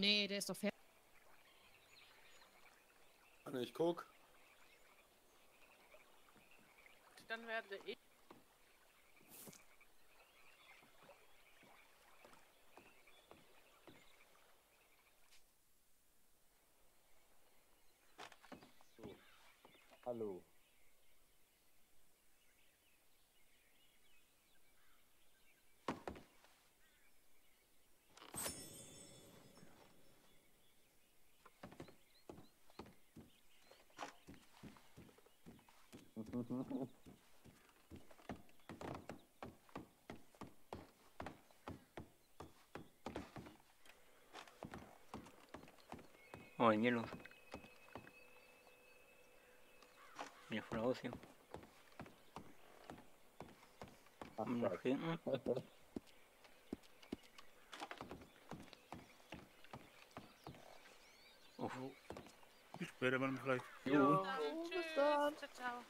Nee, der ist doch fertig. Ich guck. Dann werde ich. So. Hallo. Oh, hay hielo. Mira, fuera ocio. Ach, Noch Gott. hinten. Uff. Bis später, man vielleicht. Jo. Tschüss. Ciao, ciao.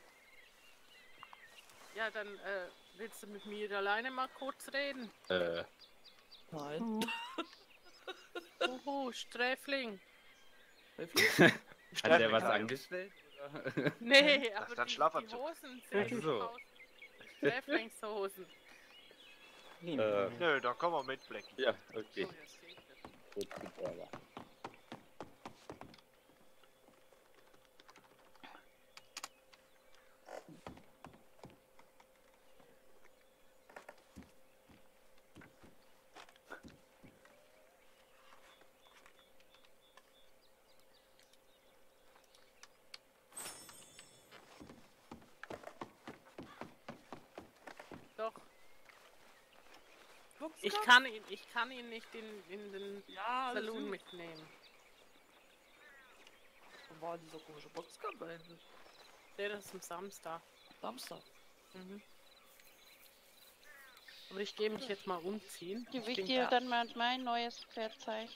Ja, dann äh, willst du mit mir alleine mal kurz reden? Äh, Nein. Uhu, Sträfling. Hat der was angestellt? Nee, Das aber ein die, die. Hosen sind so. Sträflingshosen. äh, Nö, da kommen wir mit, Blackie. ja, okay. Oh, das geht nicht. Jetzt gibt's Ärger. Doch, Guck's ich grad. Kann ihn, ich kann ihn nicht in, in den Ja, Saloon gut. mitnehmen. Wo war dieser komische Boxkampf eigentlich? Der ist am Samstag. Samstag. Mhm. Aber ich gehe mich jetzt mal umziehen. Die Ich will dir da. dann mal mein neues Pferd zeigen.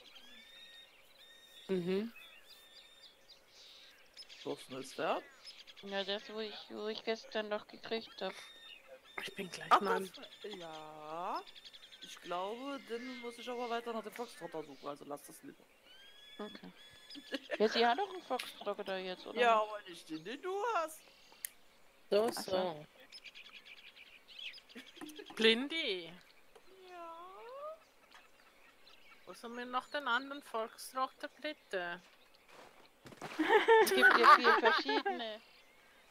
Mhm. So aufs neues Pferd. Ja, das, wo ich, wo ich gestern noch gekriegt habe. Ich bin gleich Ach, mal. das, ja. Ich glaube, dann muss ich aber weiter nach dem Foxtrotter suchen, also lass das lieber. Okay. Ja, sie hat doch einen Foxtrotter da jetzt, oder? Ja, aber nicht den, den du hast. So, so. so. Blindy, Ja. wo sind wir noch den anderen Volksrotter bitte? Es gibt ja vier verschiedene.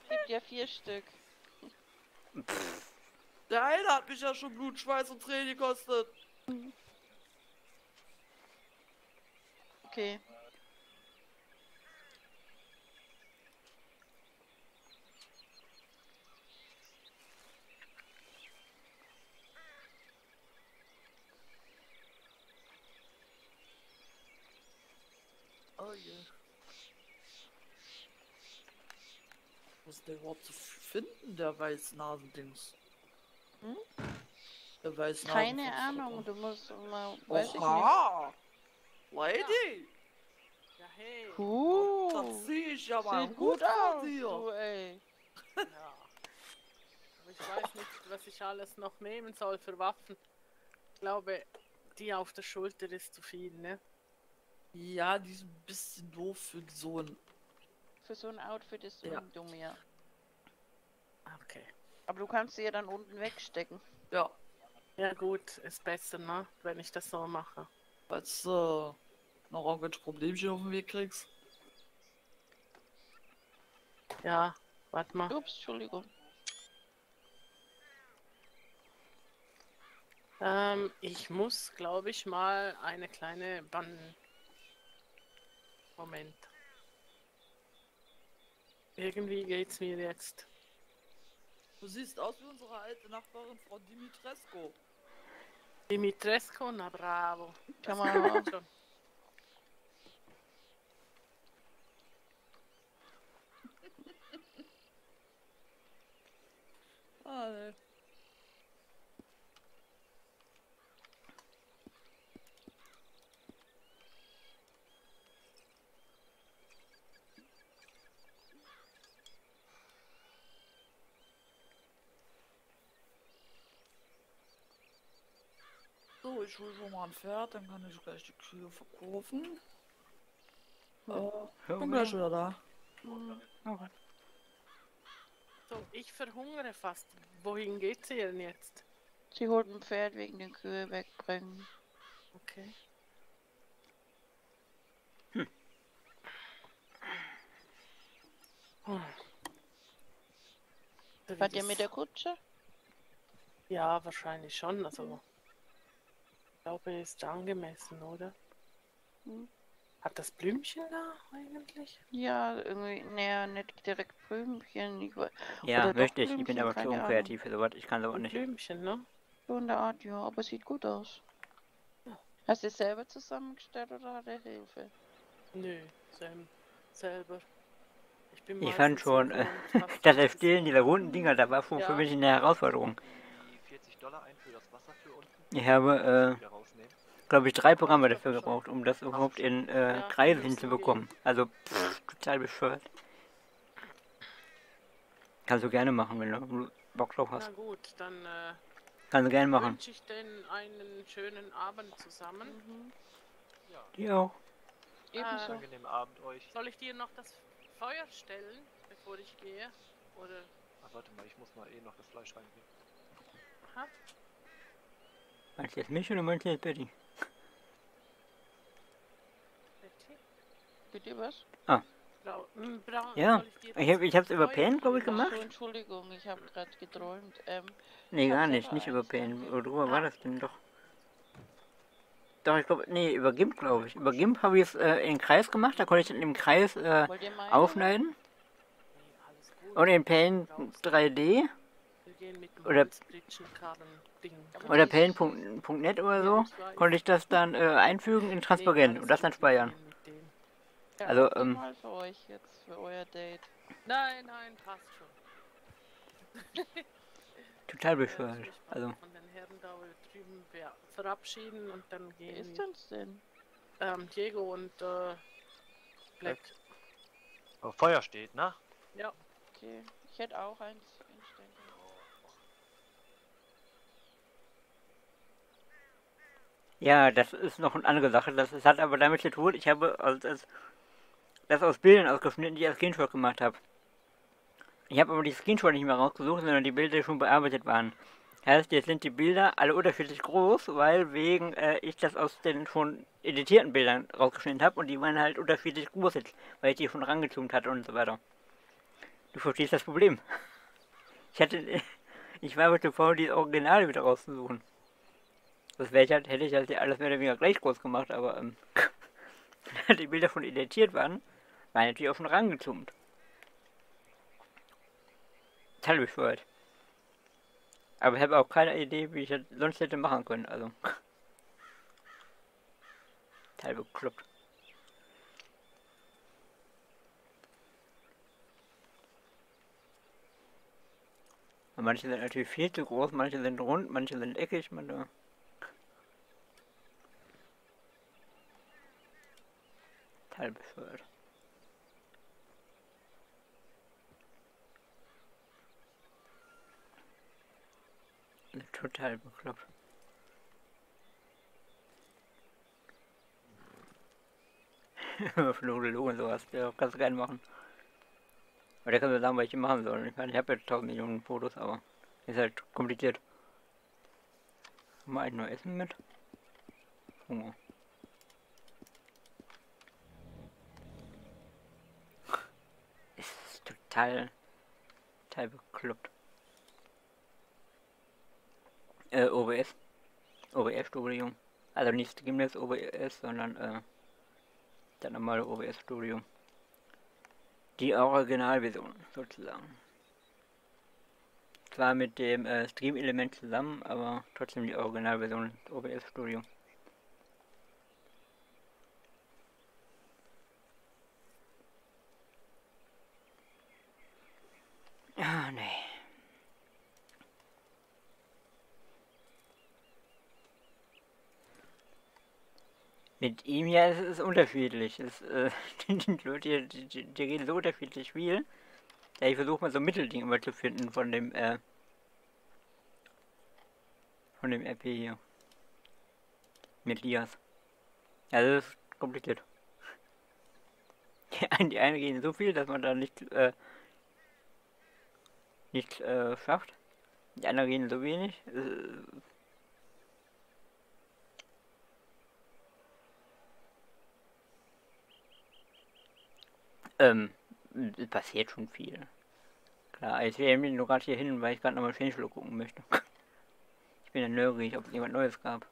Es gibt ja vier Stück. Der eine hat mich ja schon Blut, Schweiß und Tränen gekostet. Okay. Oh je. Was ist der überhaupt zu finden, der Weißnasendings? Hm? Der Weißnasen Keine Ahnung, du musst mal. Weiß ich nicht. Oha! Lady! Ja, hey. Das Huh, sehe ich ja mal sieht gut aus, dir. du, ey. Ja. Aber ich weiß nicht, was ich alles noch nehmen soll für Waffen. Ich glaube, die auf der Schulter ist zu viel, ne? Ja, die ist ein bisschen doof für so ein. Für so ein Outfit ist so Ja. dumm, ja. Okay. Aber du kannst sie ja dann unten wegstecken. Ja, Ja gut, ist besser, ne? Wenn ich das so mache. falls du äh, noch irgendwelche Problemchen auf den Weg kriegst. Ja, warte mal. Ups, Entschuldigung. Ähm, ich muss, glaube ich, mal eine kleine Bann... Moment. Irgendwie geht's mir jetzt. Du siehst aus wie unsere alte Nachbarin Frau Dimitrescu. Dimitrescu, na bravo. Kann man auch. schon. Ah, ne. Ich hole schon mal ein Pferd, dann kann ich gleich die Kühe verkaufen. Äh, bin gleich wieder da. So, ich verhungere fast. Wohin geht's ihr denn jetzt? Sie holt ein Pferd wegen den Kühe wegbringen. Okay. Hm. Wie Fahrt ihr mit der Kutsche? Ja, wahrscheinlich schon. Also, ich glaube, ist angemessen, oder? Hm. Hat das Blümchen da eigentlich? Ja, irgendwie, naja, nicht direkt Blümchen. Ich, wa- Ja, möchte ich. Ich bin aber zu unkreativ für sowas. Ich kann sowas nicht. Blümchen, ne? so in der Art, ja, aber sieht gut aus. Hast du es selber zusammengestellt oder hat er Hilfe? Nö, Sam, selber. Ich bin Ich fand schon, äh, Das Erstellen dieser runden Dinger, da war für, für Ja. mich eine Herausforderung. Die 40 Dollar ein für das Wasser für unten. Ich habe, äh, glaube ich, drei Programme dafür gebraucht, um das überhaupt in äh, Ja, Kreise hinzubekommen. Also, pff, total bescheuert. Kannst du gerne machen, wenn du Bock drauf Na hast. gut, dann äh, Kannst du gerne machen. wünsche ich denn einen schönen Abend zusammen. Mhm. Die auch. Ebenso. Angenehmen Abend euch. Soll ich dir noch das Feuer stellen, bevor ich gehe? Oder Ach, warte mal, ich muss mal eh noch das Fleisch reinbringen. ha? Meinst du jetzt mich oder meinst du jetzt Betty? Betty? Bitte was? Brau m, brau Ja, soll ich hab, ich hab's über Pen, glaube ich, gemacht. So, Entschuldigung, ich habe gerade geträumt. Ähm, Nee, hab gar nicht. Nicht über Pen. Worüber war Ah. das denn doch? Doch, ich glaube, nee, über GIMP, glaube ich. Über GIMP habe ich es äh, in den Kreis gemacht. Da konnte ich dann im Kreis äh, aufschneiden. Nee, alles gut. Und in Paint 3D Wir gehen mit dem oder-. Oder Paint.net oder so konnte ich das dann äh, einfügen in transparent und das dann speichern. Ja, also, ähm, für euch jetzt, für euer Date. Nein, nein, passt schon. Total bescheuert. mal Also, von den Herren da drüben ver verabschieden und dann Wer gehen ist das denn? ähm, Diego und äh, Black. Oh, Feuer steht, ne? Ja, Okay, ich hätte auch eins einstellen können. Ja, das ist noch eine andere Sache. Das, das hat aber damit zu tun, ich habe als, als, das aus Bildern ausgeschnitten, die ich als Screenshot gemacht habe. Ich habe aber die Screenshot nicht mehr rausgesucht, sondern die Bilder, die schon bearbeitet waren. Heißt, jetzt sind die Bilder alle unterschiedlich groß, weil wegen äh, ich das aus den schon editierten Bildern rausgeschnitten habe und die waren halt unterschiedlich groß jetzt, weil ich die schon rangezoomt hatte und so weiter. Du verstehst das Problem. Ich hatte, ich war mit dem faul, die Originale wieder rauszusuchen. Das wäre ich halt, hätte ich halt alles mehr oder weniger gleich groß gemacht, aber ähm, die Bilder schon editiert waren, waren natürlich auch schon rangezoomt. Total bescheuert. Aber ich habe auch keine Idee, wie ich das sonst hätte machen können, also. Total bekloppt. Manche sind natürlich viel zu groß, manche sind rund, manche sind eckig, manche. Total bescheuert. Total bekloppt. Flugelo und sowas, ja, kannst du gerne machen. Aber der kann mir sagen, was ich machen soll. Ich meine, ich habe jetzt 1000 Millionen Fotos, aber ist halt kompliziert. Eigentlich nur Essen mit? Hunger. Ist total, total bekloppt. Äh, OBS. OBS-Studio. Also nicht Streamless OBS, sondern äh, das normale OBS-Studio. Die Originalversion sozusagen. Zwar mit dem äh, Stream-Element zusammen, aber trotzdem die Originalversion OBS-Studio. Ah, nee. Mit ihm ja, es ist unterschiedlich. Es, äh, die die, die, die reden so unterschiedlich viel. Ja, ich versuche mal so ein Mittelding immer zu finden von dem, äh, von dem RP hier. Mit Lias. Also das ist kompliziert. Die einen, die einen gehen so viel, dass man da nicht, äh, nicht äh, schafft. Die anderen gehen so wenig. Äh, ähm, passiert schon viel. Klar, ich will nur gerade hier hin, weil ich gerade nochmal Changelog gucken möchte. Ich bin ja neugierig, ob es jemand Neues gab.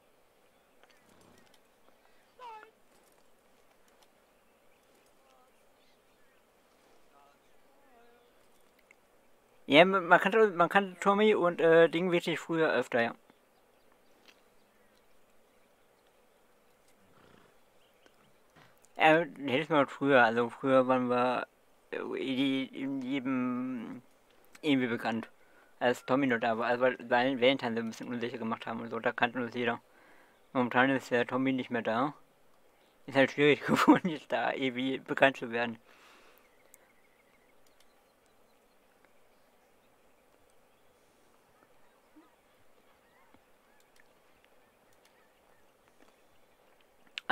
Ja, man kann, man kann Tommy und äh, Ding wirklich früher öfter, ja. Ja, hätte mal früher, also früher waren wir äh, in jedem irgendwie bekannt. Als Tommy noch da war, also weil Valentine so ein bisschen unsicher gemacht haben und so, da kannte uns jeder. Momentan ist der Tommy nicht mehr da. Ist halt schwierig geworden, jetzt da irgendwie bekannt zu werden.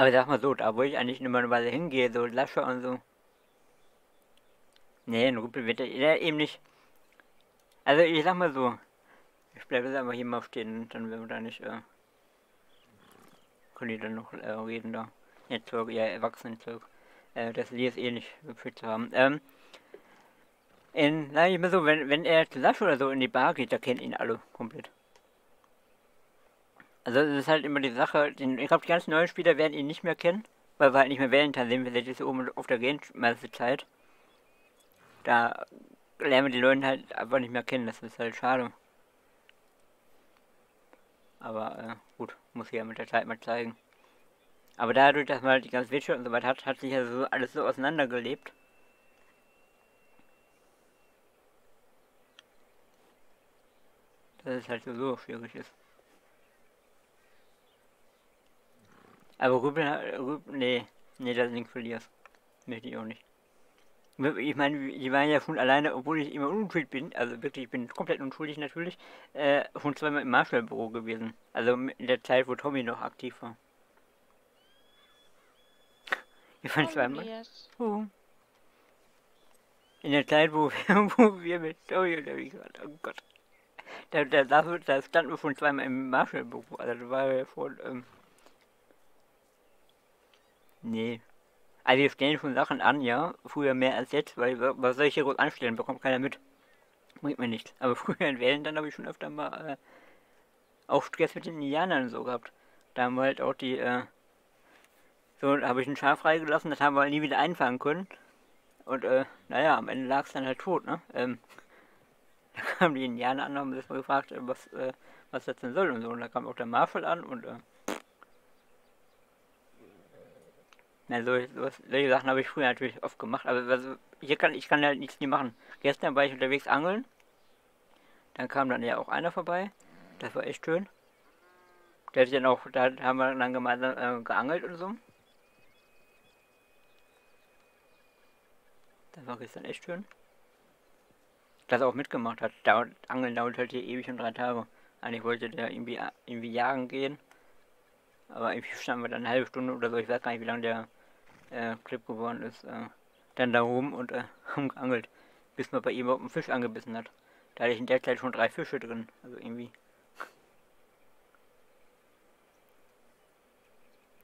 Aber sag mal so, da wo ich eigentlich immer eine Weile hingehe, so Lasche und so. Nee, ein Rüppel wird er eben nicht. Also ich sag mal so. Ich bleibe jetzt einfach hier mal stehen, dann werden wir da nicht, äh, können die dann noch äh, reden da. Netzwerk, ja, Erwachsenenzirk. Äh, das Lied ist eh nicht viel zu haben. Ähm, in, sag ich mal so, wenn, wenn er zu Lasche oder so in die Bar geht, da kennt ihn alle komplett. Also es ist halt immer die Sache, ich glaube die ganzen neuen Spieler werden ihn nicht mehr kennen, weil wir halt nicht mehr Valentine sehen, wir sind jetzt oben auf der meiste Zeit. Da lernen wir die Leute halt einfach nicht mehr kennen, das ist halt schade. Aber äh, gut, muss ich ja mit der Zeit mal zeigen. Aber dadurch, dass man halt die ganze Wirtschaft und so weiter hat, hat sich ja so alles so auseinandergelebt. Dass es halt so, so schwierig ist. Aber Rüben, Rüben nee, nee, das für Lias. Möchte ich auch nicht. Ich meine, die waren ja schon alleine, obwohl ich immer unschuldig bin, also wirklich, ich bin komplett unschuldig natürlich, äh, schon zweimal im Marshall-Büro gewesen. Also in der Zeit, wo Tommy noch aktiv war. Ich fand zweimal. Uh. In der Zeit, wo wir, wo wir mit Tommy unterwegs waren, oh Gott. Da, da, da, da standen wir schon zweimal im Marshall-Büro, also da war ja schon, ähm, Nee. Also wir stellen schon Sachen an, ja. Früher mehr als jetzt, weil was soll ich hier groß anstellen? Bekommt keiner mit. Bringt mir nichts. Aber früher in Wählen dann habe ich schon öfter mal äh, auch Stress mit den Indianern so gehabt. Da haben wir halt auch die, äh, so habe ich ein Schaf freigelassen, das haben wir nie wieder einfangen können. Und äh, naja, am Ende lag es dann halt tot, ne? Ähm, da kamen die Indianer an und haben sich mal gefragt, äh, was, äh, was das denn soll und so. Und da kam auch der Marshall an und äh, Na, so, so, solche Sachen habe ich früher natürlich oft gemacht, aber also, hier kann ich kann halt nichts nie machen. Gestern war ich unterwegs angeln. Dann kam dann ja auch einer vorbei. Das war echt schön. Der hat dann auch, da haben wir dann gemeinsam äh, geangelt und so. Das war gestern echt schön. Dass er auch mitgemacht hat. Dauert, Angeln dauert halt hier ewig und drei Tage. Eigentlich wollte der irgendwie, irgendwie jagen gehen. Aber irgendwie standen wir dann eine halbe Stunde oder so. Ich weiß gar nicht, wie lange der äh, Clip geworden ist, äh, dann da rum und äh, haben geangelt, bis man bei ihm auf einen Fisch angebissen hat. Da hatte ich in der Zeit schon drei Fische drin, also irgendwie.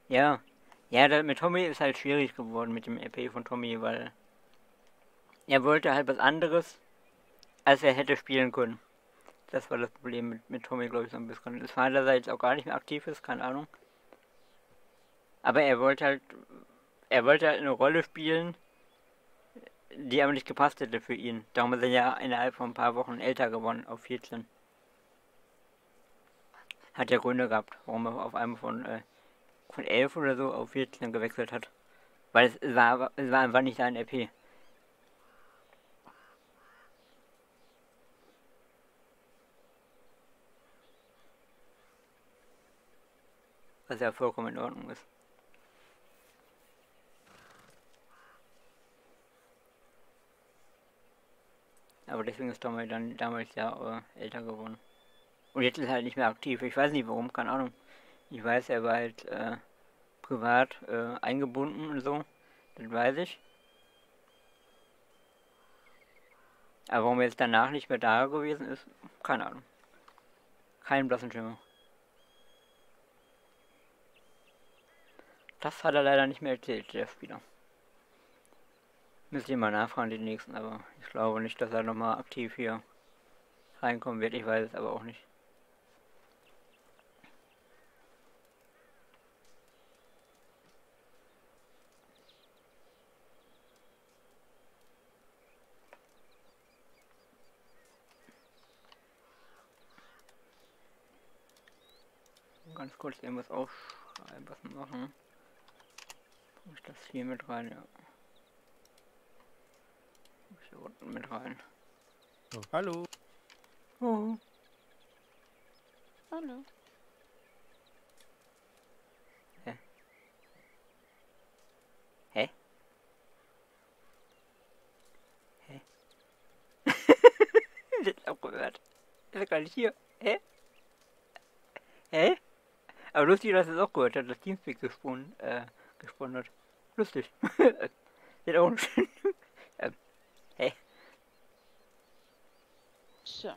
Ja, ja, mit Tommy ist halt schwierig geworden mit dem EP von Tommy, weil er wollte halt was anderes, als er hätte spielen können. Das war das Problem mit, mit Tommy, glaube ich, so ein bisschen. Das war, dass er jetzt auch gar nicht mehr aktiv ist, keine Ahnung. Aber er wollte halt er wollte halt eine Rolle spielen, die aber nicht gepasst hätte für ihn. Darum ist er ja innerhalb von ein paar Wochen älter geworden, auf 14. Hat ja Gründe gehabt, warum er auf einmal von, äh, von 11 oder so auf 14 gewechselt hat. Weil es war, es war einfach nicht sein EP. Was ja vollkommen in Ordnung ist. Aber deswegen ist Tommy dann damals ja äh, älter geworden. Und jetzt ist er halt nicht mehr aktiv. Ich weiß nicht warum, keine Ahnung. Ich weiß, er war halt äh, privat äh, eingebunden und so. Das weiß ich. Aber warum er jetzt danach nicht mehr da gewesen ist, keine Ahnung. Kein blassen Schimmer. Das hat er leider nicht mehr erzählt, der Spieler. Müsste ich mal nachfragen, den nächsten, aber ich glaube nicht, dass er nochmal aktiv hier reinkommen wird. Ich weiß es aber auch nicht. Ganz kurz irgendwas aufschreiben, was machen. Ich das hier mit rein, ja. Ich hier unten mit rein. Oh, hallo. Oh. Hallo. Hä? Hä? das ist auch gehört. Ist er gar nicht hier. Hä? Hä? Aber lustig, dass es auch gehört hat, dass Teamspeak gesponnen, äh, gesponnen hat. Lustig. Sieht auch nicht schön. Hä? So.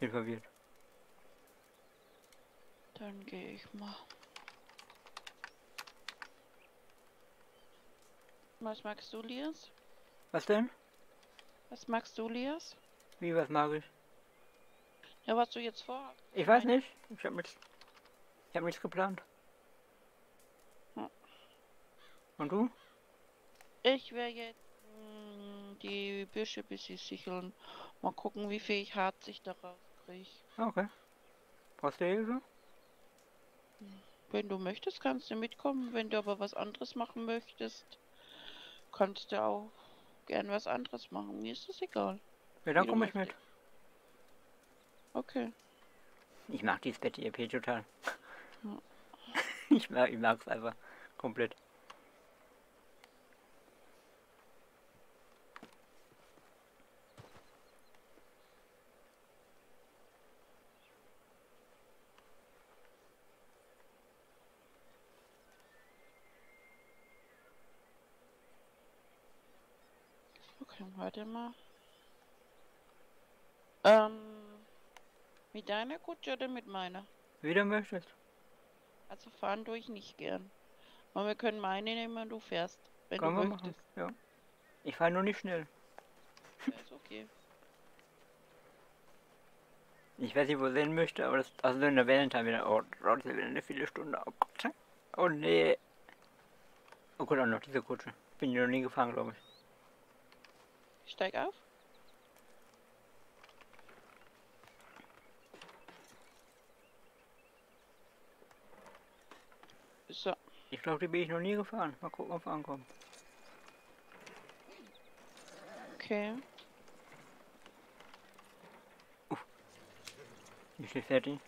Bin verwirrt. Dann gehe ich mal. Was magst du, Lias? Was denn? Was magst du, Lias? Wie, was mag ich? Ja, was du jetzt vorhast. Ich weiß nicht. Ich hab nichts. Ich hab nichts geplant. Hm. Und du? Ich werde jetzt die Büsche bis sie sicheln. Mal gucken, wie viel ich Harz ich daraus kriege. Okay. Brauchst du Hilfe? Wenn du möchtest, kannst du mitkommen. Wenn du aber was anderes machen möchtest, kannst du auch gern was anderes machen. Mir ist das egal. Ja, dann komme ich mit. Okay. Ich mag dieses Bett EP total. Ja. ich mag mag's einfach komplett. Okay, warte mal. Ähm, mit deiner Kutsche oder mit meiner? Wie du möchtest. Also fahren tue ich nicht gern. Aber wir können meine nehmen und du fährst, wenn Können du wir machen. möchtest. Ja. Ich fahre nur nicht schnell. Ja, ist okay. Ich weiß nicht, wo ich sehen möchte, aber das. Also in der Valentine wieder. Oh, das ist wieder eine viele Stunde. Oh Gott. Oh nee. Oh Gott, auch noch diese Kutsche. Bin ich noch nie gefahren, glaube ich. Steig auf. So, Ich glaube, die bin ich noch nie gefahren. Mal gucken, ob wir ankommen. okay. Ich bin fertig.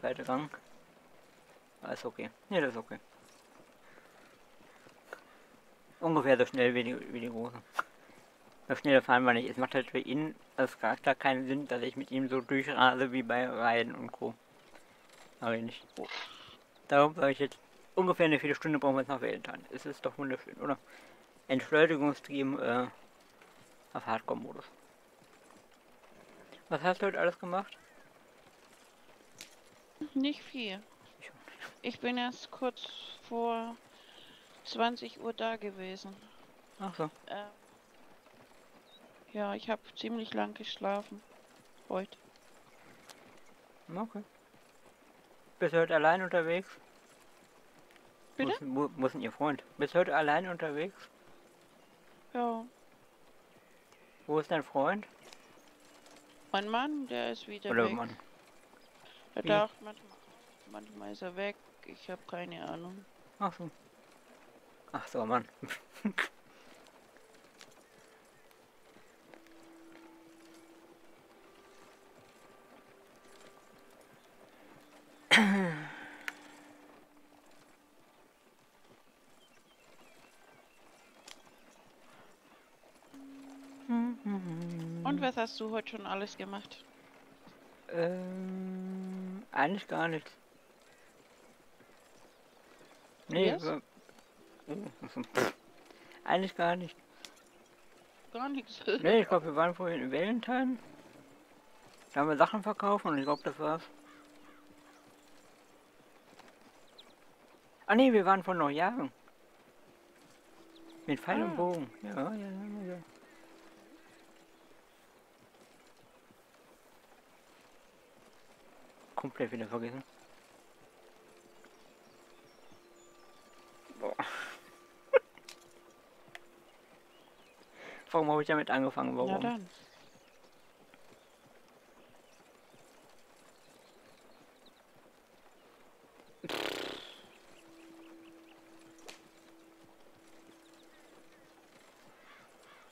Zweiter Gang. Alles okay. Ja, das ist okay. Ungefähr so schnell wie die, wie die große. So schneller fahren wir nicht. Es macht halt für ihn als Charakter keinen Sinn, dass ich mit ihm so durchrase wie bei Reiten und Co. Aber nicht. Darum sage ich jetzt, ungefähr eine Viertelstunde brauchen wir jetzt nach Valentine. Es ist doch wunderschön, oder? Entschleunigungsstream äh, auf Hardcore-Modus. Was hast du heute alles gemacht? Nicht viel. Ich bin erst kurz vor 20 Uhr da gewesen. Ach so. Ähm, ja, ich habe ziemlich lang geschlafen. Heute. Okay. Bist du heute allein unterwegs? Bitte? Wo ist denn Ihr Freund? Bist du heute allein unterwegs? Ja. Wo ist dein Freund? Mein Mann, der ist wieder Oder weg. Mann? Er Wie? dachte, manchmal, manchmal ist er weg. Ich habe keine Ahnung. Ach so. Ach so, Mann. Und was hast du heute schon alles gemacht? Ähm, Eigentlich gar nichts. Nee, Yes? pff. eigentlich gar nicht. Gar nichts. Nee, ich glaube, wir waren vorhin in Valentine. Da haben wir Sachen verkauft und ich glaube, das war's. Ah nee, wir waren vor noch Jahren. Mit Pfeil Ah. und Bogen. Ja, ja, ja, ja. Komplett wieder vergessen. Boah. Warum habe ich damit angefangen? Warum? Dann.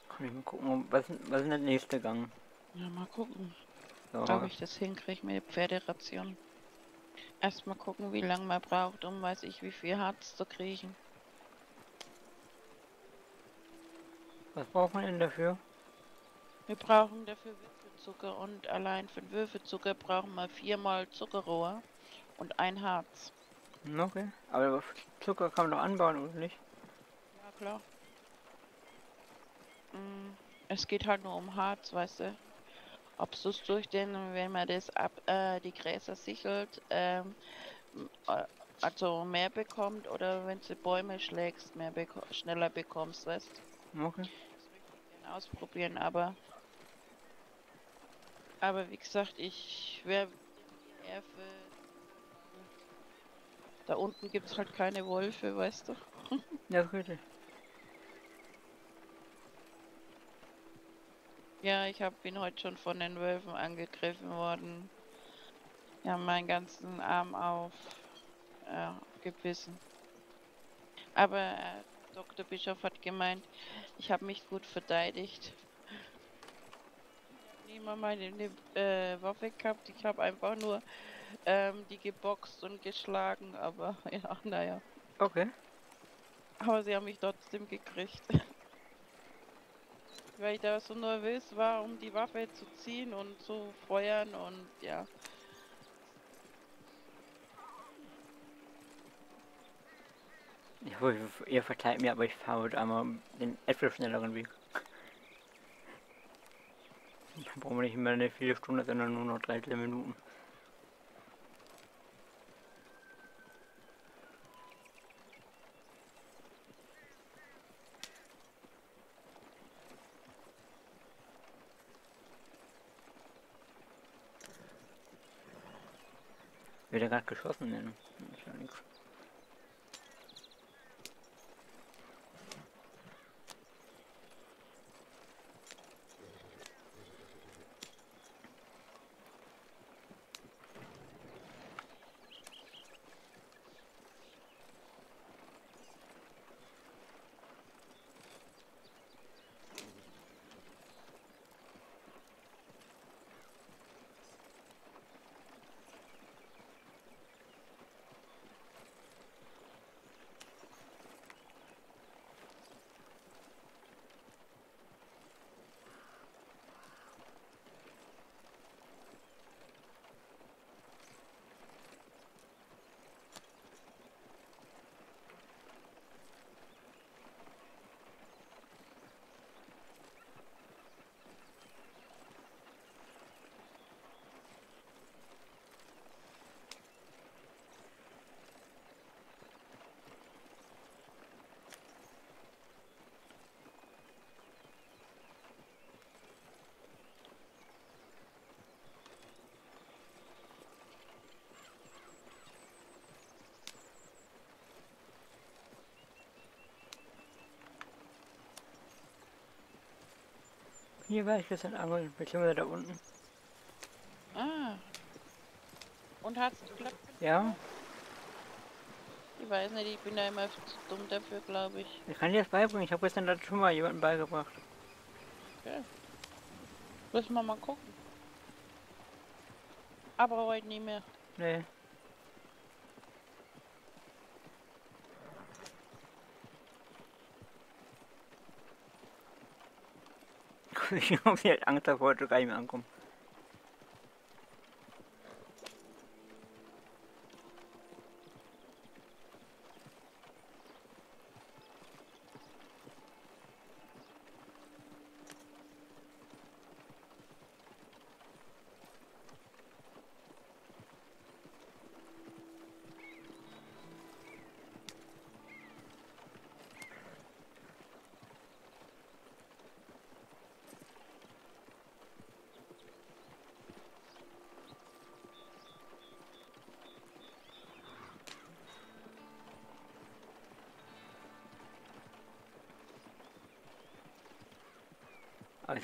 Kann ich mal gucken, was, was ist der nächste Gang? Ja, mal gucken, So, ob ich das hinkriege mit der Pferderation. Erstmal gucken, wie lange man braucht, um weiß ich wie viel Harz zu kriegen. was braucht man denn dafür? Wir brauchen dafür Würfelzucker und allein für den Würfelzucker brauchen wir viermal Zuckerrohr und ein Harz. Hm, Okay, aber Zucker kann man doch anbauen, oder nicht? Ja, klar. Mm, Es geht halt nur um Harz, weißt du. Ob es durch den, wenn man das ab, äh, die Gräser sichelt, ähm, äh, also mehr bekommt oder wenn du Bäume schlägst, mehr beko schneller bekommst, weißt du. Okay. gerne ausprobieren, aber aber wie gesagt, ich wäre eher für da unten gibt es halt keine Wölfe, weißt du. Ja, richtig. Ja, ich hab, bin heute schon von den Wölfen angegriffen worden. Die haben meinen ganzen Arm auf ja, gebissen. Aber äh, Dr. Bischof hat gemeint, ich habe mich gut verteidigt. Ich hab Niemand meine ne, äh, Waffe gehabt, ich habe einfach nur ähm, die geboxt und geschlagen, aber ja, naja. Okay. Aber sie haben mich trotzdem gekriegt. Weil ich da so nervös war, um die Waffe zu ziehen und zu feuern und ja. Ich hoffe, ihr verteilt mir, aber ich fahre heute einmal den etwas schnelleren Weg. Brauchen wir nicht mehr eine Viertelstunde, sondern nur noch 13 Minuten. Wird er gerade geschossen? Ne? Hier war ich gestern angeln, beziehungsweise da unten. Ah. Und hat's geklappt? Ja, Ich weiß nicht, ich bin da immer zu dumm dafür, glaube ich. ich kann dir das beibringen. Ich habe gestern das schon mal jemandem beigebracht. Müssen wir mal gucken. Aber heute nicht mehr. Nee. Ich habe halt Angst davor, dass wir gar nicht mehr ankommen.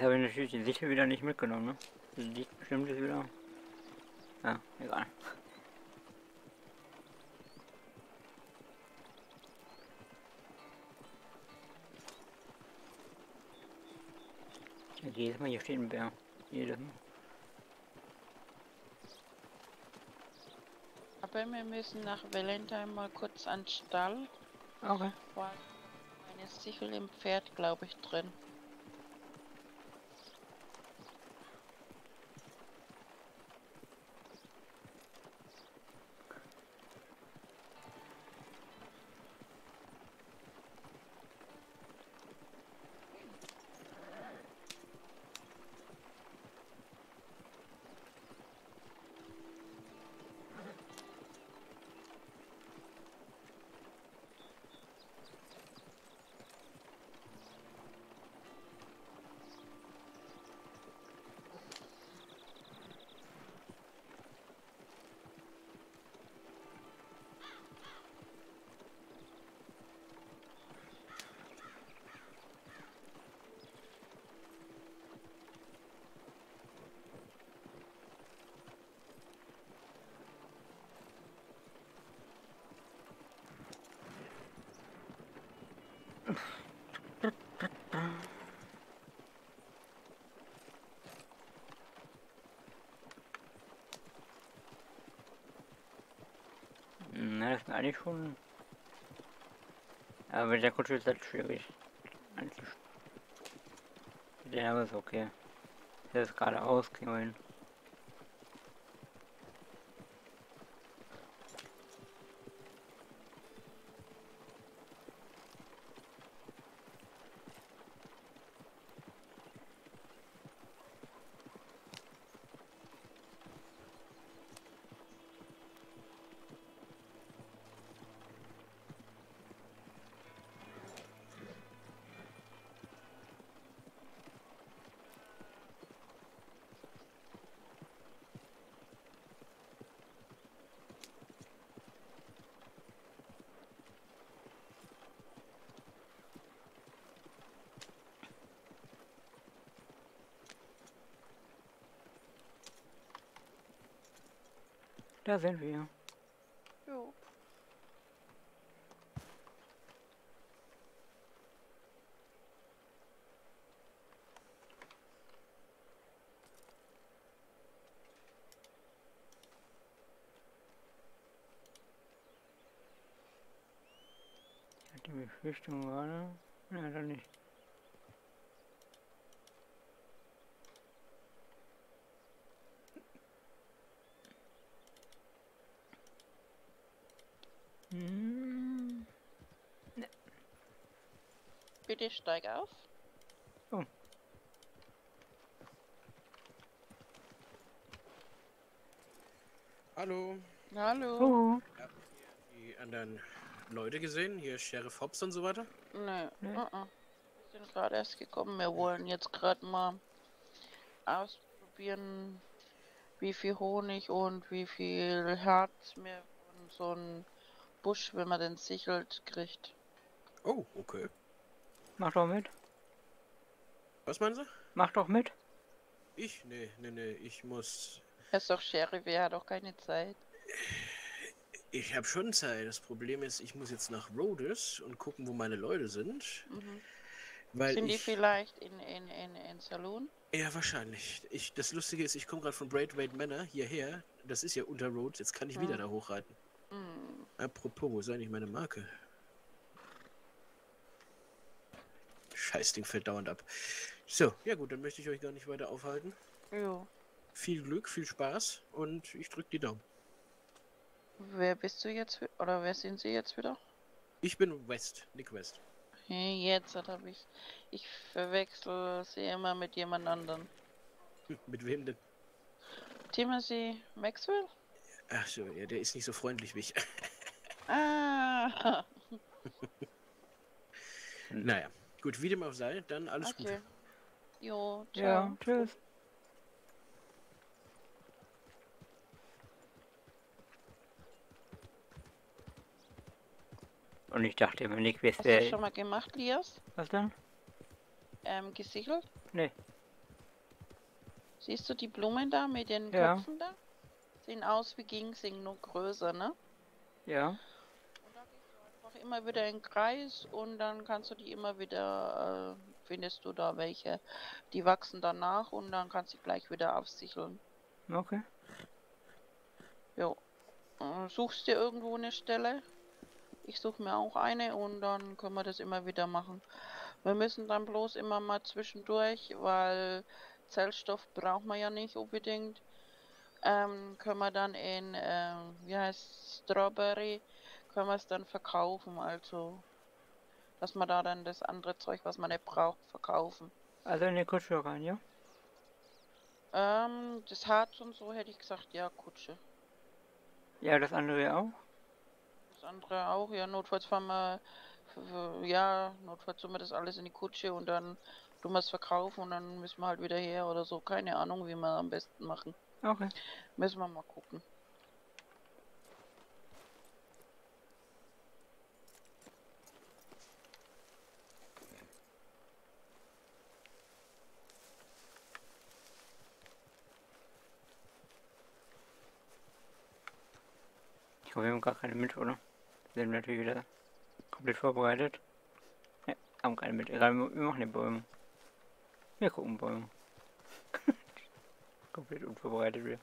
Jetzt habe ich natürlich die Sichel wieder nicht mitgenommen, ne? Die liegt bestimmt jetzt wieder. Ja, egal. Jedes Mal hier steht ein Bär. Jedes Mal. Aber wir müssen nach Valentine mal kurz an den Stall. Okay. Weil meine Sichel im Pferd, glaube ich, drin. Na, das ist eigentlich schon. Aber mit der Kutsche ist das schwierig. einzustellen. Der aber ist okay. Der ist geradeaus, kriegen wir hin. Da sind wir. Jo. Ich hatte die Befürchtung gerade. Ja, dann nicht. Bitte steig auf. Hallo. Hallo. Oh. Die anderen Leute gesehen? Hier Sheriff Hobbs und so weiter? Nee, Nee. uh -uh. Wir sind gerade erst gekommen. Wir wollen jetzt gerade mal ausprobieren, wie viel Honig und wie viel Herz wir von so einem Busch, wenn man den sichelt, kriegt. Oh, okay. Mach doch mit. Was meinen Sie? Mach doch mit. Ich? Nee, nee, nee. Ich muss. Er ist doch Sheriff, er hat auch keine Zeit. Ich habe schon Zeit. Das Problem ist, ich muss jetzt nach Rhodes und gucken, wo meine Leute sind. Mhm. Weil Sind die ich, vielleicht in, in, in, in Saloon? Ja, wahrscheinlich. Ich, das Lustige ist, ich komme gerade von Braithwaite Manor hierher. Das ist ja unter Rhodes. Jetzt kann ich wieder Ah. da hochreiten. Hm. Apropos, wo ist eigentlich meine Marke? Scheiß Ding fällt dauernd ab. So, ja gut, dann möchte ich euch gar nicht weiter aufhalten. Jo. Viel Glück, viel Spaß und ich drücke die Daumen. Wer bist du jetzt? Oder wer sind sie jetzt wieder? Ich bin West, Nick West. Hey, jetzt habe ich. Ich verwechsel sie immer mit jemand anderem. Mit wem denn? Timothy Maxwell? Ach so, ja, der ist nicht so freundlich wie ich. Ah, naja, gut, wie dem auch sei, dann alles okay. Gute. Jo, ciao. Ja, tschüss. Und ich dachte immer, Nick Hast du das schon mal gemacht, Lias? Was denn? Ähm, gesichelt? Nee. Siehst du die Blumen da mit den Ja. Köpfen da? Sehen aus wie Ginseng, nur größer, ne? Ja. Und da gehst du einfach immer wieder in den Kreis und dann kannst du die immer wieder, äh, findest du da welche. Die wachsen danach und dann kannst du gleich wieder aufsicheln. Okay. Jo. Äh, suchst dir irgendwo eine Stelle? Ich suche mir auch eine und dann können wir das immer wieder machen. Wir müssen dann bloß immer mal zwischendurch, weil Zellstoff braucht man ja nicht unbedingt. Ähm, können wir dann in, ähm, wie heißt Strawberry, können wir es dann verkaufen. Also, dass wir da dann das andere Zeug, was man nicht braucht, verkaufen. Also in die Kutsche rein, ja? Ähm, das Harz und so hätte ich gesagt, ja, Kutsche. Ja, das andere auch. Das andere auch, ja, notfalls fahren wir, ja, notfalls tun wir das alles in die Kutsche und dann tun wir es verkaufen und dann müssen wir halt wieder her oder so. Keine Ahnung, wie wir am besten machen. Okay. Müssen wir mal gucken. Ich hoffe, wir haben gar keine mit, oder? Wir sind natürlich wieder komplett vorbereitet. Ja, haben keine mit. Egal, wir machen die Bäume. Wir gucken Bäume. komplett unvorbereitet wieder.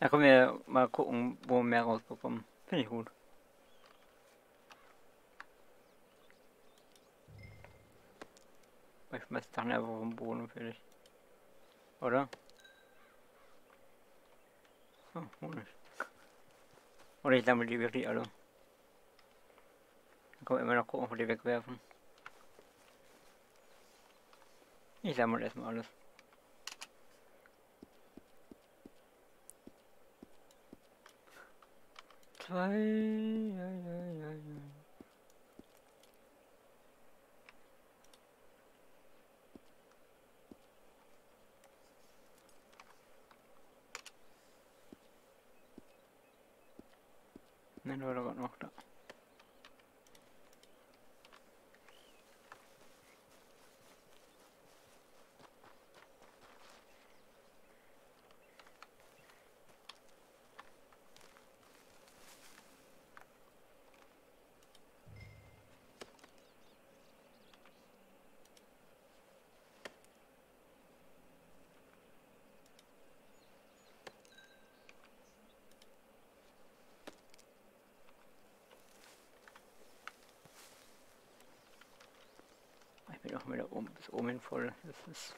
Da können wir mal gucken, wo wir mehr rausbekommen. Finde ich gut. Ich schmeiß dann einfach vom Boden und fertig. Oder? Oh, Honig. Oder ich sammle die wirklich alle. Dann kann man immer noch gucken, ob wir die wegwerfen. Ich sammle erstmal alles. Zwei, ja, ja, ja, ja. Nein, war doch noch da. Ich bin auch wieder oben bis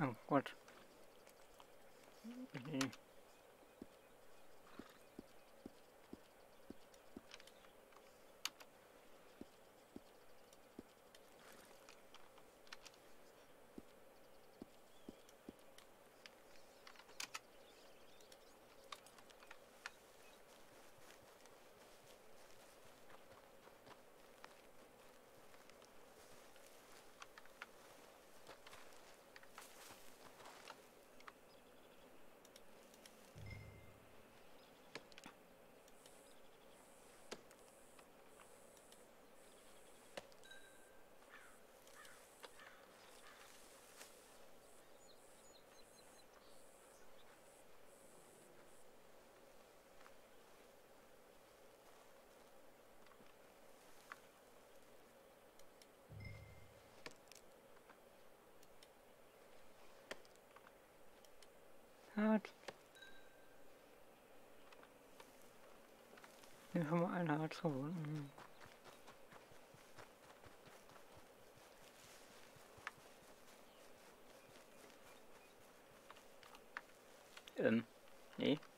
Oh Gott. Nee. Ich habe mal ein Harz gefunden. Ähm, nee. Nee.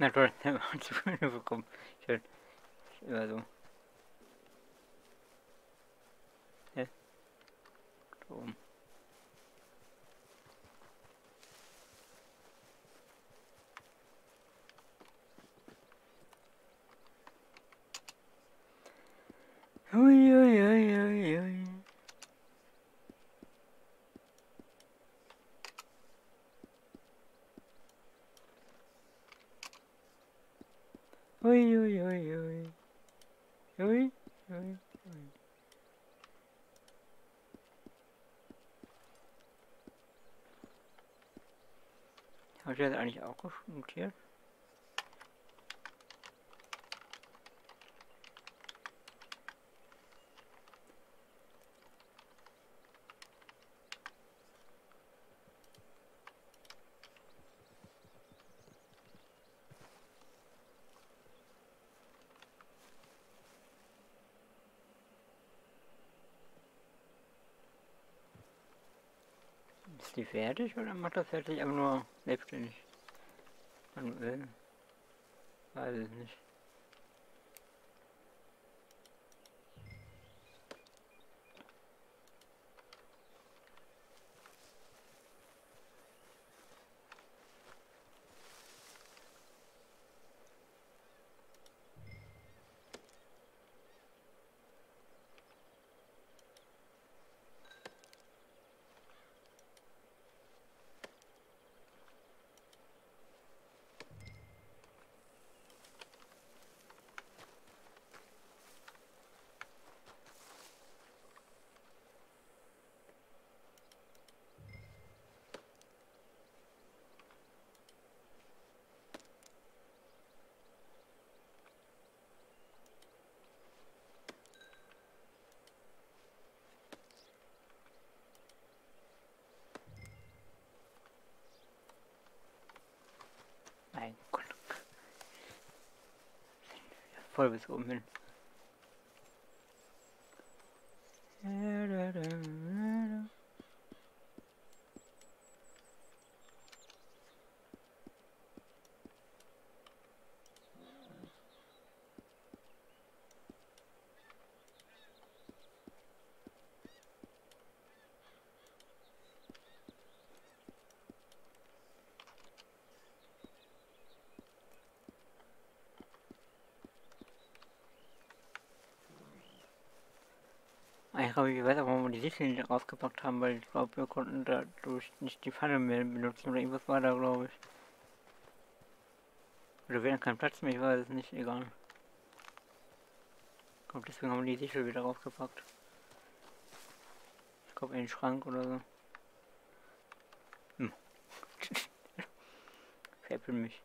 Nej, det var inte kom. Kör. Vad då? Das eigentlich auch notiert? Die fertig oder macht das fertig einfach nur selbstständig? Manuell? Weiß ich nicht. Mein Gott. Voll bis oben hin. ich glaube, nicht rausgepackt haben, weil ich glaube, wir konnten dadurch nicht die Pfanne mehr benutzen oder irgendwas war da, glaube ich. Oder wir hatten keinen Platz mehr, ich weiß es nicht, egal. Ich glaube, deswegen haben wir die Sicherung wieder rausgepackt. Ich glaube, in den Schrank oder so. Hm. Veräppel mich.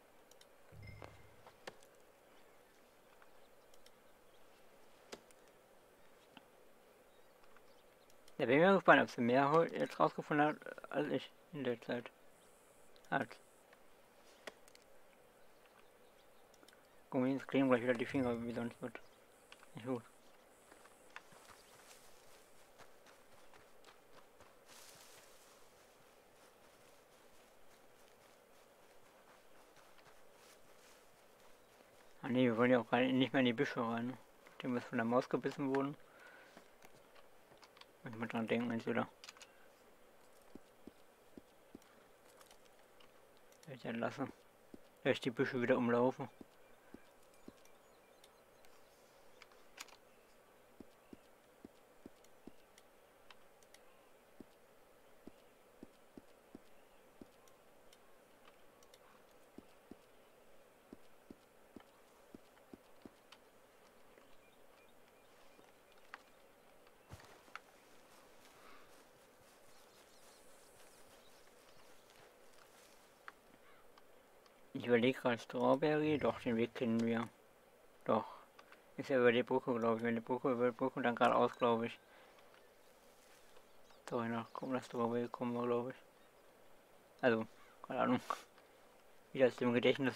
Ja, bin ich mal gespannt, ob sie mehr heu- jetzt rausgefunden hat als ich in der Zeit. Hat. Guck jetzt kleben gleich wieder die Finger, wie sonst wird. Nicht gut. Ah ne, wir wollen ja auch rein, nicht mehr in die Büsche rein. Ne? Die wir von der Maus gebissen wurden. Muss ich mal dran denken, jetzt wieder. Ich lassen. Ich die Büsche wieder umlaufen. Überlege gerade Strawberry, doch, den Weg kennen wir. Doch. Ist ja über die Brücke, glaube ich. Wenn die Brücke über die Brücke dann geradeaus, glaube ich. So, nach kommen das Strawberry kommen wir, glaube ich. Also, keine Ahnung. Wieder aus dem Gedächtnis.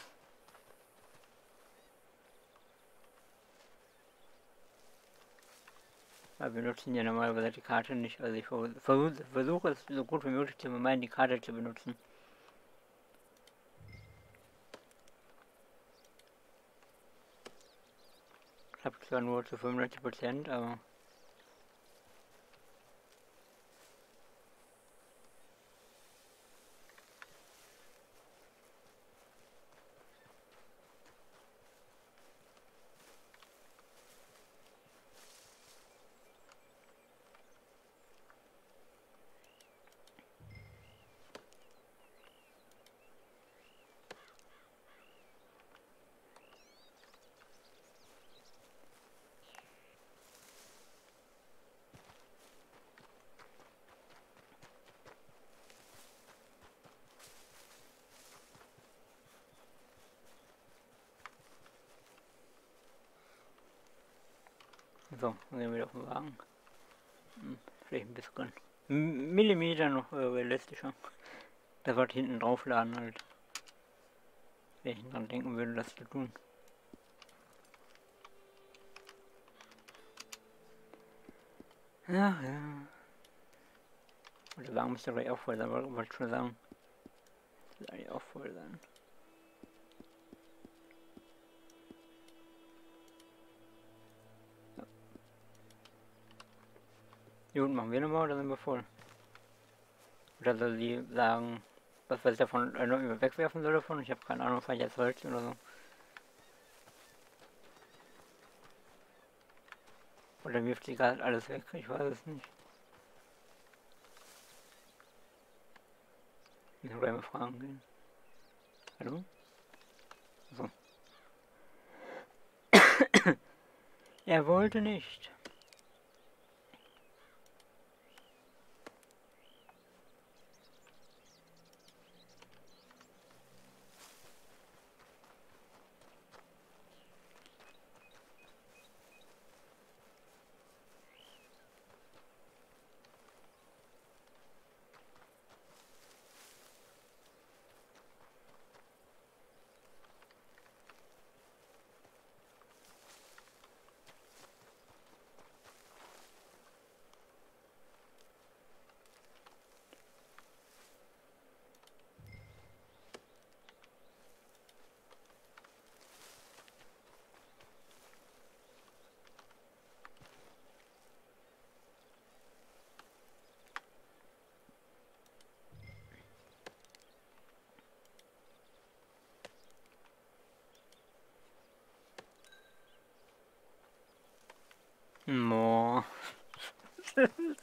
Aber wir nutzen ja normalerweise die Karte nicht. Also ich versuche versuch es so gut wie möglich zu vermeiden, die Karte zu benutzen. Klappt zwar nur zu 95 Prozent, aber Gehen wir wieder auf den Wagen. Hm, vielleicht ein bisschen. Millimeter noch äh, realistischer. Das wird hinten draufladen halt. Wenn ich dran denken würde, das zu tun. Ja, ja. Und der Wagen müsste gleich auch voll sein, wollte ich schon sagen. Soll eigentlich auch voll sein. Gut, machen wir nochmal oder sind wir voll? Oder soll sie sagen, was weiß ich davon äh, noch wegwerfen soll davon? Ich habe keine Ahnung, vielleicht jetzt Holz oder so. Oder wirft sie gerade alles weg? Ich weiß es nicht. Ich muss mal fragen gehen. Hallo? So. er wollte nicht.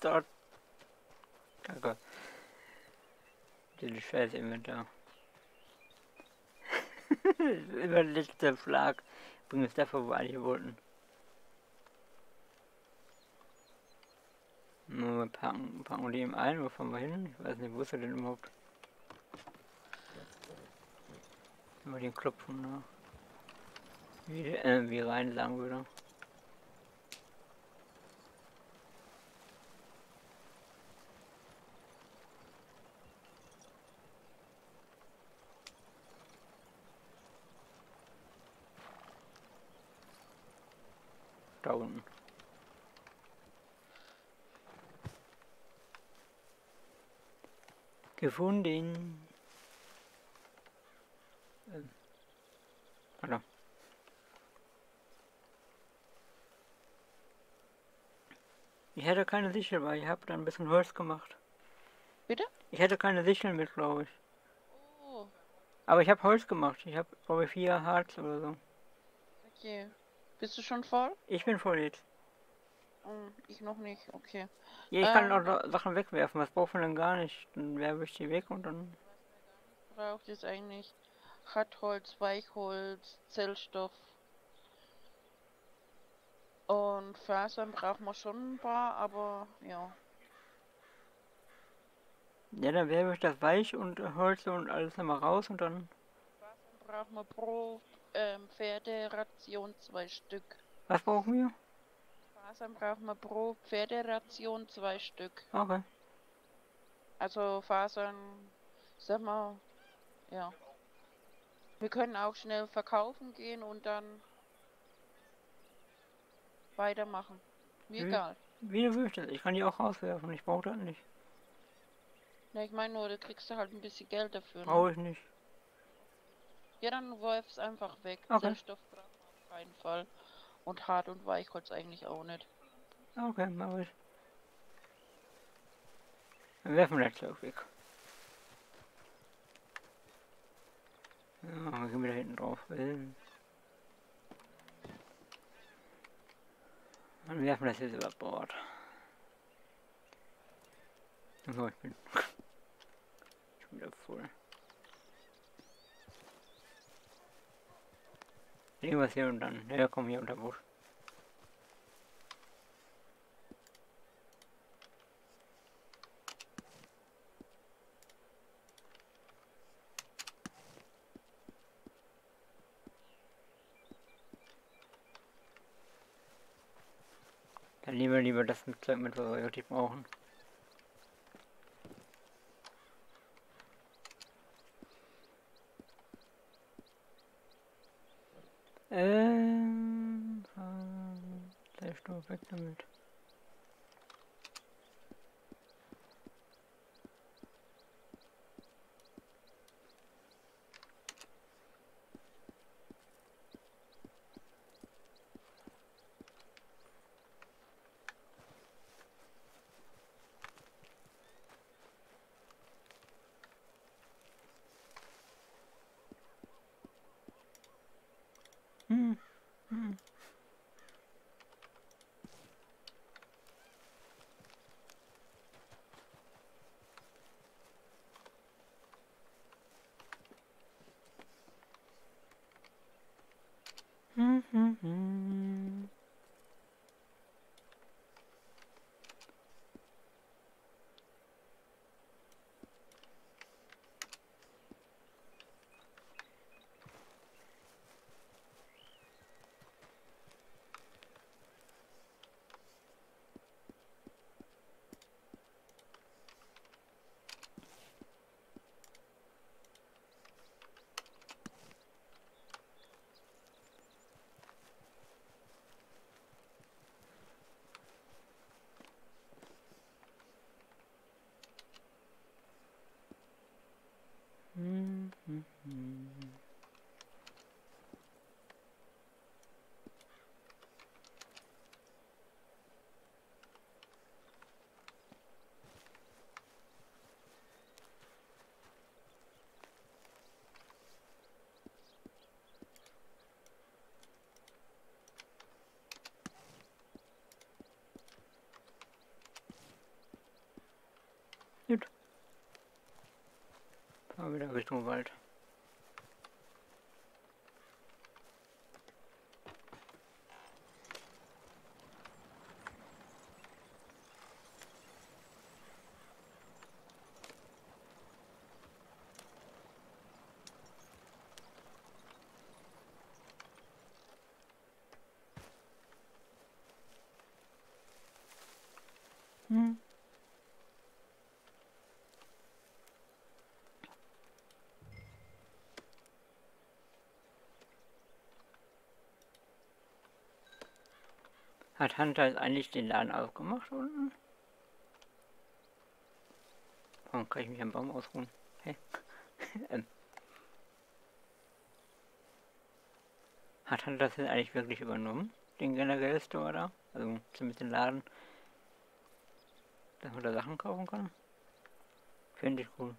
Dort. Kacke. Dieses scheiß Inventar. Immer letzter Schlag. Bring es dafür, wo alle wollten. Nur packen, packen wir die eben ein, wo fahren wir hin? Ich weiß nicht, wo ist er denn überhaupt? Immer den Klopfen nach. Wie, äh, wie rein sagen würde. Da unten. Gefunden. Ähm. Hallo. Ich hätte keine Sichel, weil ich habe da ein bisschen Holz gemacht. Bitte? Ich hätte keine Sichel mit, glaube ich. Oh, Aber ich habe Holz gemacht. Ich habe, glaube ich, vier Harz oder so. okay. Bist du schon voll? Ich bin voll jetzt. Hm, ich noch nicht, okay. Ja, ich kann Ähm. auch noch Sachen wegwerfen. Was braucht man denn gar nicht? Dann werfe ich die weg und dann. Braucht es eigentlich Hartholz, Weichholz, Zellstoff. Und Fasern braucht man schon ein paar, aber ja. Ja, dann werfe ich das Weich und Holz und alles nochmal raus und dann. Fasern braucht man pro ähm, Pferderation zwei Stück. Was brauchen wir? Fasern braucht man pro Pferderation zwei Stück. Okay. Also Fasern, sag mal, ja. Wir können auch schnell verkaufen gehen und dann weitermachen. Mir Mhm. egal. Wie du möchtest. Ich kann die auch rauswerfen. Ich brauche das nicht. Ne, ich meine nur, da kriegst du halt ein bisschen Geld dafür. Ne? Brauche ich nicht. Ja, dann wirf's einfach weg. Okay. Zellstoff braucht auf keinen Fall. Und Hart- und Weichholz eigentlich auch nicht. Okay, mach ich. Dann werfen wir das Zeug weg. Ja, dann gehen wir da hinten drauf. Dann werfen wir das jetzt über Bord. So, ich bin schon wieder voll. Irgendwas hier und dann. Ja, komm hier unter Busch. Dann nehmen wir lieber das Zeug mit, was wir wirklich brauchen. Ähm, äh, Zellstoff weg damit. Hm. Hm. Hm, hm, hm. Mal wieder Richtung Wald. Hm. Hat Hunter jetzt eigentlich den Laden aufgemacht unten? Warum kann ich mich am Baum ausruhen? Hä? ähm. Hat Hunter das jetzt eigentlich wirklich übernommen? Den generell Store da? Also zumindest den Laden. Dass man da Sachen kaufen kann? Finde ich cool.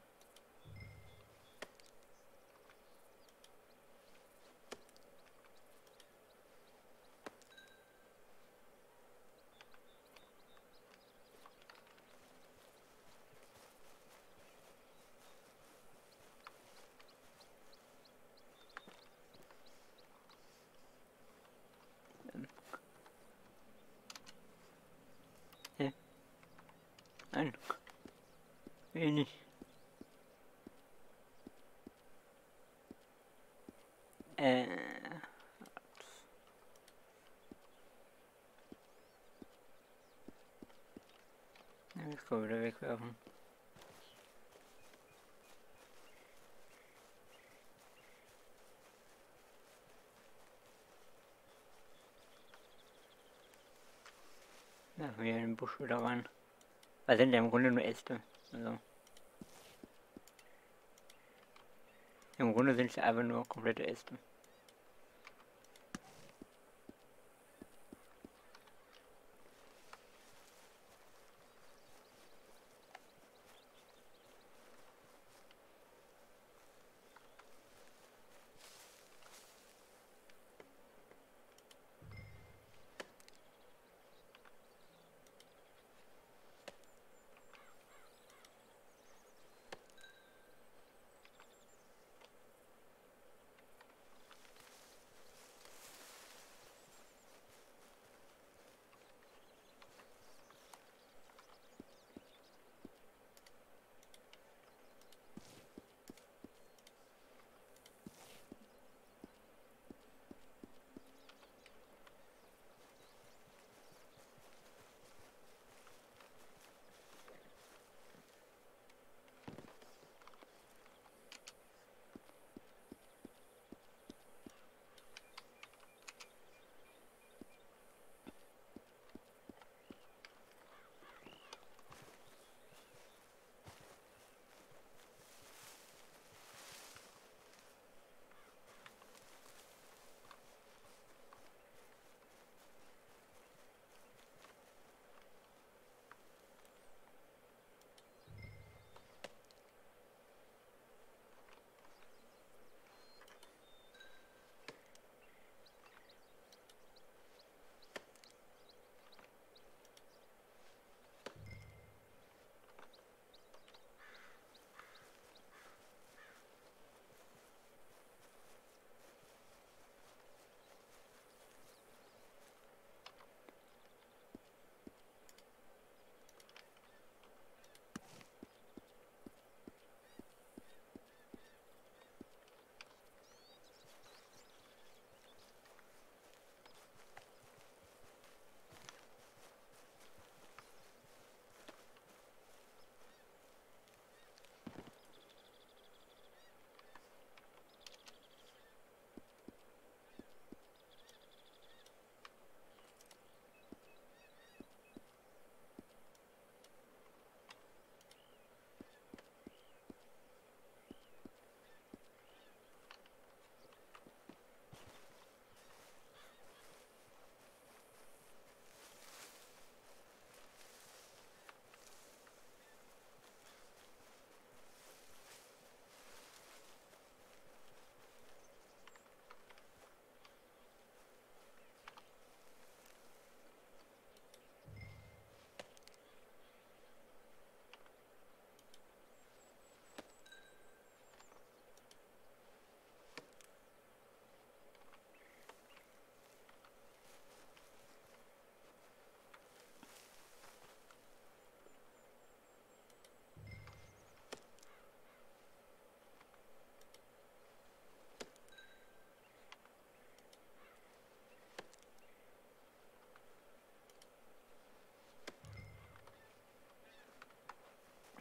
Nein. Wenig. Äh. Ja, ich kann wieder wegwerfen. Da wieder in den Busch wieder rein. Weil sind ja im Grunde nur Äste. Also. Im Grunde sind es einfach nur komplette Äste.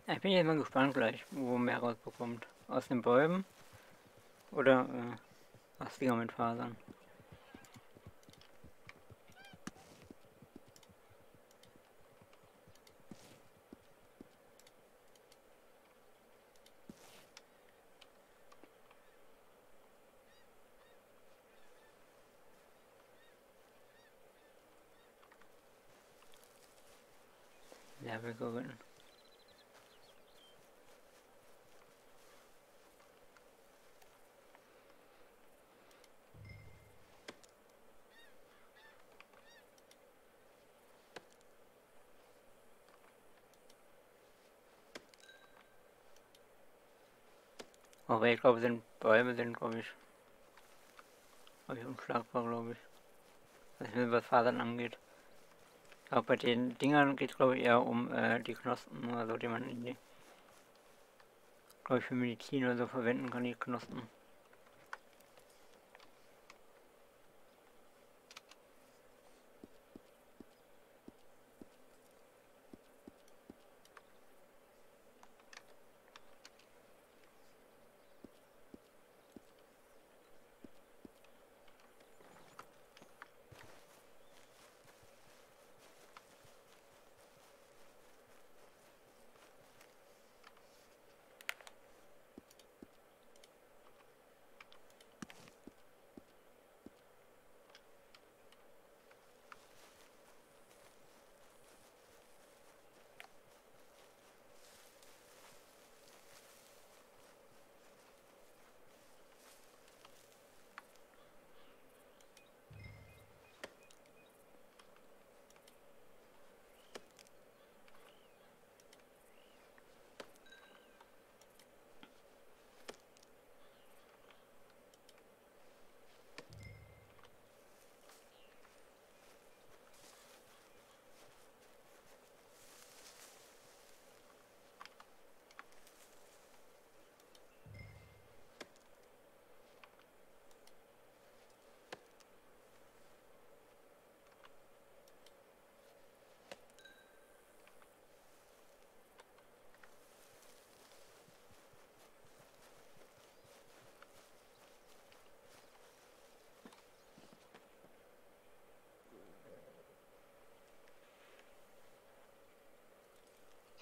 Ich bin jetzt mal gespannt gleich, wo mehr rausbekommt. Aus den Bäumen oder äh, aus Dinger mit Fasern. Aber ich glaube, sind Bäume sind, glaube ich, ich, unschlagbar, glaube ich. Was, was Fasern angeht. Aber bei den Dingern geht es, glaube ich, eher um äh, die Knospen, also die man in die, glaube ich, für Medizin oder so verwenden kann, die Knospen.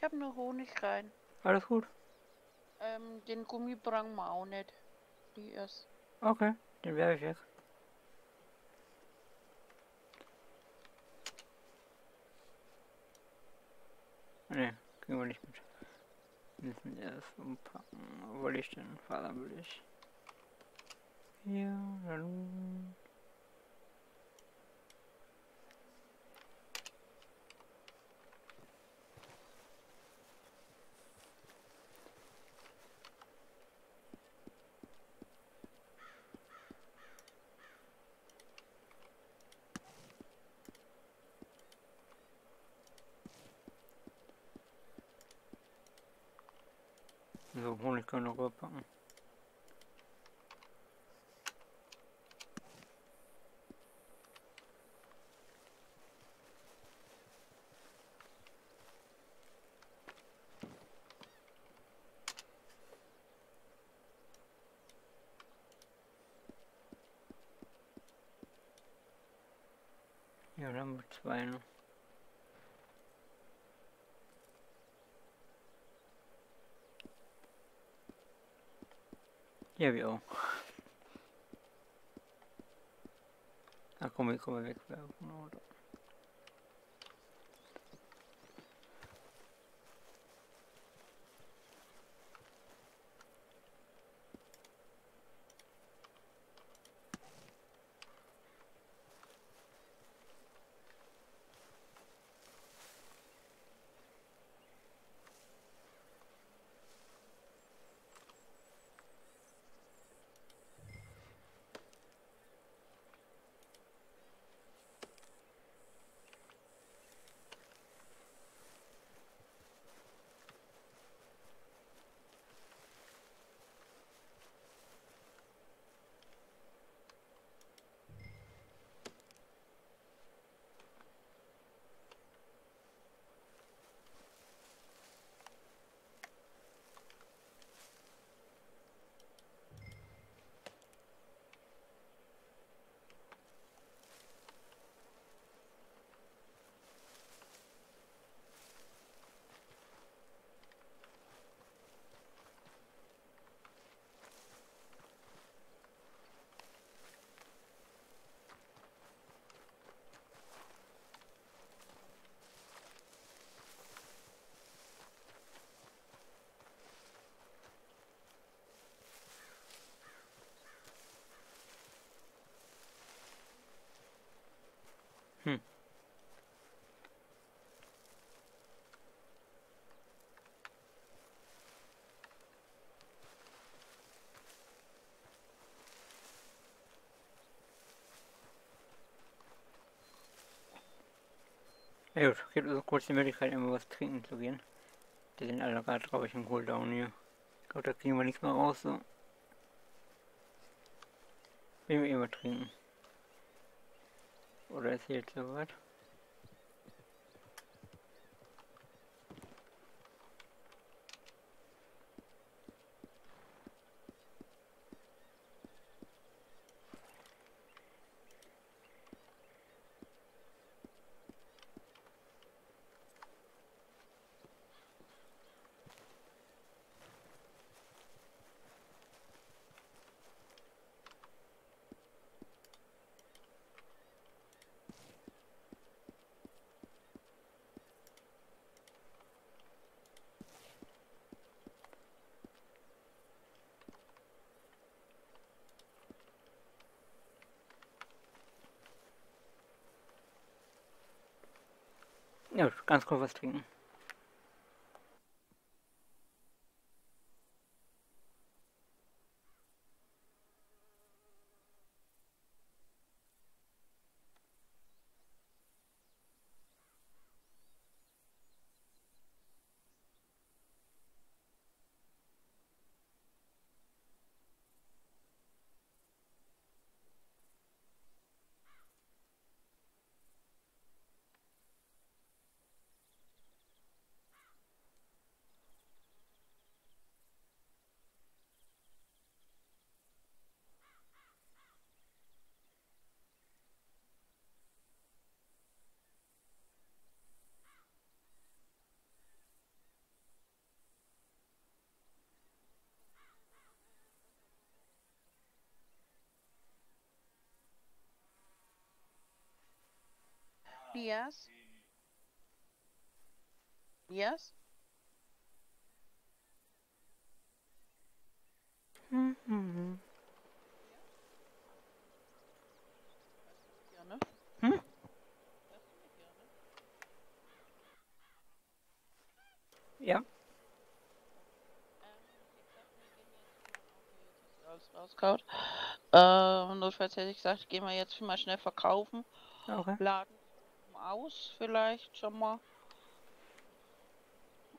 Habe nur Honig rein. Alles gut? Ähm, den Gummi brauchen wir auch nicht. Die erst. Okay, den werfe ich weg. Ne, kriegen wir nicht mit. Müssen erst umpacken. Wo will ich denn? Faser will ich. Hier, dann. So, Honig können wir noch rüberpacken. Ja, dann haben wir zwei noch. Ja, wir auch. Ah, komm, wir kommen wegwerfen, oder? Hm. Ja gut, gibt also kurz die Möglichkeit, immer was trinken zu gehen. Die sind alle gerade, glaube ich, im Cooldown hier. Ich glaube, da kriegen wir nichts mehr raus, so. Wie wir immer trinken. Oder ist hier jetzt soweit? Ja, gut, ganz kurz was trinken. Yes. Yes. Mhm. Gerne. Hm? Ja, rauskaut. Äh, notfalls hätte ich gesagt, gehen wir jetzt mal schnell verkaufen. okay. Laden aus vielleicht schon mal.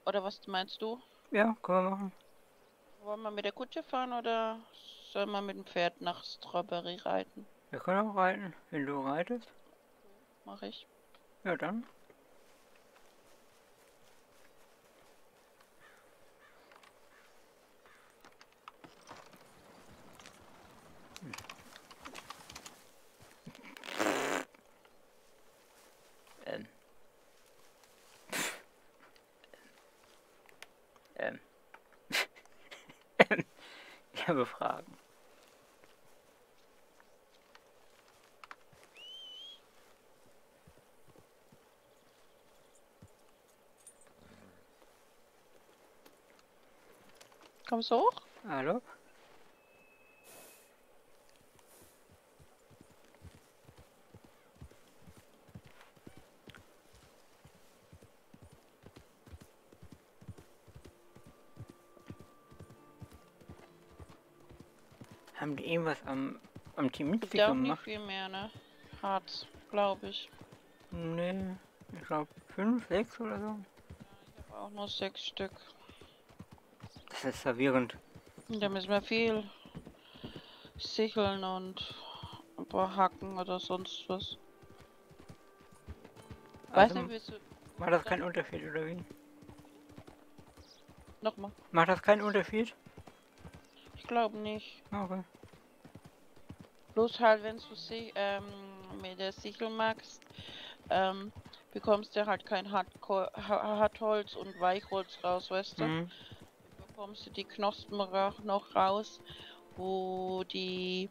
Oder was meinst du? Ja, können wir machen. Wollen wir mit der Kutsche fahren oder sollen wir mit dem Pferd nach Strawberry reiten? Wir können auch reiten, wenn du reitest. Mach ich. Ja, dann. Ähm. Ähm. Ich habe Fragen. Kommst du hoch? Hallo? Haben die irgendwas am, am Team Gibt ja auch nicht viel mehr, ne? Harz, glaube ich. Nee, ich glaube fünf, sechs oder so. Ich habe auch nur sechs Stück. Das ist verwirrend. Da müssen wir viel sicheln und ein paar hacken oder sonst was. Weiß Also, nicht, willst du. macht das keinen Unterschied oder wie? Nochmal. Macht das keinen Unterschied? Ich glaube nicht. Okay. Bloß halt, wenn du sie ähm, mit der Sichel magst, ähm, bekommst du halt kein Hartko Hartholz und Weichholz raus, weißt du? Mhm. Bekommst du die Knospen noch raus, wo die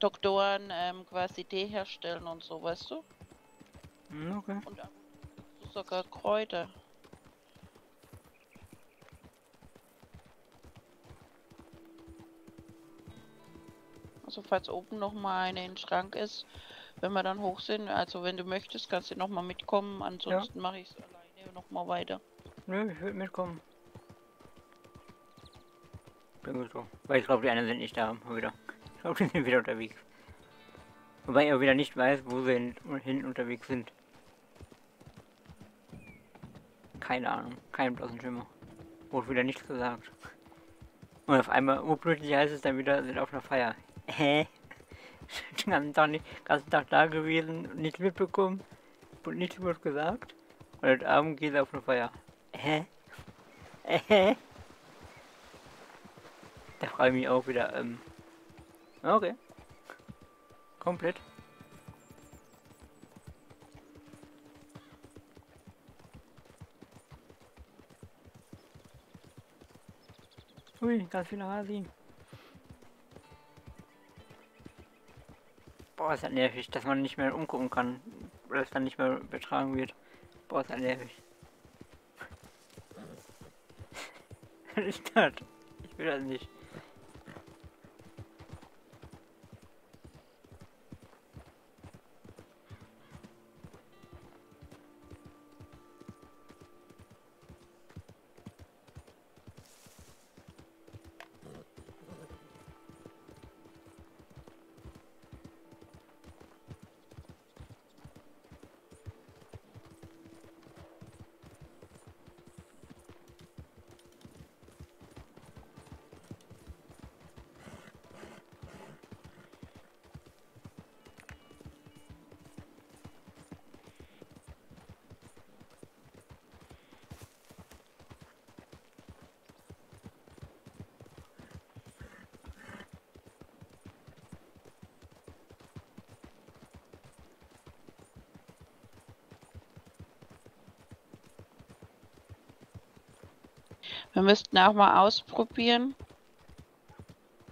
Doktoren ähm, quasi Tee herstellen und so, weißt du? Mhm, Okay. Und ab- sogar Kräuter. Also falls oben noch mal eine im Schrank ist, wenn wir dann hoch sind. Also wenn du möchtest, kannst du nochmal mitkommen. Ansonsten mache ich es alleine nochmal weiter. Nö, ich will mitkommen. Bin gut so. Weil ich glaube, die anderen sind nicht da. Wieder. Ich glaube, die sind wieder unterwegs. Wobei auch wieder nicht weiß, wo sie hin, hin unterwegs sind. Keine Ahnung. Kein blassen Schimmer. Wurde wieder nichts gesagt. Und auf einmal, urplötzlich heißt es dann wieder, sind auf einer Feier. Hä? Den ganzen Tag, nicht, ganzen Tag da gewesen, nichts mitbekommen. Und nichts wird gesagt. Und heute Abend geht er auf eine Feier. Hä? Hä? Da frage ich mich auch wieder, ähm. Okay. Komplett. Ui, ganz viele Hasi. Boah, ist das nervig, dass man nicht mehr umgucken kann, weil es dann nicht mehr betragen wird. Boah, ist das nervig. Was ist das? Ich will das nicht. Wir müssten auch mal ausprobieren,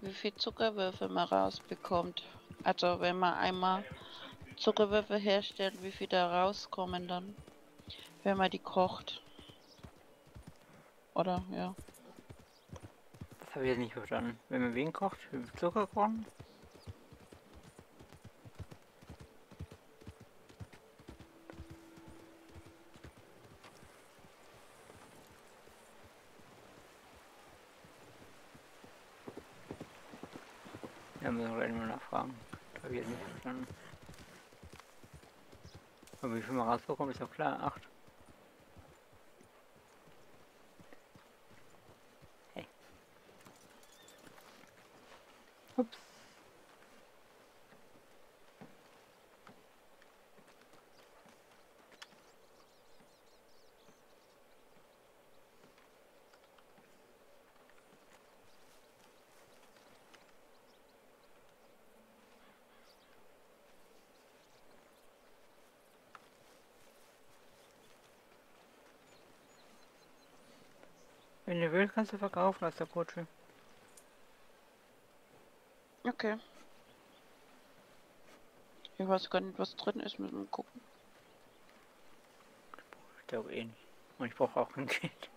wie viel Zuckerwürfel man rausbekommt. Also wenn man einmal Zuckerwürfel herstellt, wie viel da rauskommen dann, wenn man die kocht. Oder ja. Das habe ich jetzt nicht verstanden. Wenn man wen kocht, wie Zucker kochen? So komme ich auch klar. 8. Willst, kannst du verkaufen aus der Kutsche. Okay. Ich weiß gar nicht, was drin ist, müssen wir gucken. Ich glaube eh nicht. Und ich brauche auch kein Geld.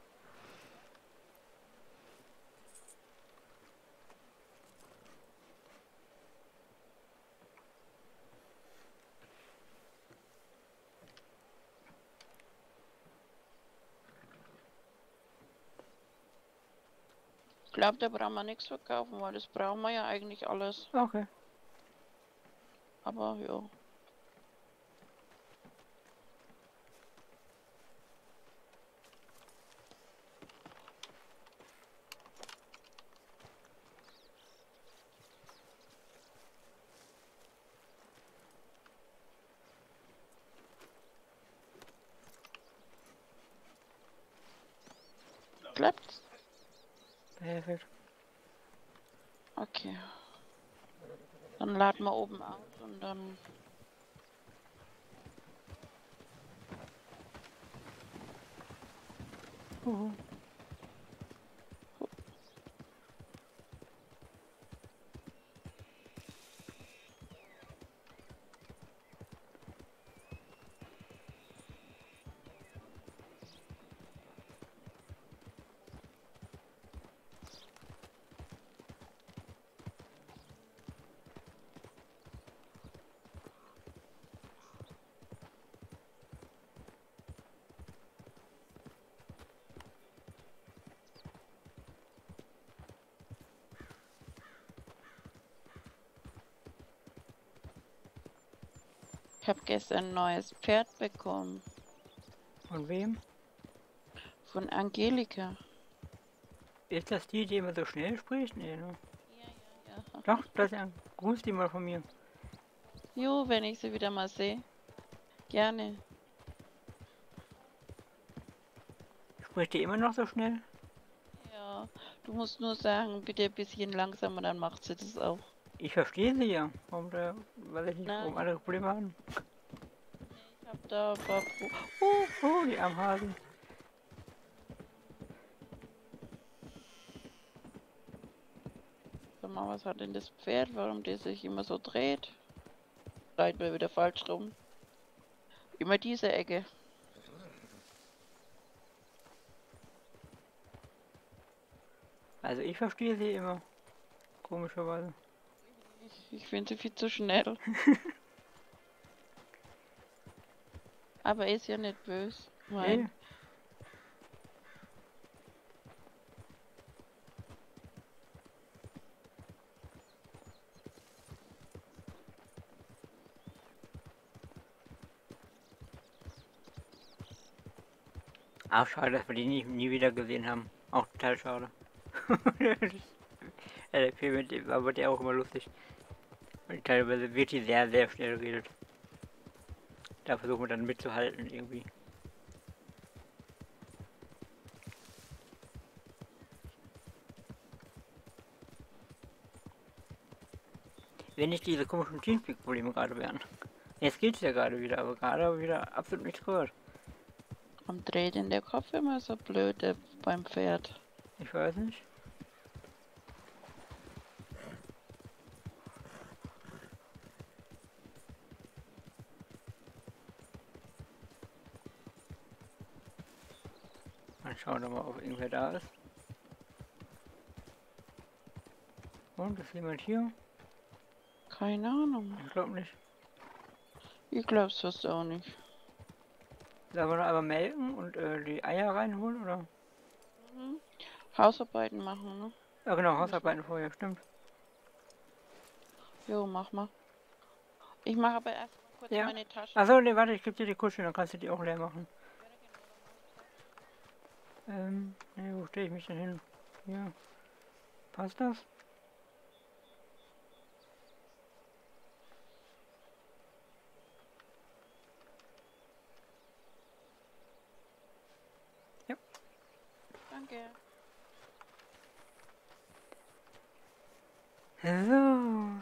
Glaube, da brauchen wir nichts verkaufen, weil das brauchen wir ja eigentlich alles. Okay. Aber ja. Klappt's? Perfekt. Okay. Dann laden wir oben auf und dann. Ich gestern ein neues Pferd bekommen. Von wem? Von Angelika. Ist das die, die immer so schnell spricht? Nee, ne? Ja. Doch, das ist ja. Grüß die mal von mir. Jo, wenn ich sie wieder mal sehe. Gerne. Spricht die immer noch so schnell? Ja. Du musst nur sagen, bitte ein bisschen langsamer, dann macht sie das auch. Ich verstehe sie ja. Warum da, weiß ich nicht, warum andere Probleme haben. Da Pro Oh, oh, die armen Hasen. Sag mal, was hat denn das Pferd? Warum der sich immer so dreht? Reiten wir wieder falsch rum. Immer diese Ecke. Also ich verstehe sie immer. Komischerweise. Ich, ich finde sie viel zu schnell. Aber ist ja nicht böse. Nein. Auch schade, dass wir die nie, nie wieder gesehen haben. Auch total schade. Film mit dem war der auch immer lustig. Und teilweise wird die sehr, sehr schnell redet. Da versuchen wir dann mitzuhalten irgendwie. Wenn nicht diese komischen Teamspeak-Probleme gerade wären. Jetzt geht's ja gerade wieder, aber gerade habe ich wieder absolut nichts gehört. Warum dreht denn der Kopf immer so blöd beim Pferd? Ich weiß nicht. Mal schauen wir mal, ob irgendwer da ist. Und ist jemand hier? Keine Ahnung. Ich glaube nicht. Ich glaub's fast auch nicht. Sollen wir noch einmal melken und äh, die Eier reinholen, oder? Mhm. Hausarbeiten machen, ne? Ja genau, Hausarbeiten vorher, stimmt. Jo, mach mal. Ich mache aber erst mal kurz Ja. meine Tasche. Achso, nee, warte, ich gebe dir die Kutsche, dann kannst du die auch leer machen. Ähm, nee, wo stehe ich mich denn hin? Hier. Passt das? Danke.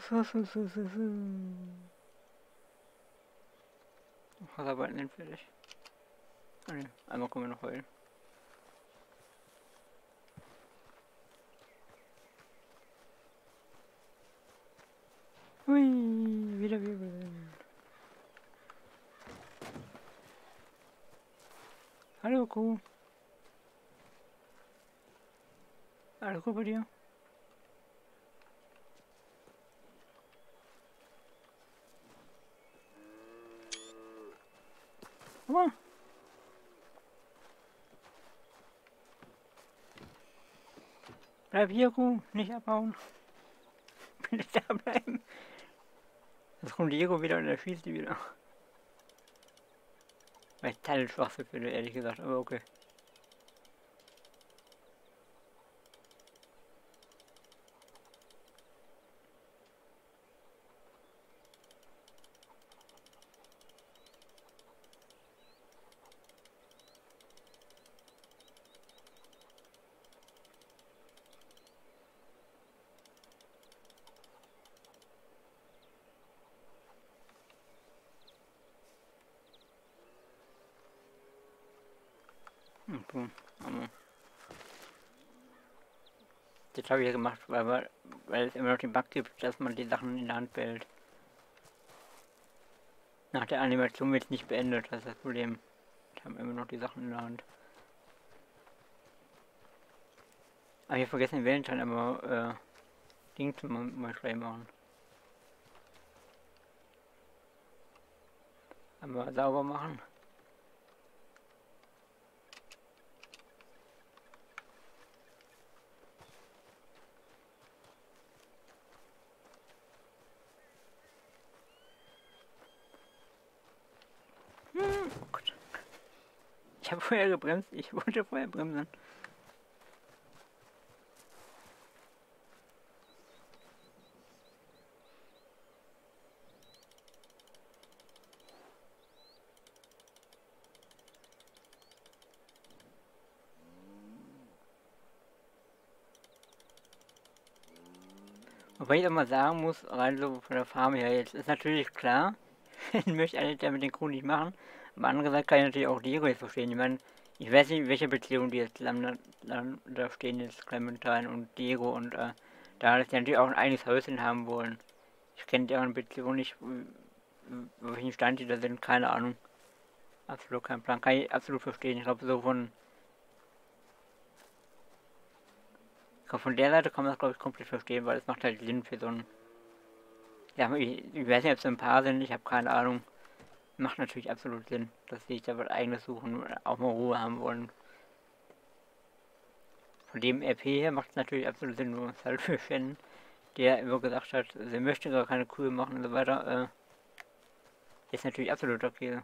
So, so, so, so, so, so. Hausarbeiten sind fertig. Ah, ne, einmal können wir noch heulen. Hui, wieder wirbeln. Hallo Kuh. Alles gut bei dir? Mal. Bleib hier, Kuh. Nicht abhauen. Bitte da bleiben. Jetzt kommt Diego wieder und er schießt die wieder. Weil ich total Schwachsinn finde, ehrlich gesagt, aber okay. Hm, boom. Aber Das habe ich ja gemacht, weil, weil es immer noch den Bug gibt, dass man die Sachen in der Hand behält. Nach der Animation wird es nicht beendet, das ist das Problem. Ich habe immer noch die Sachen in der Hand. Aber ich habe vergessen, den Valentine aber äh, Ding zum mal, schnell machen. Einmal sauber machen. Ich habe vorher gebremst. Ich wollte vorher bremsen. Wobei ich auch mal sagen muss, rein so von der Farm her, jetzt ist natürlich klar, ich möchte eigentlich der mit den Kuh nicht machen. Aber andererseits kann ich natürlich auch Diego jetzt verstehen. Ich meine, ich weiß nicht, welche Beziehung die jetzt da, da stehen, jetzt Clementine und Diego und äh, da dass die natürlich auch ein eigenes Häuschen haben wollen. Ich kenne deren Beziehung nicht, auf welchen Stand die da sind, keine Ahnung. Absolut kein Plan, kann ich absolut verstehen. Ich glaube, so von Von der Seite kann man das, glaube ich, komplett verstehen, weil es macht halt Sinn für so ein... Ja, ich, ich weiß nicht, ob es ein paar sind, ich habe keine Ahnung. Macht natürlich absolut Sinn, dass sie sich da was eigenes suchen, auch mal Ruhe haben wollen. Von dem RP her macht es natürlich absolut Sinn, nur es halt für Shen, der immer gesagt hat, sie möchte gar keine Kühe machen und so weiter, äh, ist natürlich absolut okay.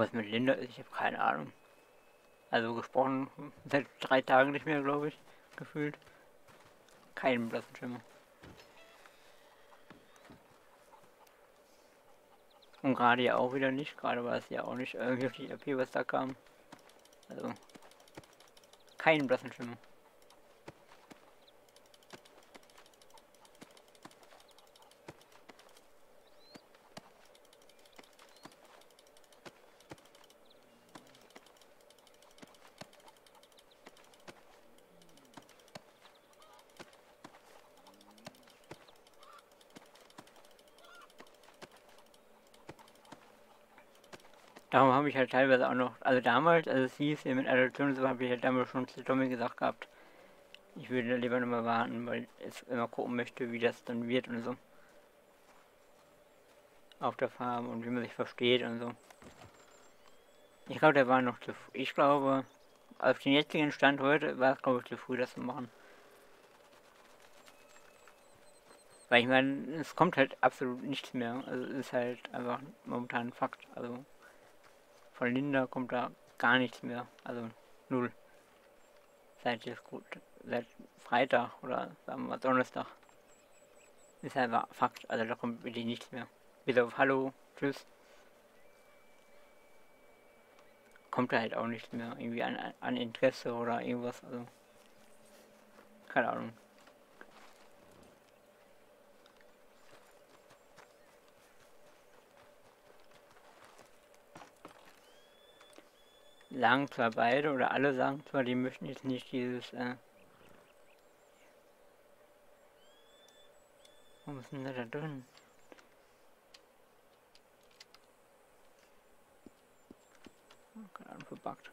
Und was mit Linda ist, ich habe keine Ahnung. Also gesprochen seit drei Tagen nicht mehr, glaube ich, gefühlt. Keinen blassen Schimmer. Und gerade ja auch wieder nicht, gerade war es ja auch nicht irgendwie auf die AP, was da kam. Also, keinen blassen Schimmer. Darum habe ich halt teilweise auch noch, also damals, als es hieß, mit Adoption so, habe ich halt damals schon zu Tommy gesagt gehabt, ich würde lieber nochmal warten, weil ich immer gucken möchte, wie das dann wird und so. Auf der Farm und wie man sich versteht und so. Ich glaube, der war noch zu früh. Ich glaube, auf den jetzigen Stand heute war es, glaube ich, zu früh, das zu machen. Weil ich meine, es kommt halt absolut nichts mehr. Also es ist halt einfach momentan ein Fakt. Also von Linda kommt da gar nichts mehr. Also null. Seit jetzt gut. Seit Freitag oder sagen wir Donnerstag. Ist einfach Fakt. Also da kommt wirklich nichts mehr. Bis auf Hallo, Tschüss. Kommt da halt auch nichts mehr. Irgendwie an, an Interesse oder irgendwas. Also. Keine Ahnung. Sagen zwar beide oder alle sagen zwar, die möchten jetzt nicht dieses, äh Warum ist denn da drin? Oh, keine Ahnung, verbuggt.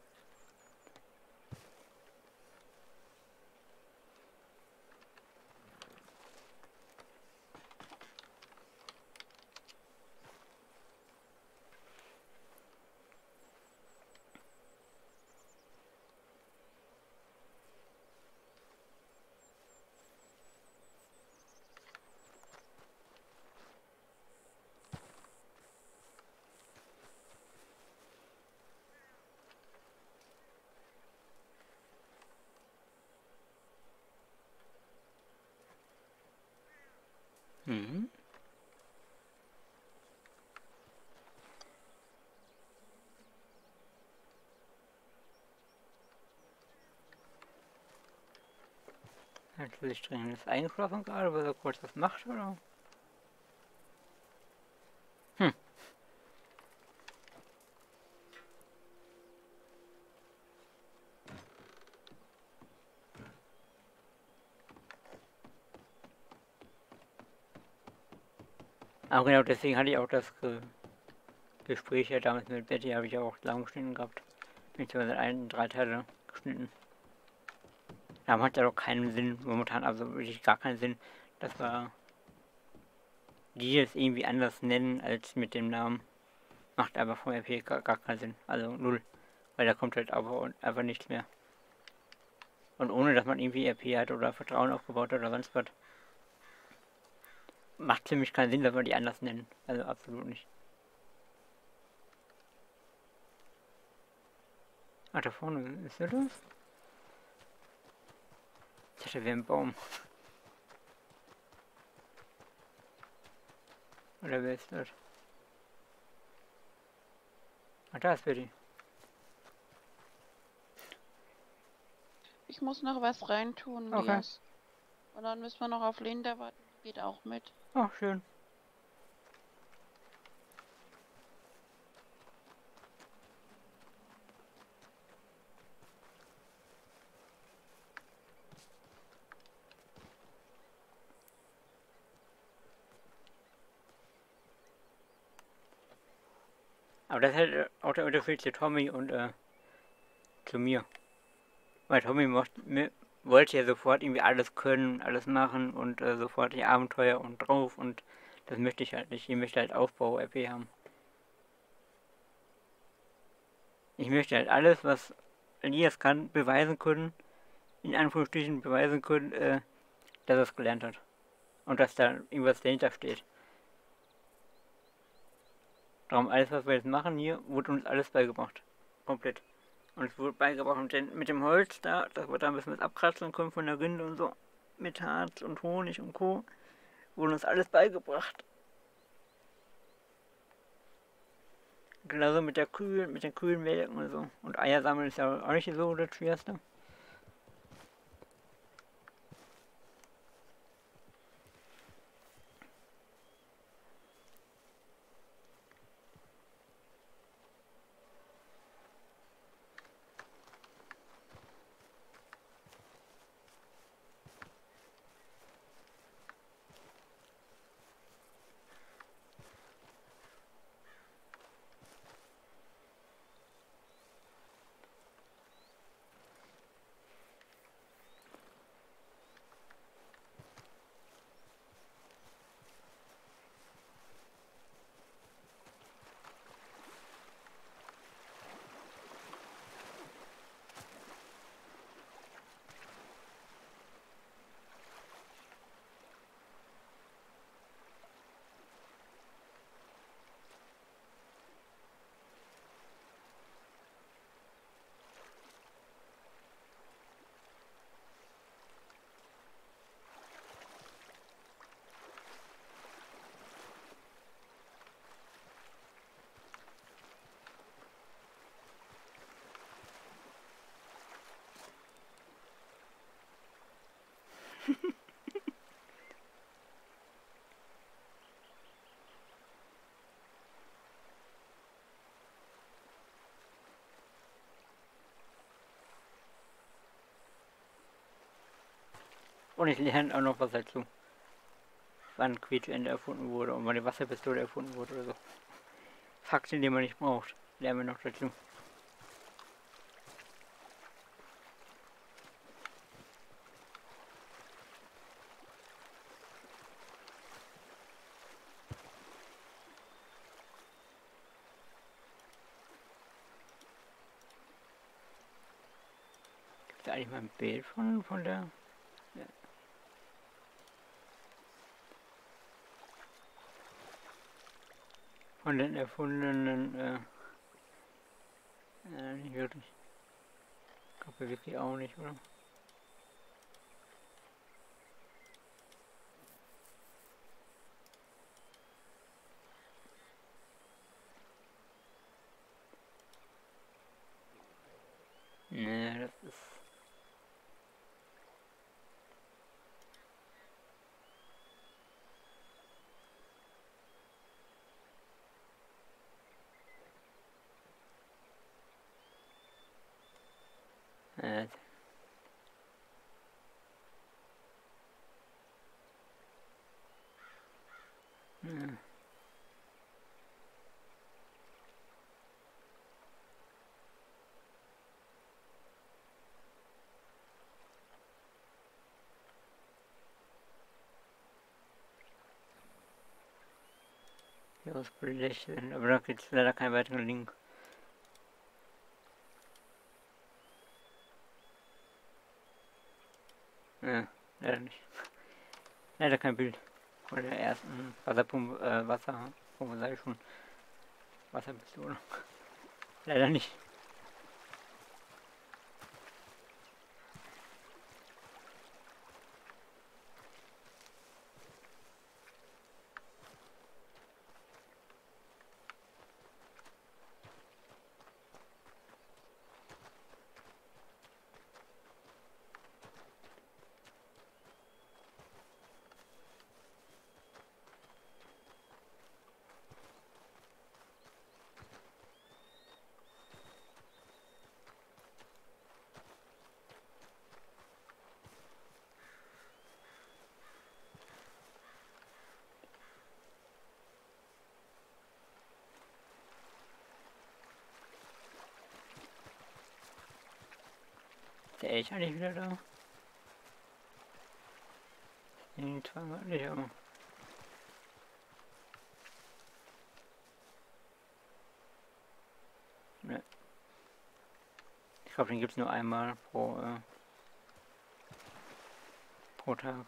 Mhm. Natürlich dringend ist eingeschlafen gerade, weil er kurz was macht, oder? Hm. Aber genau deswegen hatte ich auch das Ge Gespräch ja damals mit Betty, habe ich auch lang geschnitten gehabt. Beziehungsweise ein, drei Teile geschnitten. Da macht ja doch keinen Sinn momentan, also wirklich gar keinen Sinn, dass wir die es irgendwie anders nennen als mit dem Namen. Macht aber vom RP gar, gar keinen Sinn. Also null. Weil da kommt halt aber einfach nichts mehr. Und ohne dass man irgendwie RP hat oder Vertrauen aufgebaut hat oder sonst was. Macht für mich keinen Sinn, dass wir die anders nennen. Also absolut nicht. Ah, da vorne ist er das? Ich dachte, wir ein Baum. Oder wer ist das? Ah, da ist Betty. Ich muss noch was reintun, Okay. Lias. Und dann müssen wir noch auf Linda warten. Geht auch mit. Ach, schön. Aber das ist halt auch der Unterschied zu Tommy und äh, zu mir. Weil Tommy mocht, wollte ja sofort irgendwie alles können, alles machen und äh, sofort die Abenteuer und drauf und das möchte ich halt nicht. Ich möchte halt Aufbau-RP haben. Ich möchte halt alles, was Elias kann, beweisen können, in Anführungsstrichen beweisen können, äh, dass er es gelernt hat. Und dass da irgendwas dahinter steht. Darum alles, was wir jetzt machen hier, wurde uns alles beigebracht. Komplett. Und es wurde beigebracht mit, dem Holz da, dass wir da ein bisschen was abkratzen können von der Rinde und so. Mit Harz und Honig und Co. Wurde uns alles beigebracht. Genauso mit der Kühl, mit den kühlen Melken und so. Und Eier sammeln ist ja auch nicht so das Schwerste. Und ich lerne auch noch was dazu. Wann Quietschende erfunden wurde und wann die Wasserpistole erfunden wurde oder so. Fakten, die man nicht braucht, lernen wir noch dazu. Gibt es eigentlich mal ein Bild von, von der von den erfundenen, äh, äh, nicht wirklich. Ich glaube wirklich auch nicht, oder? Nee, das ist... Äh, Jahresbelächeln, aber da gibt es leider keinen weiteren Link. Ja, leider nicht. Leider kein Bild von der ersten Wasserpumpe, äh, Wasserpumpe sag ich schon. Wasserpistole. Leider nicht. Elch eigentlich wieder da? Twang hat nicht, aber. Ne. Ich glaube, den gibt es nur einmal pro, äh, pro Tag.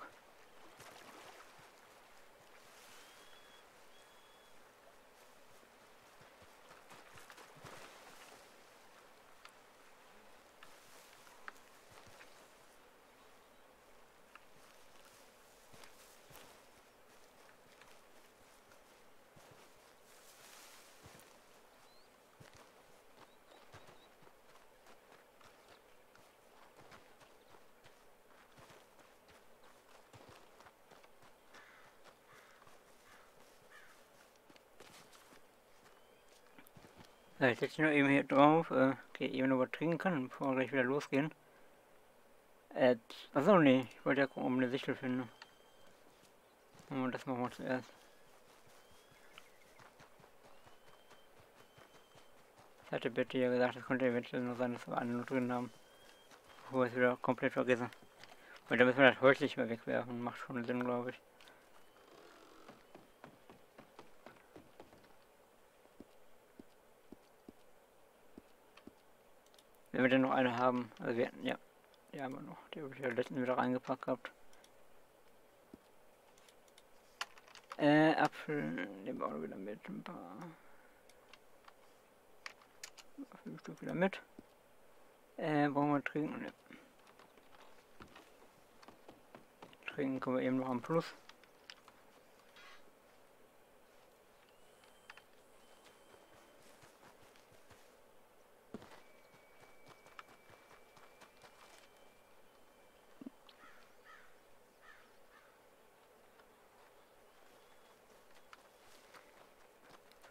Ich setze nur eben hier drauf, äh, okay, eben noch was trinken kann, bevor wir gleich wieder losgehen. Äh, achso, nee, ich wollte ja gucken, ob eine Sichel finden. Und das machen wir zuerst. Das hatte Betty ja gesagt, es könnte eventuell nur sein, dass wir eine noch drin haben. Bevor wir es wieder komplett vergessen. Weil da müssen wir das Holz nicht mehr wegwerfen, macht schon Sinn, glaube ich. Wenn wir denn noch eine haben. Also wir hatten, ja. Die haben wir noch. Die habe ich ja letztens wieder reingepackt gehabt. Äh, Apfel nehmen wir auch wieder mit. Ein paar. Fünf Stück wieder mit. Äh, brauchen wir trinken? Ne. Trinken können wir eben noch am Plus.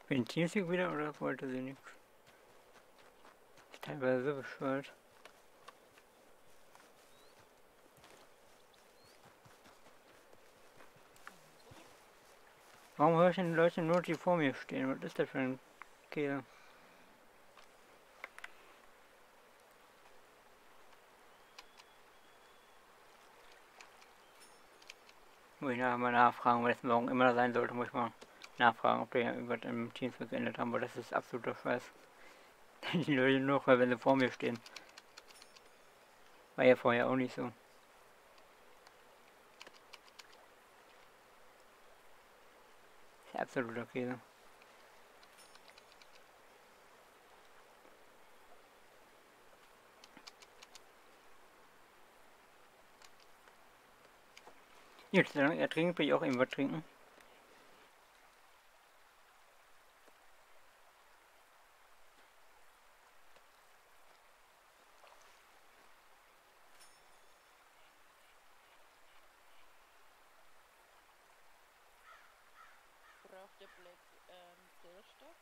Benzinsieg wieder oder wollte sie nichts? Ist teilweise so bescheuert. Warum höre ich denn Leute nur, die vor mir stehen? Was ist das für ein Käse? Muss ich nachher mal nachfragen, weil es morgen immer sein sollte, muss ich mal nachfragen, ob wir irgendwas im Teamspeak geändert haben, weil das ist absoluter Scheiß. Die Leute nur, weil wenn sie vor mir stehen. War ja vorher auch nicht so. Ist absoluter Käse. Jetzt, er trinkt, will ich auch irgendwas trinken. Braucht der Black ähm, Zellstoff?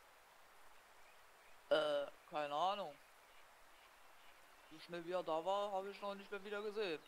Äh, keine Ahnung. Wie er da war, habe ich noch nicht mehr wieder gesehen.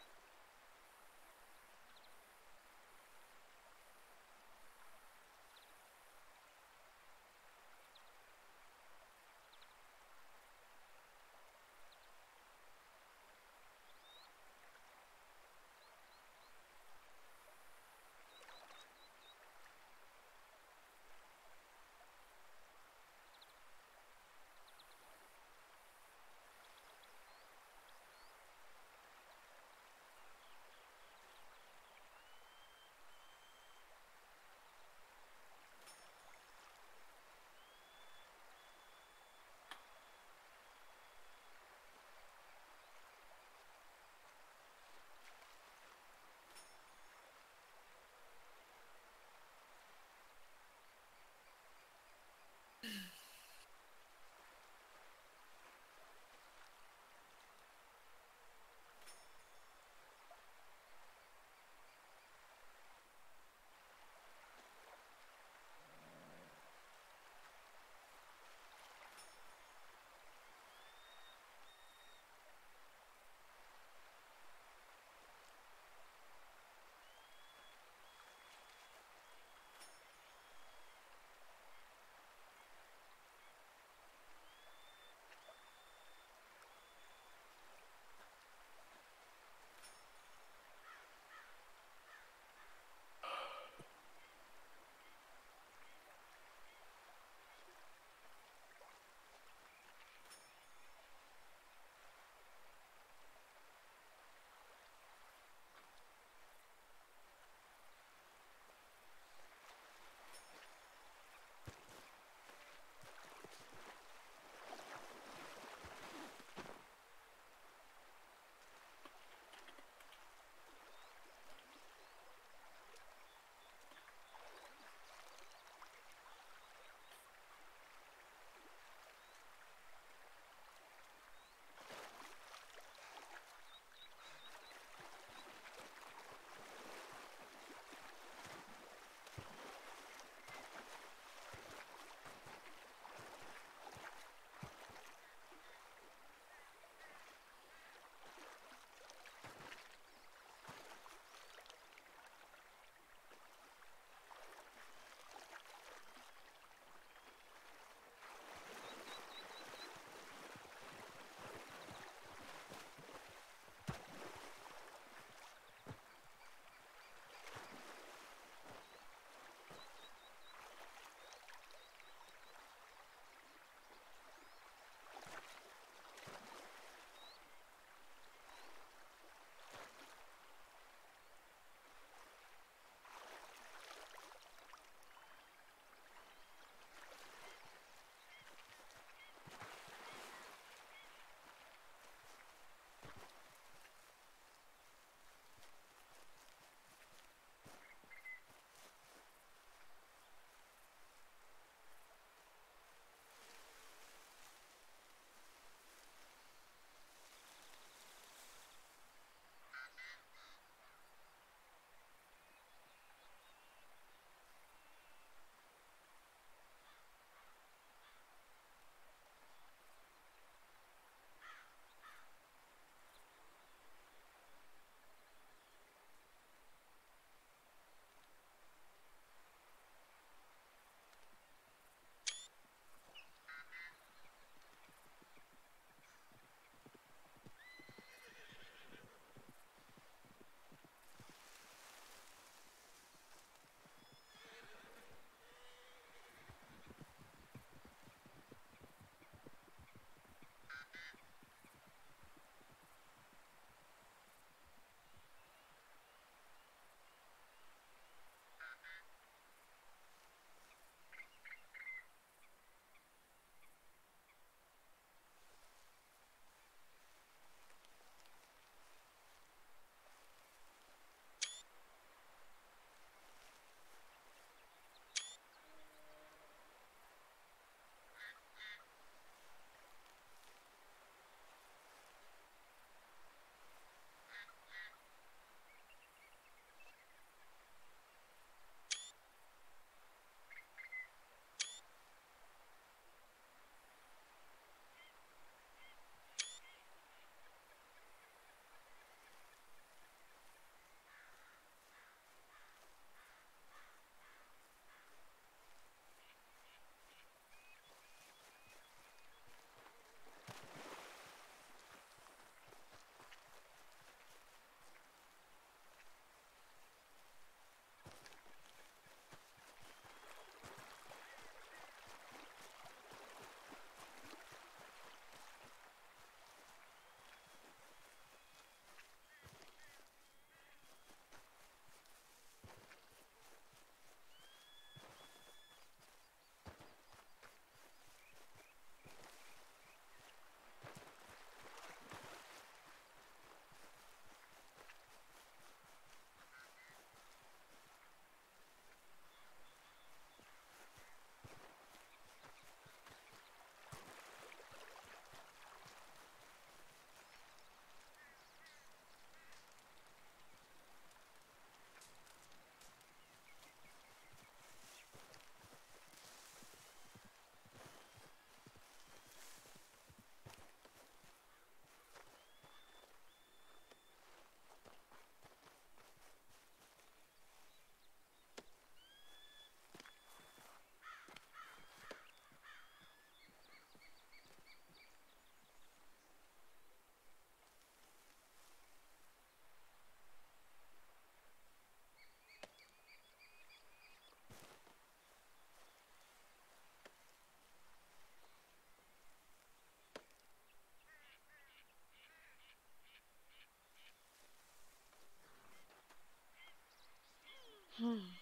Hmm.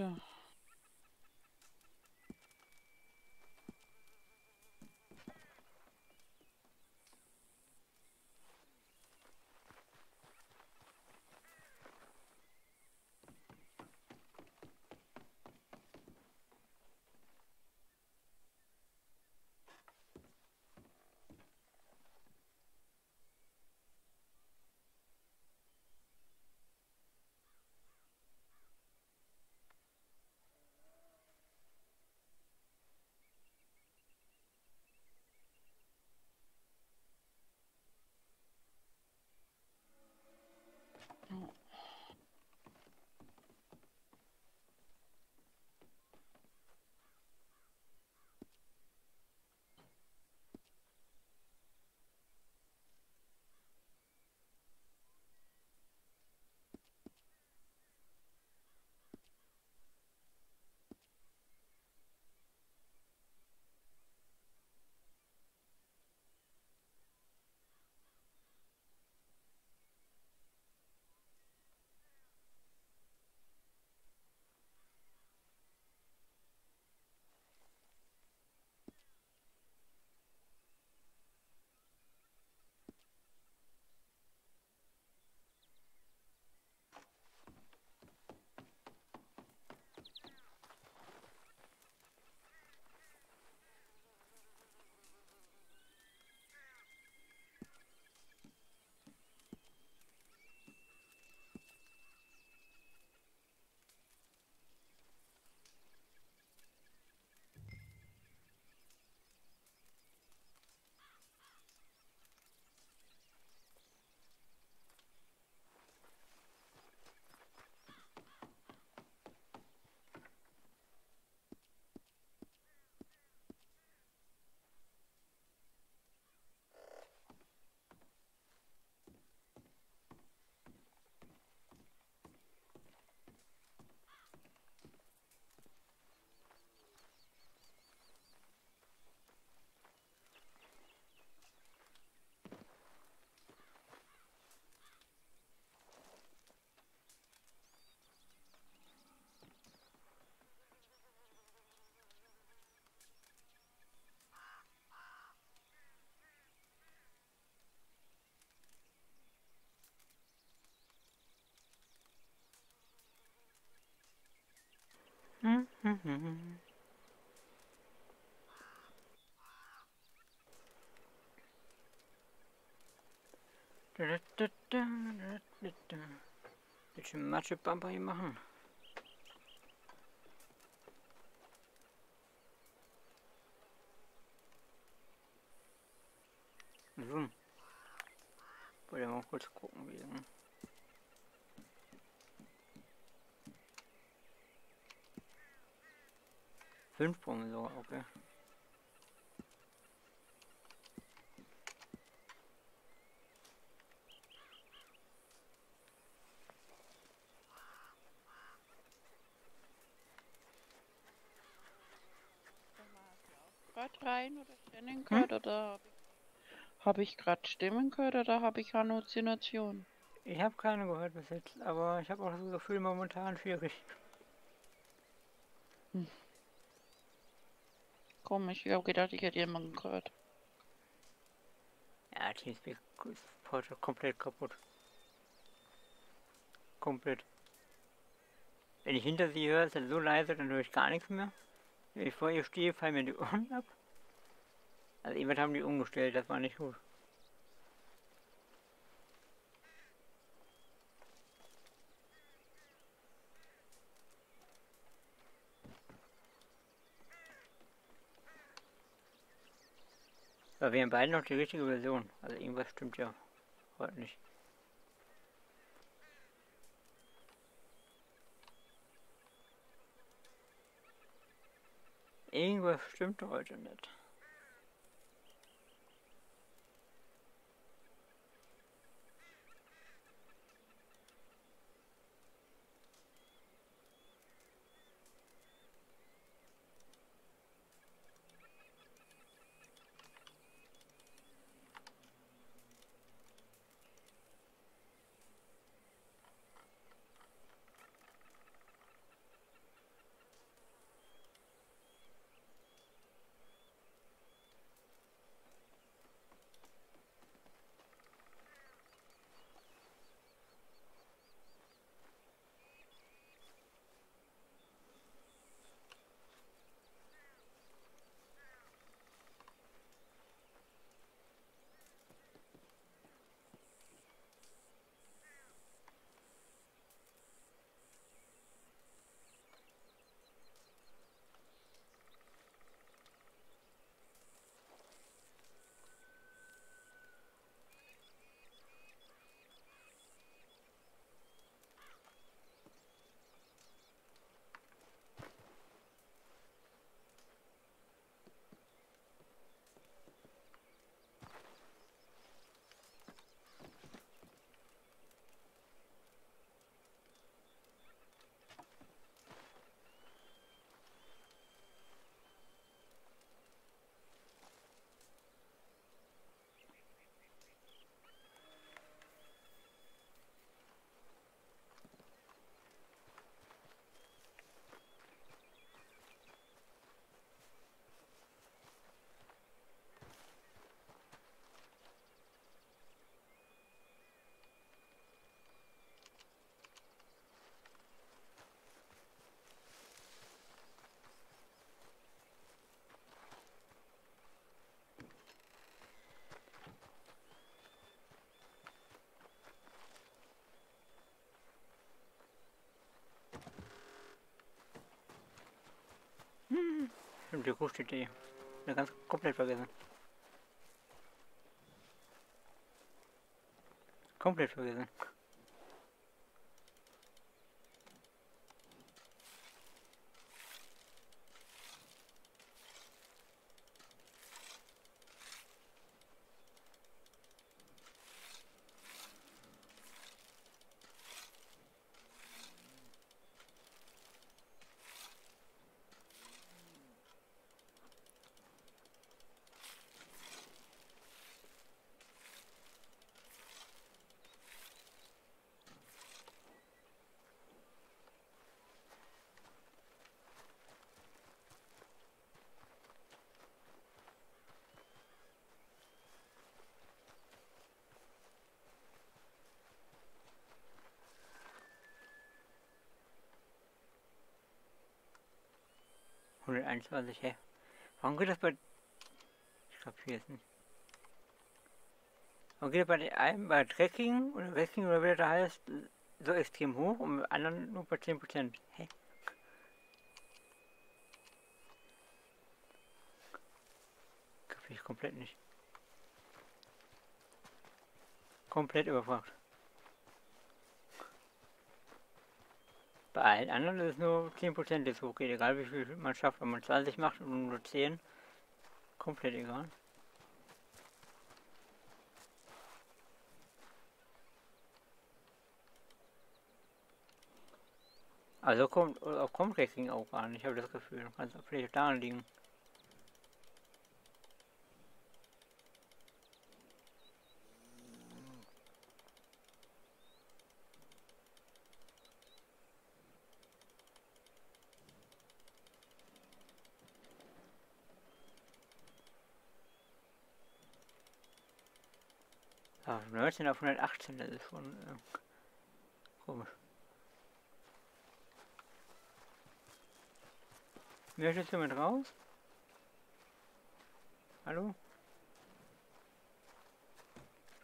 klar. Beetje matchup aan bij je maken. Zoom. Wil je maar goed. 5 Promille sogar, okay. Gerade rein oder Stimmen hm? gehört hm? oder habe ich gerade Stimmen gehört oder habe ich Halluzinationen? Ich habe keine gehört bis jetzt, aber ich habe auch das Gefühl momentan schwierig. Hm. Komisch, ich habe gedacht, ich hätte jemanden gehört. Ja, Teamspeak ist heute komplett kaputt. Komplett. Wenn ich hinter sie höre, ist er so leise, dann höre ich gar nichts mehr. Wenn ich vor ihr stehe, fallen mir die Ohren ab. Also jemand haben die umgestellt, das war nicht gut. Aber wir haben beide noch die richtige Version. Also irgendwas stimmt ja heute nicht. Irgendwas stimmt heute nicht. Und die steht hier. Ja, ganz komplett vergessen. Komplett vergessen. Hunderteinundzwanzig, hä? Warum geht das bei... Ich glaube hier ist nicht. Warum geht das bei den einen bei Trekking oder Wrecking oder wie das da heißt, so extrem hoch und beim anderen nur bei 10%? Hä? Kapier ich komplett nicht. Komplett überfragt. Bei allen anderen ist es nur 10% jetzt hochgeht, egal wie viel man schafft. Wenn man 20 macht und nur 10, komplett egal. Also kommt auf Comtracking auch an, ich habe das Gefühl. Kann es vielleicht daran liegen. Ah, 19 auf 118, das ist schon äh, komisch. Möchtest du mit raus? Hallo?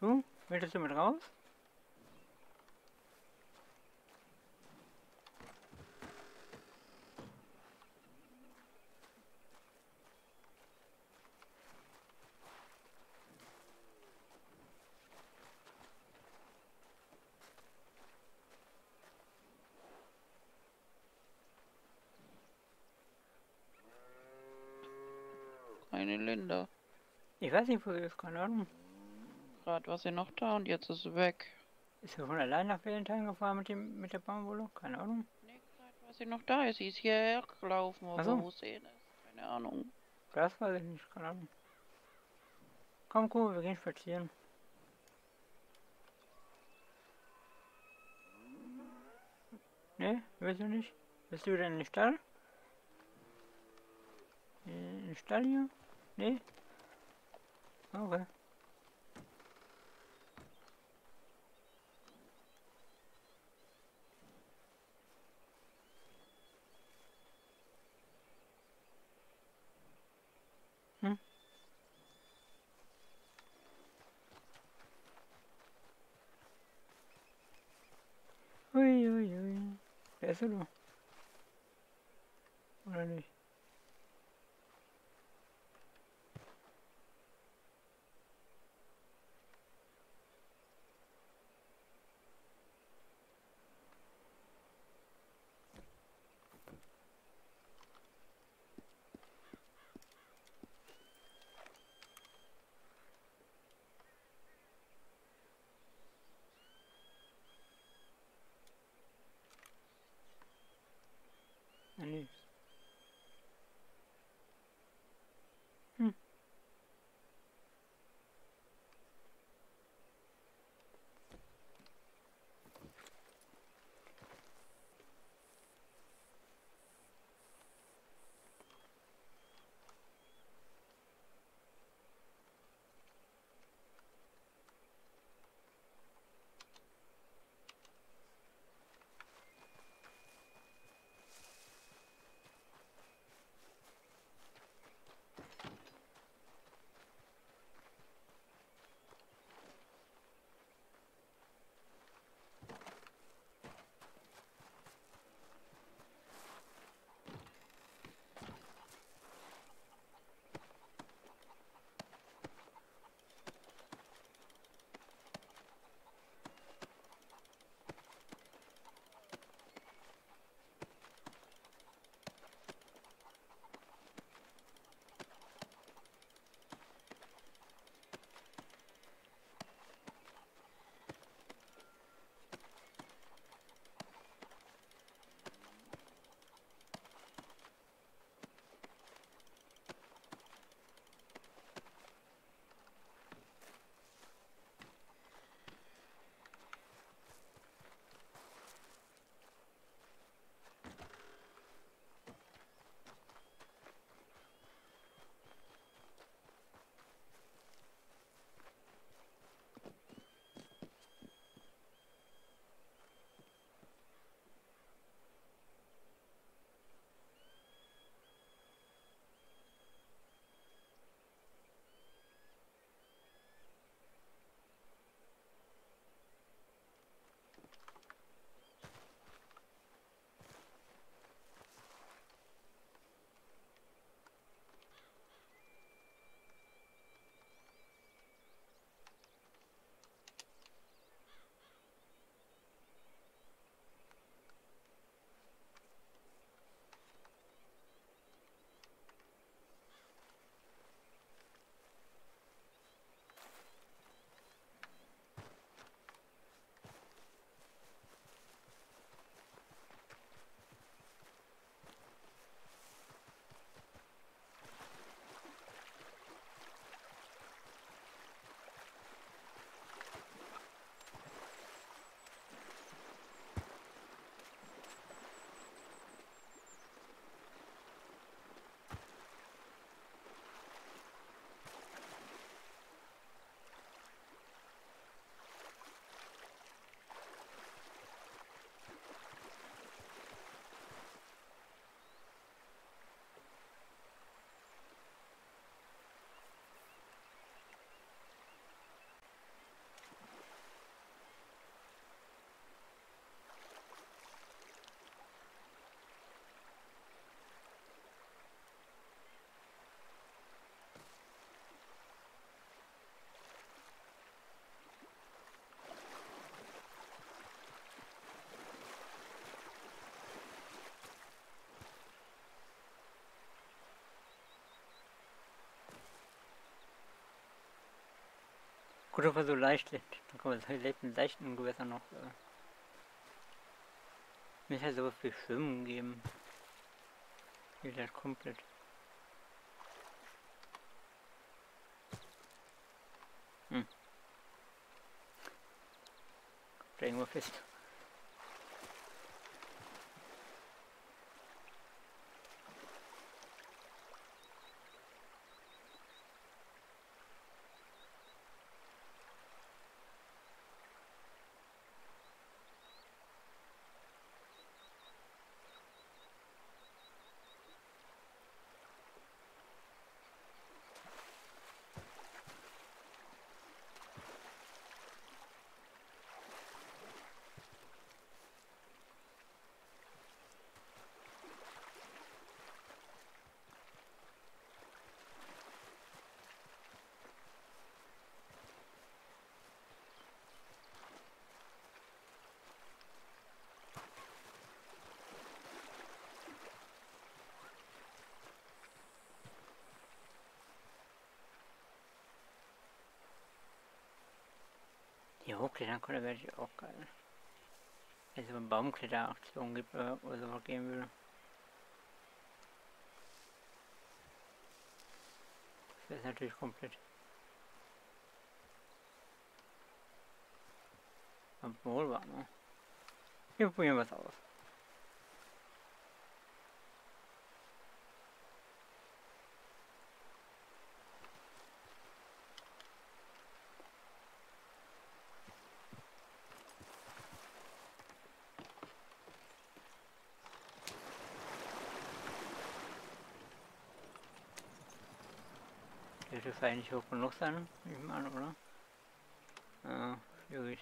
Du? Möchtest du mit raus? Keine Linda. Ich weiß nicht, wo sie ist, keine Ahnung. Gerade war sie noch da und jetzt ist sie weg. Ist sie von allein nach Valentine gefahren mit, dem, mit der Baumwolle? Keine Ahnung. Nee, gerade war sie noch da. Sie ist hierher gelaufen, aber so. wo sie ist, keine Ahnung. Das weiß ich nicht, keine Ahnung. Komm, cool, wir gehen spazieren. Ne, willst du nicht? Willst du wieder in den Stall? In den Stall hier? Ne? Okay. Hm? Ui, ui, ui. Wer ist er noch? Oder Gut, ob er so leicht. Dann kann man so leichten, leichten Gewässer noch. Äh, mir halt sowas wie Schwimmen geben. Geht halt komplett. Hm. Da irgendwo fest. Hier hochklettern konnte, wäre ich auch geil. Wenn es eine Baumkletteraktion gibt oder, oder sowas geben würde. Das wäre natürlich komplett. Obwohl, warte mal. Wir probieren was aus. Der dürfte eigentlich hoch genug sein, ich mal oder? Ja, schwierig.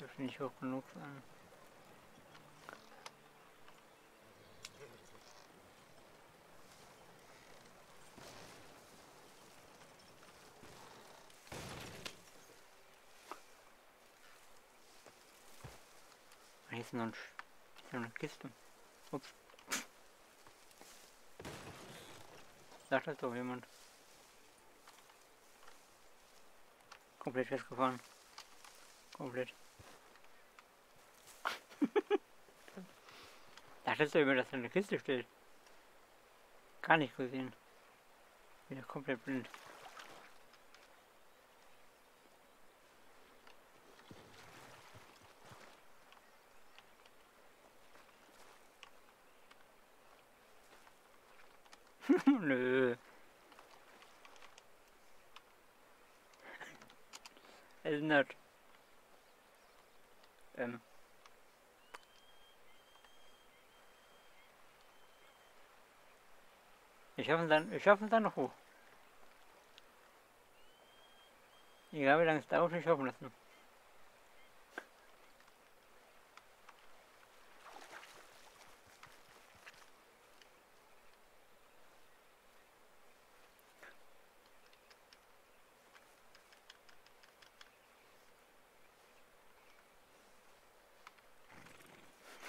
Dürfte nicht hoch genug sein. Hier ist noch eine Kiste. Ups. Sagt das doch jemand. Komplett festgefahren. Komplett. Dachtest du immer, dass da eine Kiste steht? Gar nicht gesehen. Wieder komplett blind. Nö. Ist nicht. Ähm. Ich es dann, ich es dann noch hoch. Egal wie lange es dauert, ich schaffen lassen.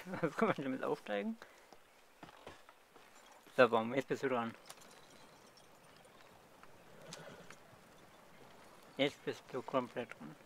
Was kann man damit aufsteigen? Bist du dran. Jetzt bist du komplett dran.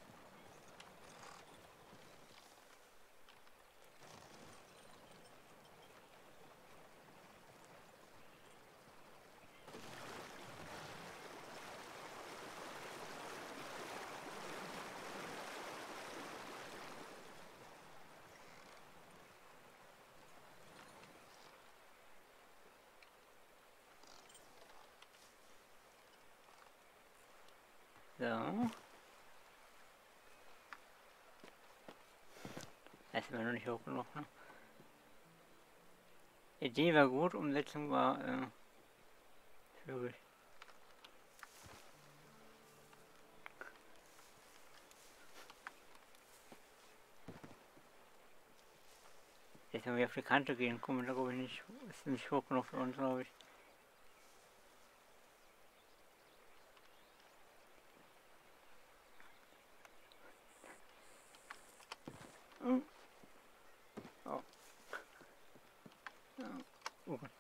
So. Ist immer noch ne? Idee war gut, Umsetzung war äh, schwierig. Jetzt wenn wir auf die Kante gehen, kommen da glaube ich nicht, ist nicht hoch genug für uns, glaube ich. Mm. Oh. Ja. Oh Gott.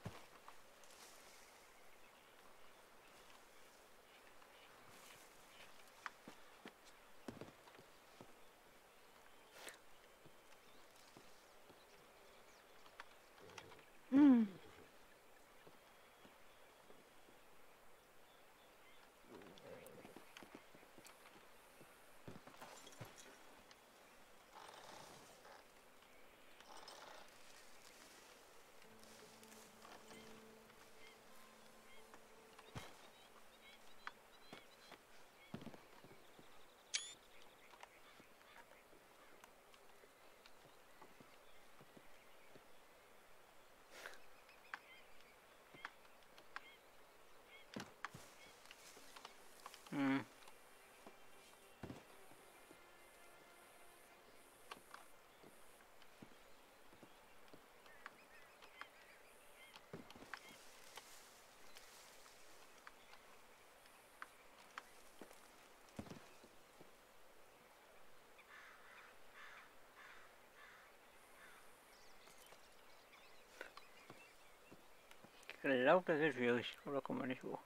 Glaube, das wird schwierig. Oder kommen wir nicht hoch.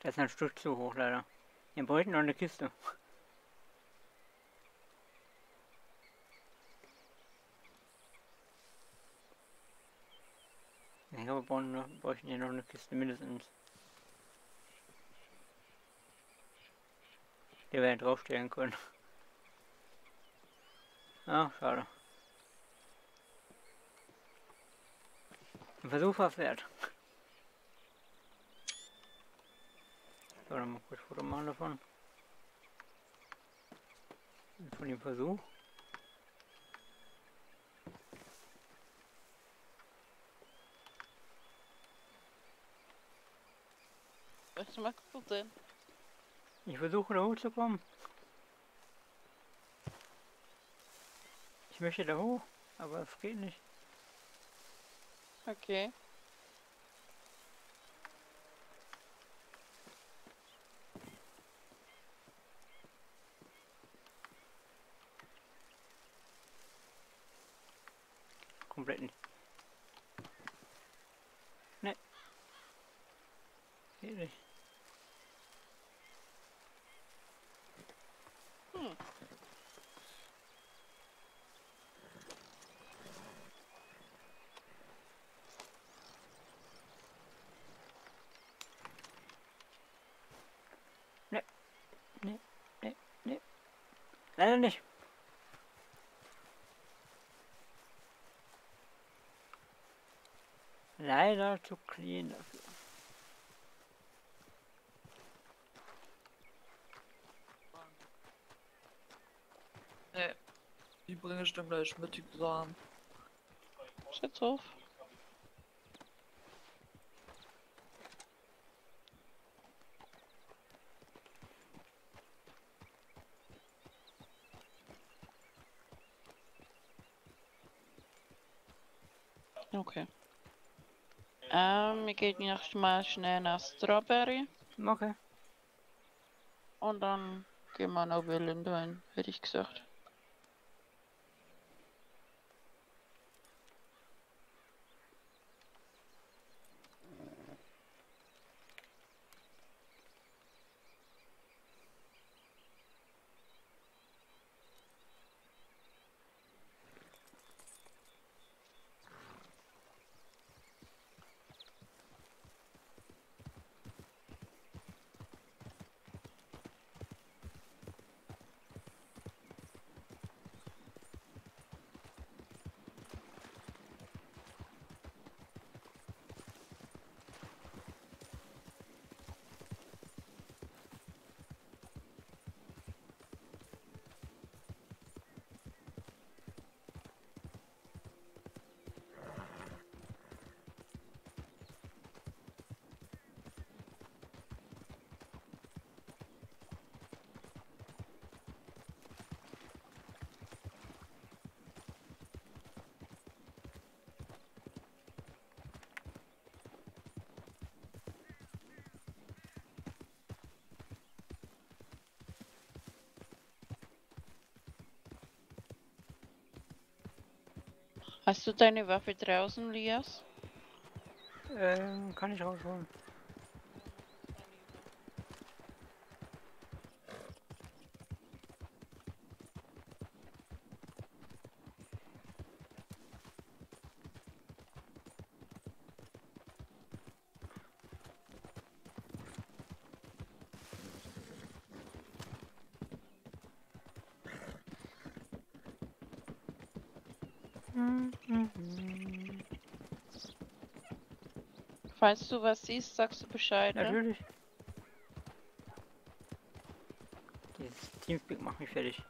Das ist ein Stück zu hoch leider. Wir bräuchten noch eine Kiste. Ich glaube, wir bräuchten hier noch eine Kiste mindestens. Die wir ja draufstellen können. Ah, schade. Ein Versuch war es wert. So, dann mal kurz Foto machen davon. Von dem Versuch. Was machst du denn? Ich versuche da hochzukommen. Ich möchte da hoch, aber es geht nicht. Okay. Komplett nicht. Ne. Geht nicht. Hm. Leider nicht. Leider zu clean dafür. Nee. Die bringe ich dann gleich mit, die Sachen. Schätz auf. Okay. Ähm, wir gehen noch mal schnell nach Strawberry Okay. und dann gehen wir nach Valentine, hätte ich gesagt. Hast du deine Waffe draußen, Lias? Ähm, kann ich rausholen. Falls du was siehst, sagst du Bescheid, ne? Natürlich. Dieses Teamspeak macht mich fertig.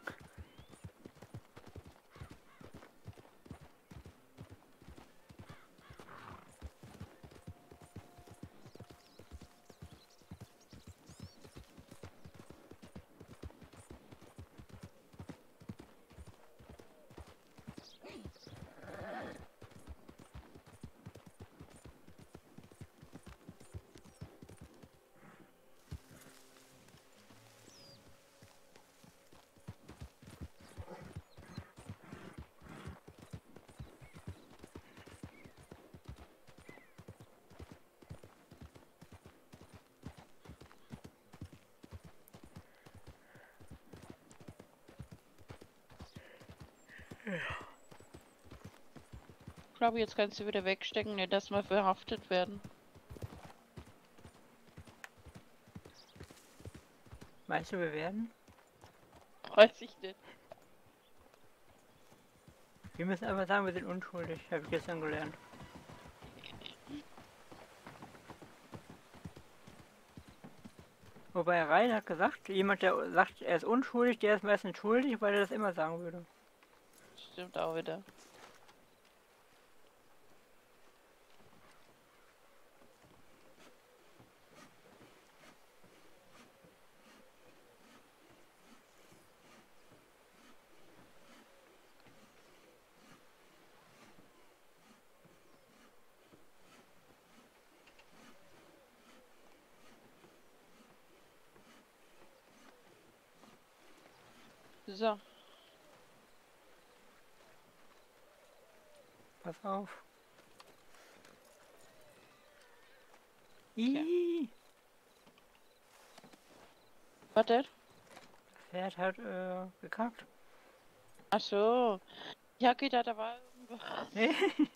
Ich glaube, jetzt kannst du wieder wegstecken, nicht dass wir verhaftet werden. Meinst du, wir werden? Weiß ich nicht. Wir müssen einfach sagen, wir sind unschuldig, habe ich gestern gelernt. Wobei Rhein hat gesagt, jemand, der sagt, er ist unschuldig, der ist meistens schuldig, weil er das immer sagen würde. Stimmt auch wieder. So, Pass auf. Ih, warte. das Pferd hat äh, gekackt. Ach so. Ja, geht da, da war irgendwas.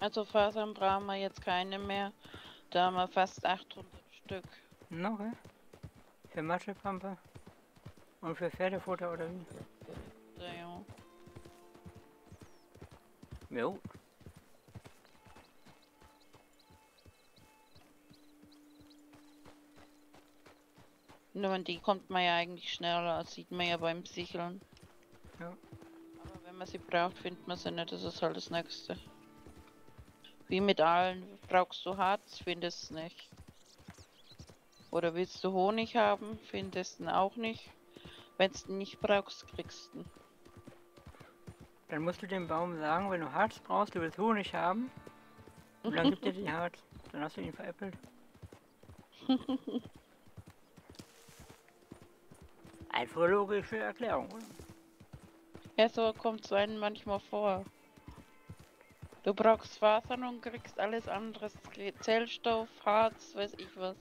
Also Fasern brauchen wir jetzt keine mehr. Da haben wir fast 800 Stück. Noch, ja? Für Matschepampe? Und für Pferdefutter oder wie? So, ja. Jo. Nur an die kommt man ja eigentlich schneller, das sieht man ja beim Sicheln. Ja. Aber wenn man sie braucht, findet man sie nicht, das ist halt das Nächste. Wie mit allen, brauchst du Harz, findest nicht. Oder willst du Honig haben, findest ihn auch nicht. Wenn du nicht brauchst, kriegst du ihn. Dann musst du dem Baum sagen, wenn du Harz brauchst, du willst Honig haben. Und dann gibt er dir Harz. Dann hast du ihn veräppelt. Einfache logische Erklärung, oder? Ja, so kommt es einem manchmal vor. Du brauchst Fasern und kriegst alles anderes. Zellstoff, Harz, weiß ich was.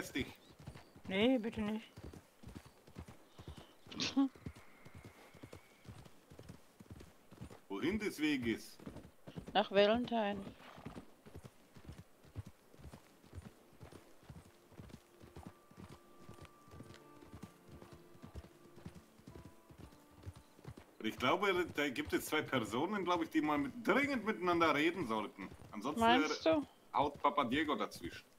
Fress dich. Nee, bitte nicht. Wohin des Weges? Nach Valentine. Ich glaube, da gibt es zwei Personen, glaube ich, die mal mit, dringend miteinander reden sollten. Ansonsten Meinst du? haut Papa Diego dazwischen.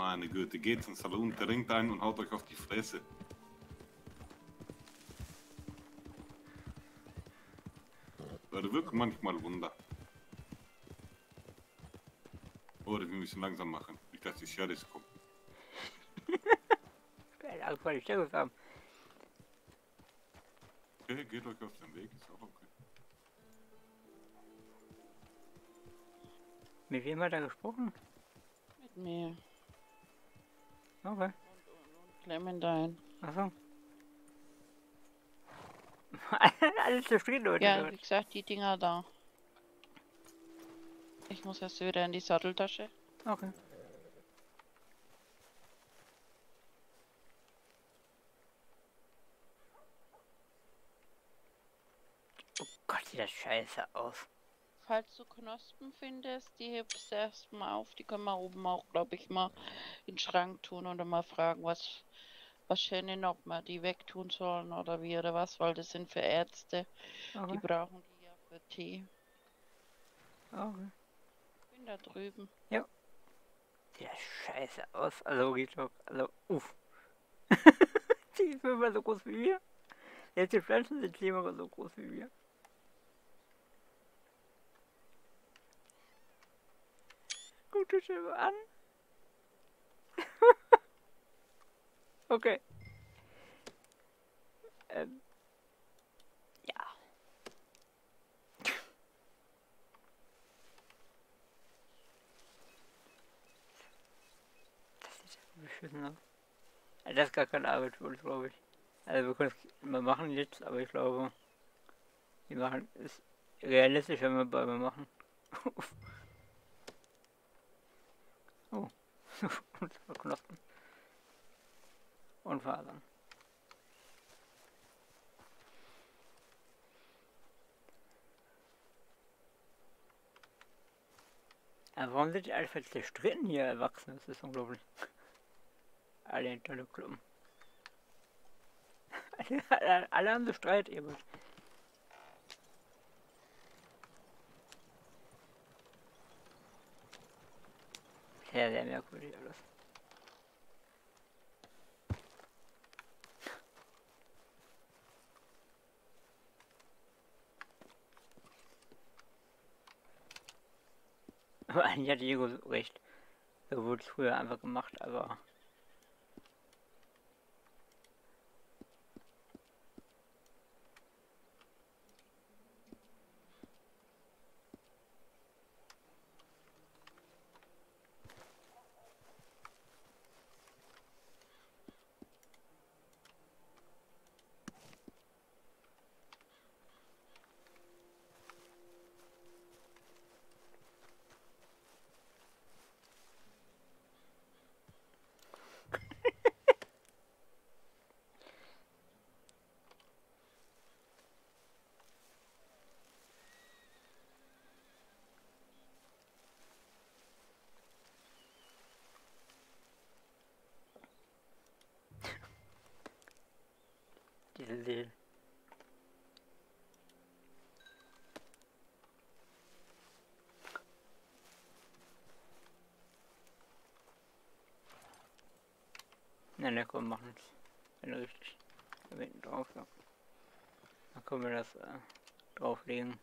Meine Güte, geht ins Salon, trinkt ein und haut euch auf die Fresse. Würde wirklich manchmal Wunder. Oder wir müssen langsam machen. Nicht, dass die Sheriffs kommen. Keine Angst vor die Sheriffs haben. Okay, geht euch aus dem Weg, ist auch okay. Mit wem hat er gesprochen? Clementine. Achso. Alles zufrieden heute. Ja, wie gesagt, die Dinger da. Ich muss erst wieder in die Satteltasche. Okay. Oh Gott, sieht das scheiße aus. Falls du Knospen findest, die hebst du erstmal auf. Die können wir oben auch, glaube ich, mal in den Schrank tun oder mal fragen, was, Shannon, ob wir die wegtun sollen oder wie oder was, weil das sind für Ärzte. Die Okay. brauchen die ja für Tee. okay. Bin da drüben. Sieht das scheiße aus. Also geht doch. Also, uff. die ist immer so groß wie wir. Jetzt die Pflanzen sind immer so groß wie wir. Guck dich mal an. Okay. Ähm. Ja. Das ja beschissen aus. Ja, Das ist gar keine Arbeit für uns, glaube ich. Also wir können es immer machen jetzt, aber ich glaube, wir machen es realistisch, wenn wir Bäume machen. oh. Zwar Knospen. Und Fasern. Aber warum sind die alle zerstritten hier, Erwachsene? Das ist unglaublich. Alle hinter der Klumpen. alle, alle haben so Streit, eben. Sehr, sehr merkwürdig alles. Aber eigentlich hat Diego recht. So wurde es früher einfach gemacht, aber Seelen. Na ne, komm, machen es. Wenn richtig. Hinten drauf. Ja. Dann können wir das äh, drauflegen.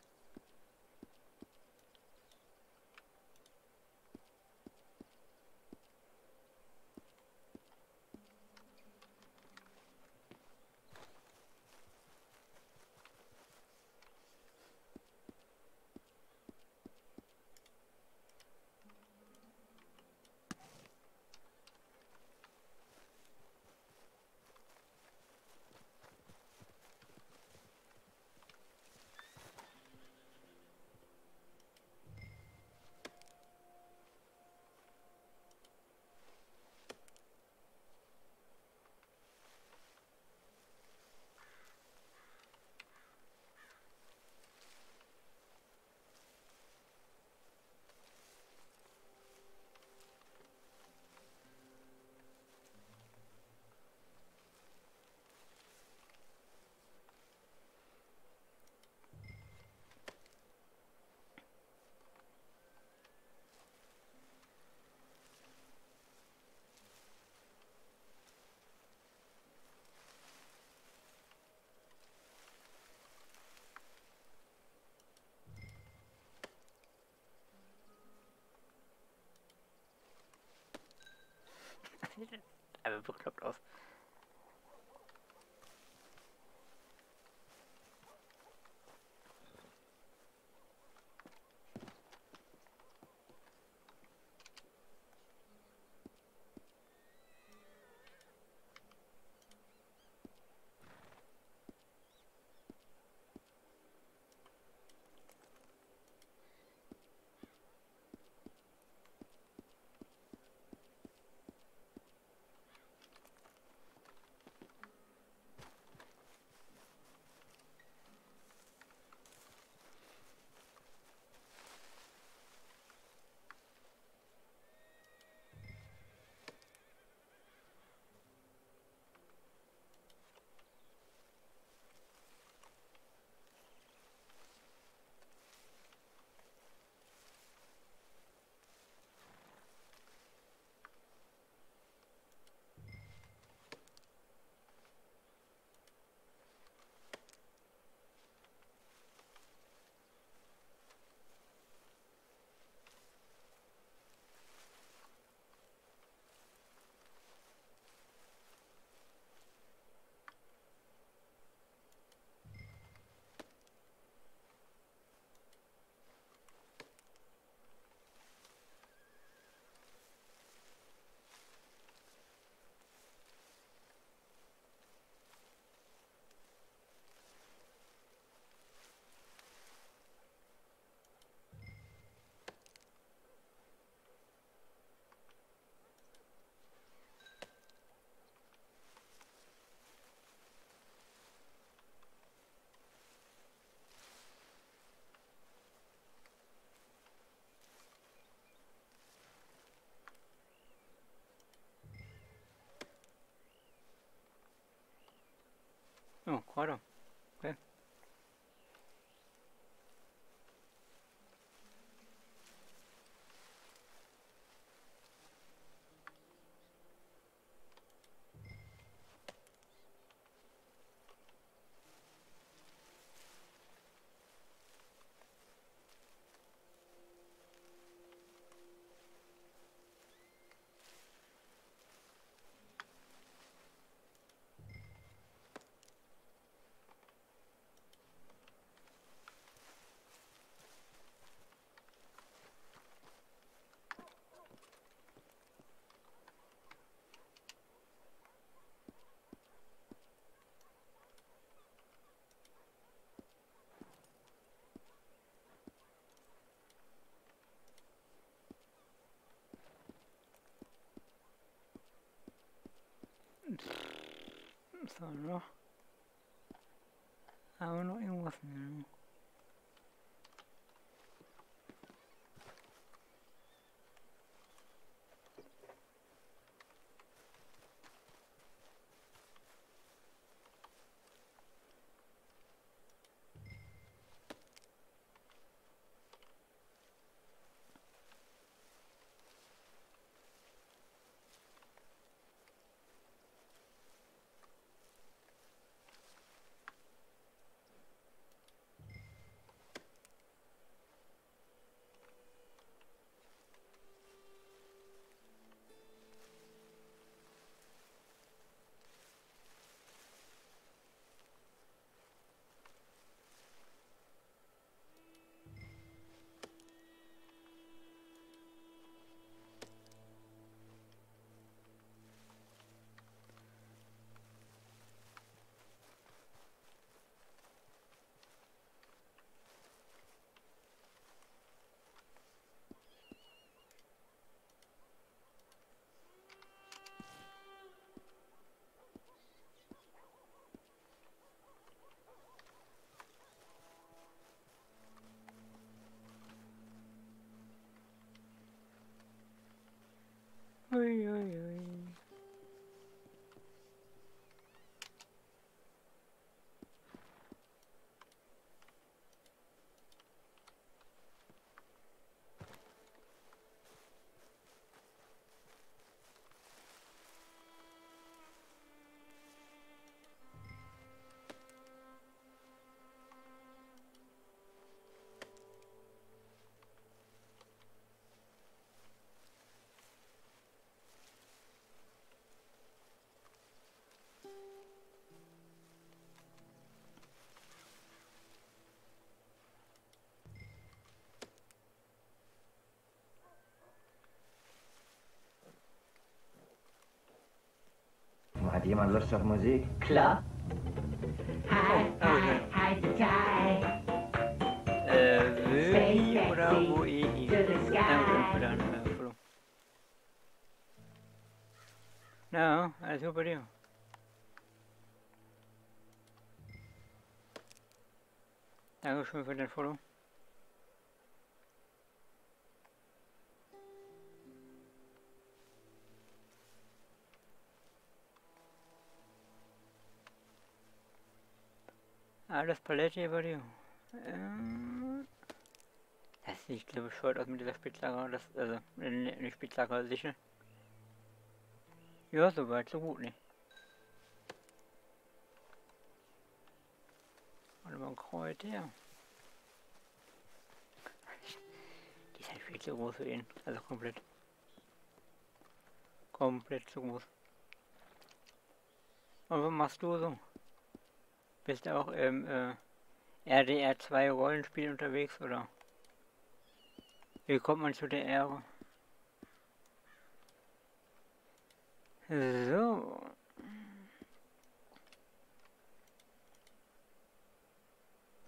Sieht aber bekloppt aus. Oh, Kräuter. Okay. Was haben wir noch? Haben wir noch jemand Lust auf Musik? Klar. Äh, Wöhi oder Woehi? Na gut, dann wieder ein äh, Follow. Na, alles gut bei dir. Dankeschön für den Follow. Alles Palette bei dir. Ähm, das sieht glaube bescheuert aus mit dieser Spitzhacke. Das, also, nicht Spitzhacke, sicher. Ja, soweit, so gut, ne? Warte mal, Kräuter. ja. Die ist halt viel zu groß für ihn. Also komplett. Komplett zu groß. Und was machst du so? Bist du auch im äh, RDR 2 Rollenspiel unterwegs oder? Wie kommt man zu der Ehre? So.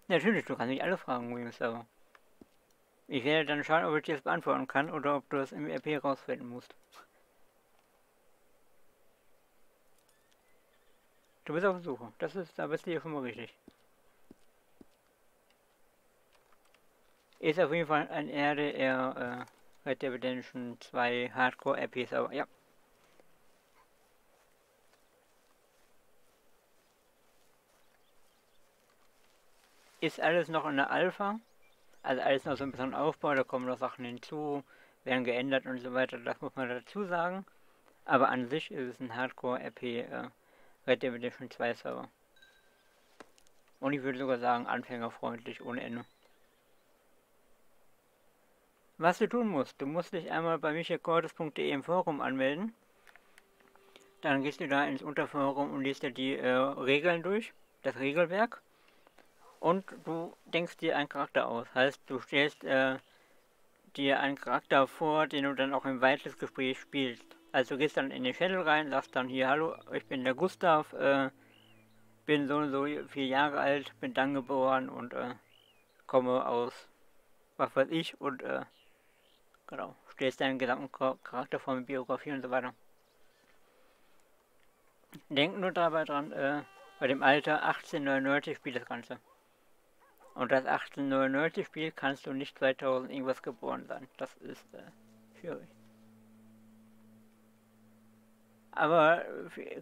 Natürlich, du kannst nicht alle Fragen übrigens, aber. Ich werde dann schauen, ob ich dir das beantworten kann oder ob du das im RP rausfinden musst. Du bist auf der Suche. Das ist, da bist du hier schon mal richtig. Ist auf jeden Fall ein RDR äh, Red Dead Redemption 2 Hardcore RPs, aber ja. Ist alles noch in der Alpha. Also alles noch so ein bisschen Aufbau, da kommen noch Sachen hinzu, werden geändert und so weiter, das muss man dazu sagen. Aber an sich ist es ein Hardcore-RP äh, Red Dead Redemption 2 Server. Und ich würde sogar sagen, anfängerfreundlich ohne Ende. Was du tun musst, du musst dich einmal bei michaelcortes.de im Forum anmelden. Dann gehst du da ins Unterforum und liest dir die äh, Regeln durch, das Regelwerk. Und du denkst dir einen Charakter aus. Heißt, du stellst äh, dir einen Charakter vor, den du dann auch im weiteres Gespräch spielst. Also gehst dann in den Channel rein, sagst dann hier, hallo, ich bin der Gustav, äh, bin so und so vier Jahre alt, bin dann geboren und äh, komme aus, was weiß ich, und äh, genau, stellst deinen gesamten Charakter vor mit Biografie und so weiter. Denk nur dabei dran, äh, bei dem Alter 1899 spielt das Ganze. Und das 1899 Spiel kannst du nicht 2000 irgendwas geboren sein. Das ist äh, schwierig. Aber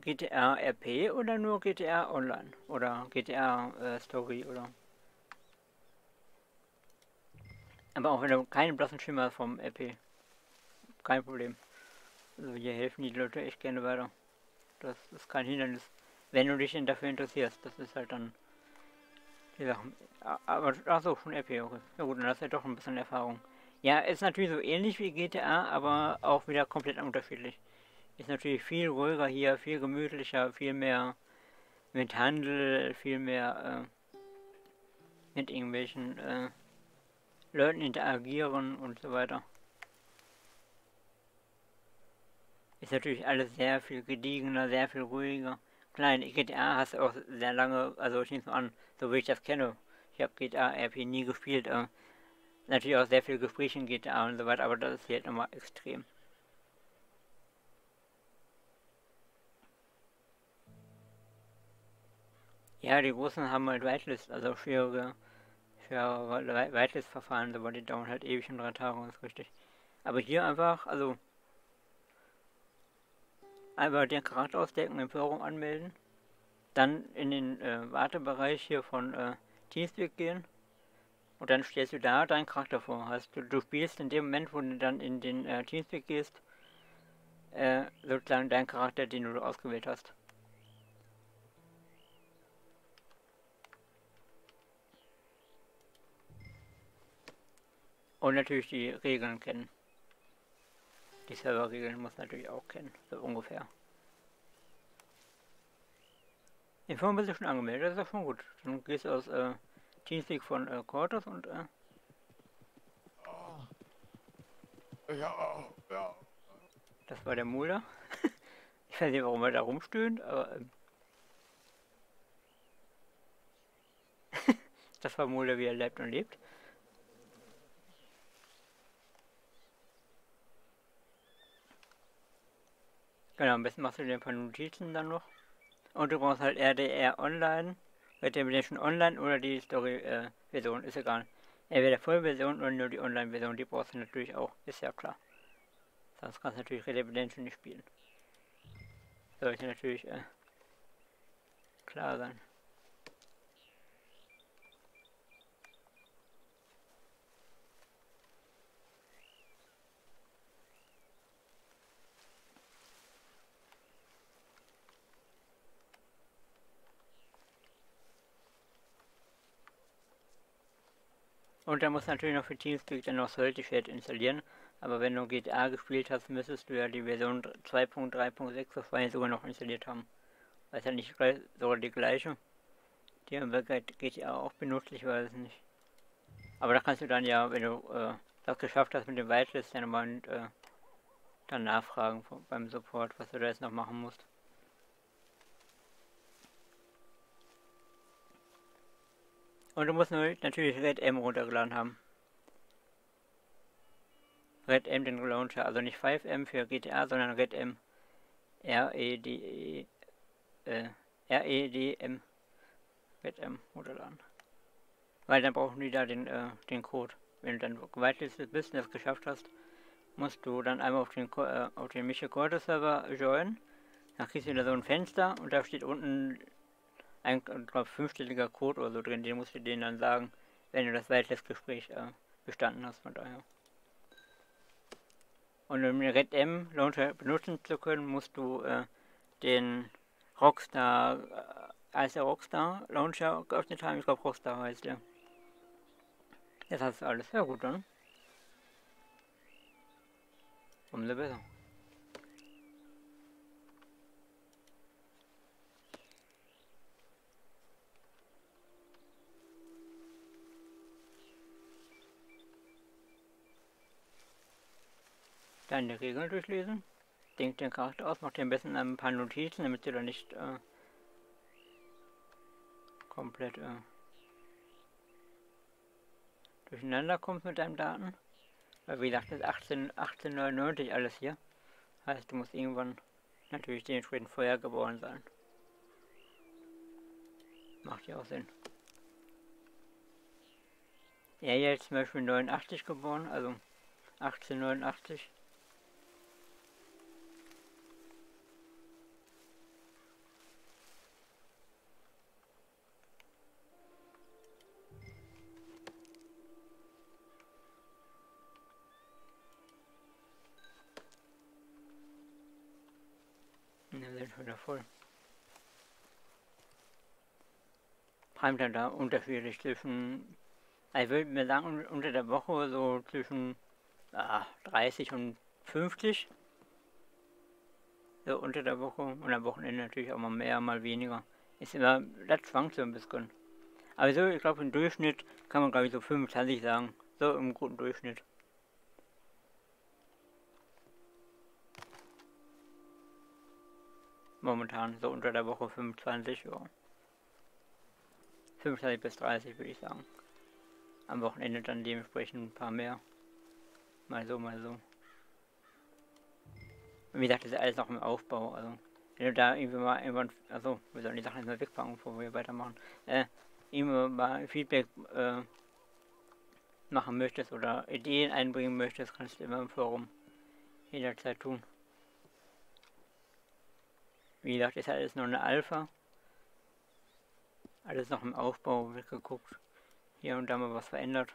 GTA RP oder nur GTA Online? Oder GTA äh, Story oder? Aber auch wenn du keinen blassen Schimmer vom RP. Kein Problem. Also hier helfen die Leute echt gerne weiter. Das ist kein Hindernis. Wenn du dich denn dafür interessierst, das ist halt dann die Sachen. Aber achso, schon RP, okay. Ja gut, dann hast du ja doch ein bisschen Erfahrung. Ja, ist natürlich so ähnlich wie GTA, aber auch wieder komplett unterschiedlich. Ist natürlich viel ruhiger hier, viel gemütlicher, viel mehr mit Handel, viel mehr äh, mit irgendwelchen äh, Leuten interagieren und so weiter. Ist natürlich alles sehr viel gediegener, sehr viel ruhiger. Klar, in GTA hast du auch sehr lange, also ich nehme an, so wie ich das kenne. Ich habe GTA RP nie gespielt. Äh, natürlich auch sehr viel Gespräche in GTA und so weiter, aber das ist hier halt nochmal extrem. Ja, die Großen haben halt Whitelist, also schwierige, schwere Whitelist-Verfahren, aber die dauern halt ewig und drei Tage, ist richtig. Aber hier einfach, also einfach den Charakter ausdecken, Forum anmelden, dann in den äh, Wartebereich hier von äh, Teamspeak gehen und dann stellst du da deinen Charakter vor. Heißt, du, du spielst in dem Moment, wo du dann in den äh, Teamspeak gehst, äh, sozusagen deinen Charakter, den du ausgewählt hast. Und natürlich die Regeln kennen. Die Serverregeln muss natürlich auch kennen, so ungefähr. Den Firma bist du schon angemeldet, das ist ja schon gut. Dann gehst du aus äh, Teamspeak von äh, Cortus und äh, Ja, ja. das war der Mulder. ich Ich weiß nicht, warum er da rumstöhnt, aber. Ähm, das war Mulder, wie er lebt und lebt. Genau, am besten machst du dir ein paar Notizen dann noch. Und du brauchst halt RDR Online, Red Dead Redemption Online oder die Story-Version, ist egal. Entweder Vollversion oder nur die Online-Version, die brauchst du natürlich auch, ist ja klar. Sonst kannst du natürlich Red nicht spielen. Sollte natürlich äh, klar sein. Und dann musst du natürlich noch für Teamspeak dann noch Salty installieren. Aber wenn du GTA gespielt hast, müsstest du ja die Version 2.3.6 auf Weise sogar noch installiert haben. Weil es ja nicht sogar die gleiche. Die haben wir GTA auch benutzt, ich weiß es nicht. Aber da kannst du dann ja, wenn du äh, das geschafft hast mit dem Whitelist, dann mal äh, dann nachfragen beim Support, was du da jetzt noch machen musst. Und du musst natürlich Red M runtergeladen haben. Red M den Launcher, also nicht 5M für GTA, sondern Red M. R-E-D-E äh, R-E-D-M Red M runterladen. Weil dann brauchen die da den, äh, den Code. Wenn du dann gewaltlistet bist und das geschafft hast, musst du dann einmal auf den, äh, auf den Michel Corte Server joinen. Dann kriegst du wieder so ein Fenster und da steht unten ein glaub, fünfstelliger Code oder so drin, den musst du denen dann sagen, wenn du das Whitelist-Gespräch äh, bestanden hast, von daher. Und um den Red M Launcher benutzen zu können, musst du äh, den Rockstar, äh, heißt der Rockstar Launcher geöffnet haben, ich glaube Rockstar heißt der. Jetzt hast du alles. Ja gut dann. Umso besser. Deine Regeln durchlesen. Denk den Charakter aus, mach dir am besten ein paar Notizen, damit du da nicht äh, komplett äh, durcheinander kommst mit deinen Daten. Weil wie gesagt, das ist 18, 1899 alles hier. Heißt, du musst irgendwann natürlich dementsprechend vorher geboren sein. Macht ja auch Sinn. Er jetzt zum Beispiel 89 geboren, also 1889. wieder voll. Primetime da unterschiedlich zwischen, ich würde mir sagen, unter der Woche so zwischen ah, 30 und 50. So unter der Woche und am Wochenende natürlich auch mal mehr, mal weniger. Ist immer, das schwankt so ein bisschen. Aber so, ich glaube im Durchschnitt kann man glaube ich so 25 sagen. So im guten Durchschnitt. Momentan so unter der Woche 25, ja. 25 bis 30 würde ich sagen. Am Wochenende dann dementsprechend ein paar mehr. Mal so, mal so. Und wie gesagt, das ist alles noch im Aufbau. Also, wenn du da irgendwie mal irgendwann, also, wir sollen die Sachen jetzt mal wegpacken, bevor wir weitermachen. Äh, irgendwie mal Feedback äh, machen möchtest oder Ideen einbringen möchtest, kannst du immer im Forum jederzeit tun. Wie gesagt, ist alles nur eine Alpha. Alles noch im Aufbau, wird geguckt. Hier und da mal was verändert.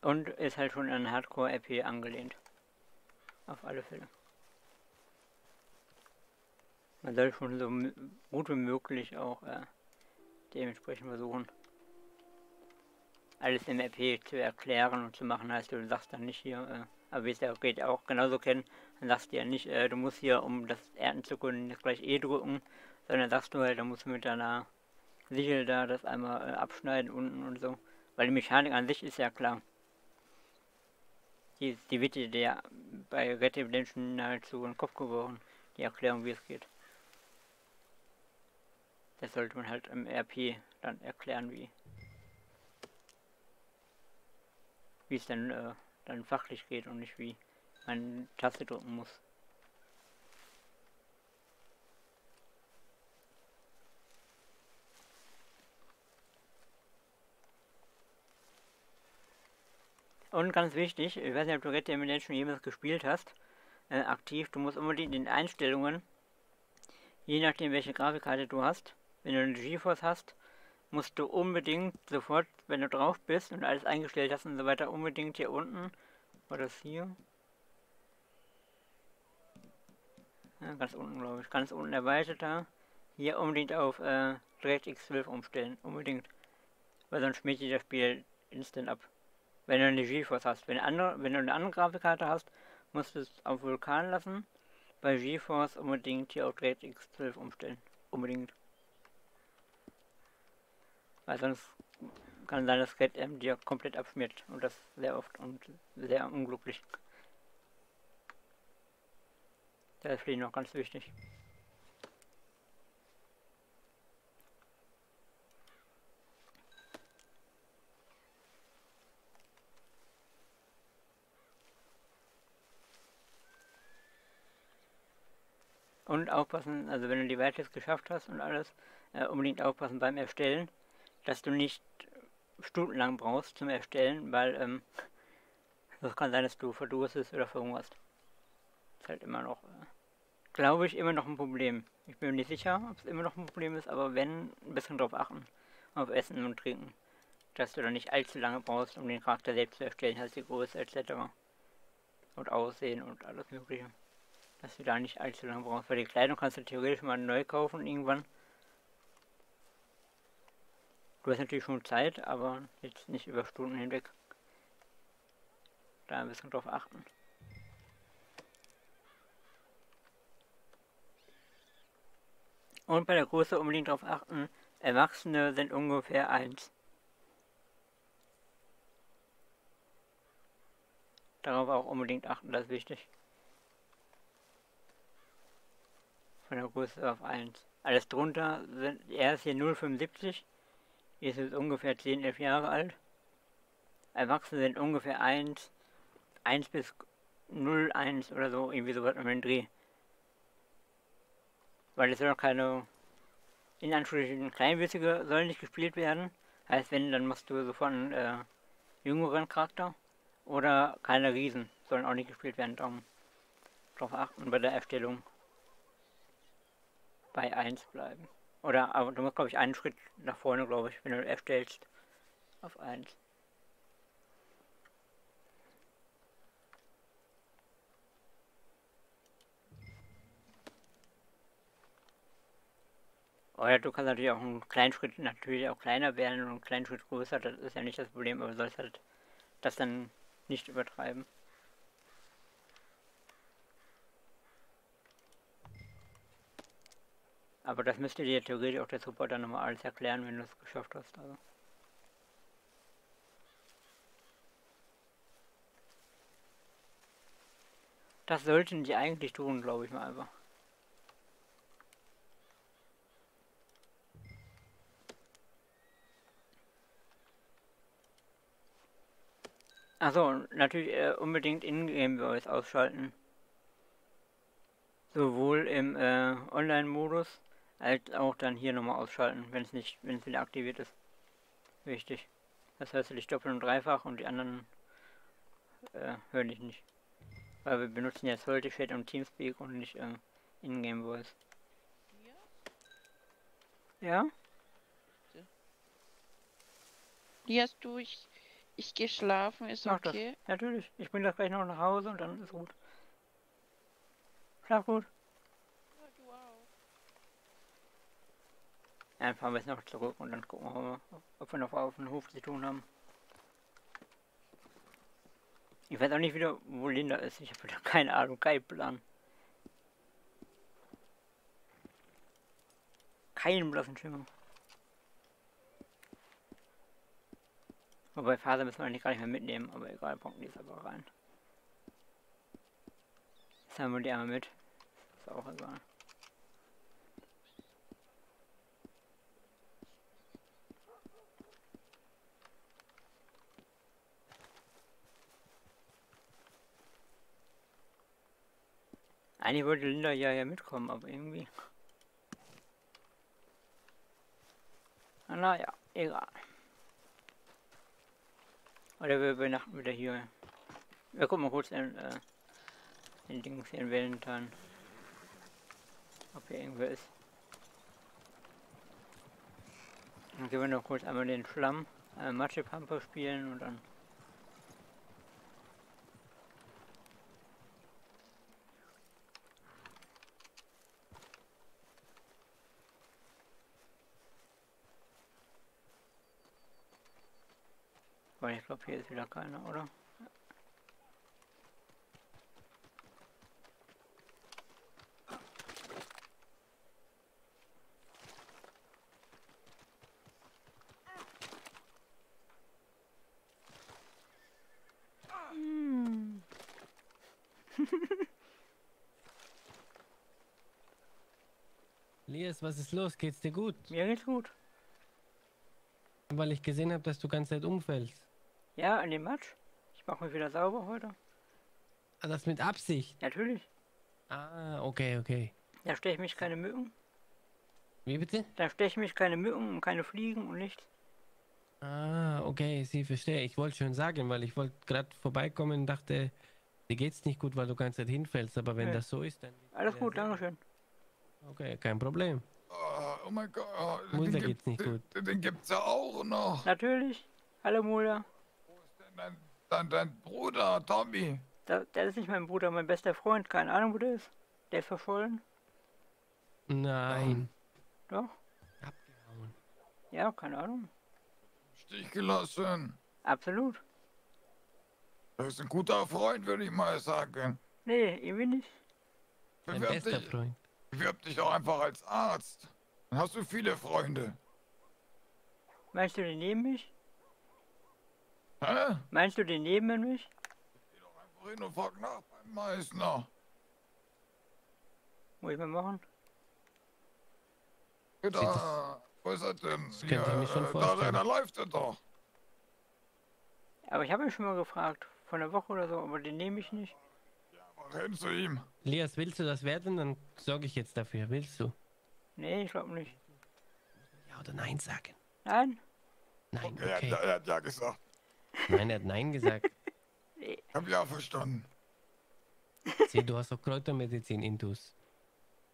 Und ist halt schon an Hardcore-EP angelehnt. Auf alle Fälle. Man soll schon so gut wie möglich auch äh, dementsprechend versuchen, alles im RP zu erklären und zu machen. Heißt, du sagst dann nicht hier, äh, Aber wie es der geht auch genauso kennen, dann sagst du ja nicht, äh, du musst hier, um das Ernten zu können, jetzt gleich E drücken, sondern sagst du halt, da musst du mit deiner Sichel da das einmal äh, abschneiden unten und so. Weil die Mechanik an sich ist ja klar. Die, die wird dir ja bei Red Dead Redemption halt zu den Kopf geworfen, die Erklärung, wie es geht. Das sollte man halt im RP dann erklären, wie wie es dann, äh, dann fachlich geht und nicht wie man Taste drücken muss. Und ganz wichtig, ich weiß nicht, ob du Red Dead Redemption jemals gespielt hast, äh, aktiv, du musst unbedingt in den Einstellungen, je nachdem welche Grafikkarte du hast, wenn du eine GeForce hast, musst du unbedingt sofort, wenn du drauf bist und alles eingestellt hast und so weiter, unbedingt hier unten, war das hier? Ja, ganz unten glaube ich, ganz unten erweiterter, hier unbedingt auf äh, DirectX 12 umstellen, unbedingt, weil sonst schmiert dir das Spiel instant ab. Wenn du eine GeForce hast, wenn, andere, wenn du eine andere Grafikkarte hast, musst du es auf Vulkan lassen, bei GeForce unbedingt hier auf DirectX 12 umstellen, unbedingt. Weil sonst kann sein, dass Red M dir komplett abschmiert. Und das sehr oft und sehr unglücklich. Das ist vielleicht noch ganz wichtig. Und aufpassen, also wenn du die Werte jetzt geschafft hast und alles, äh, unbedingt aufpassen beim Erstellen, dass du nicht stundenlang brauchst zum Erstellen, weil ähm, das kann sein, dass du verdurstest oder verhungerst. Ist halt immer noch, äh, glaube ich, immer noch ein Problem. Ich bin mir nicht sicher, ob es immer noch ein Problem ist, aber wenn, ein bisschen drauf achten, auf Essen und Trinken. Dass du dann nicht allzu lange brauchst, um den Charakter selbst zu erstellen, halt die Größe etc. Und Aussehen und alles mögliche. Dass du da nicht allzu lange brauchst, weil die Kleidung kannst du theoretisch mal neu kaufen irgendwann. Du hast natürlich schon Zeit, aber jetzt nicht über Stunden hinweg. Da ein bisschen drauf achten. Und bei der Größe unbedingt darauf achten, Erwachsene sind ungefähr 1. Darauf auch unbedingt achten, das ist wichtig. Von der Größe auf 1. Alles drunter sind, er ist hier 0,75 ist es ungefähr 10, 11 Jahre alt. Erwachsene sind ungefähr 1, 1 bis 0, 1 oder so, irgendwie sowas um den Dreh. Weil es soll keine, in Anführungsstrichen, kleinwüchsige sollen nicht gespielt werden. Heißt, wenn, dann machst du sofort einen äh, jüngeren Charakter. Oder keine Riesen sollen auch nicht gespielt werden. Darum darauf achten bei der Erstellung. Bei 1 bleiben. Oder, aber du musst, glaube ich, einen Schritt nach vorne, glaube ich, wenn du erstellst. Auf 1. Oder du kannst natürlich auch einen kleinen Schritt natürlich auch kleiner werden und einen kleinen Schritt größer, das ist ja nicht das Problem, aber du sollst halt das dann nicht übertreiben. Aber das müsste dir theoretisch auch der Supporter nochmal alles erklären, wenn du es geschafft hast. Also. Das sollten die eigentlich tun, glaube ich mal einfach. Achso, natürlich äh, unbedingt in-game Voice ausschalten. Sowohl im äh, Online-Modus als auch dann hier nochmal ausschalten, wenn es nicht, wenn es wieder aktiviert ist. Wichtig. Das heißt, ich doppelt und dreifach und die anderen äh, hören dich nicht. Weil wir benutzen jetzt heute Chat und Teamspeak und nicht äh, Ingame Voice. Ja? Lias, du, ich, ich gehe schlafen, ist Mach okay? das. Natürlich. Ich bring das gleich noch nach Hause und dann ist gut. Schlaf gut. Ja, du auch. Dann fahren wir jetzt noch zurück und dann gucken wir mal, ob wir noch auf dem Hof zu tun haben. Ich weiß auch nicht wieder, wo Linda ist. Ich habe keine Ahnung, keinen Plan. Keinen blassen Schimmer. Wobei Faser müssen wir eigentlich gar nicht mehr mitnehmen, aber egal, packen die es aber rein. Jetzt haben wir die einmal mit. Ist auch egal. Eigentlich wollte Linda ja ja mitkommen, aber irgendwie. Na, Naja, egal. Oder wir übernachten wieder hier. Wir gucken mal kurz in, äh, in Dings in Valentin. Ob hier irgendwer ist. Dann gehen wir noch kurz einmal den Schlamm, äh, Matschepampe spielen und dann. Weil ich glaube, hier ist wieder keiner, oder? Hm. Lias, was ist los? Geht's dir gut? Mir geht's gut. Weil ich gesehen habe, dass du ganz Zeit umfällst. Ja, an dem Matsch. Ich mache mich wieder sauber heute. Ah, das mit Absicht? Natürlich. Ah, okay, okay. Da steche ich mich keine Mücken. Wie bitte? Da steche ich mich keine Mücken und keine Fliegen und nichts. Ah, okay, sie verstehe. Ich wollte schon sagen, weil ich wollte gerade vorbeikommen und dachte, dir geht's nicht gut, weil du ganz Zeit hinfällst. Aber wenn Nee. das so ist, dann. Alles gut, Dankeschön. Okay, kein Problem. Oh, oh mein Gott. Oh, Mulder geht's nicht gut. Den, den gibt's ja auch noch. Natürlich. Hallo Mulder. Dein, dein, dein Bruder, Tommy. Da, der ist nicht mein Bruder, mein bester Freund. Keine Ahnung, wo der ist. Der ist verschollen. Nein. Doch. Abgehauen. Ja, keine Ahnung. Stich gelassen. Absolut. Das ist ein guter Freund, würde ich mal sagen. Nee, irgendwie nicht. Mein Bewirb bester dich, Freund. bewirb dich auch einfach als Arzt. Dann hast du viele Freunde. Meinst du, die nehmen mich? Hä? Meinst du, die nehmen mich? Einfach hin und frag nach beim Meißner. Muss ich mal machen? Da, wo ist er denn? Das könnte ich mir schon äh, da, vorstellen. da läuft er doch. Aber ich habe ihn schon mal gefragt. Vor einer Woche oder so, aber den nehme ich nicht. Mach hin zu ihm. Lias, willst du das werden? Dann sorge ich jetzt dafür. Willst du? Nee, ich glaube nicht. Ja oder nein sagen? Nein? Nein, Er, hat, okay. ja- er hat ja gesagt. Nein, er hat nein gesagt. Ich hab ja verstanden. Sieh, du hast auch Kräutermedizin intus.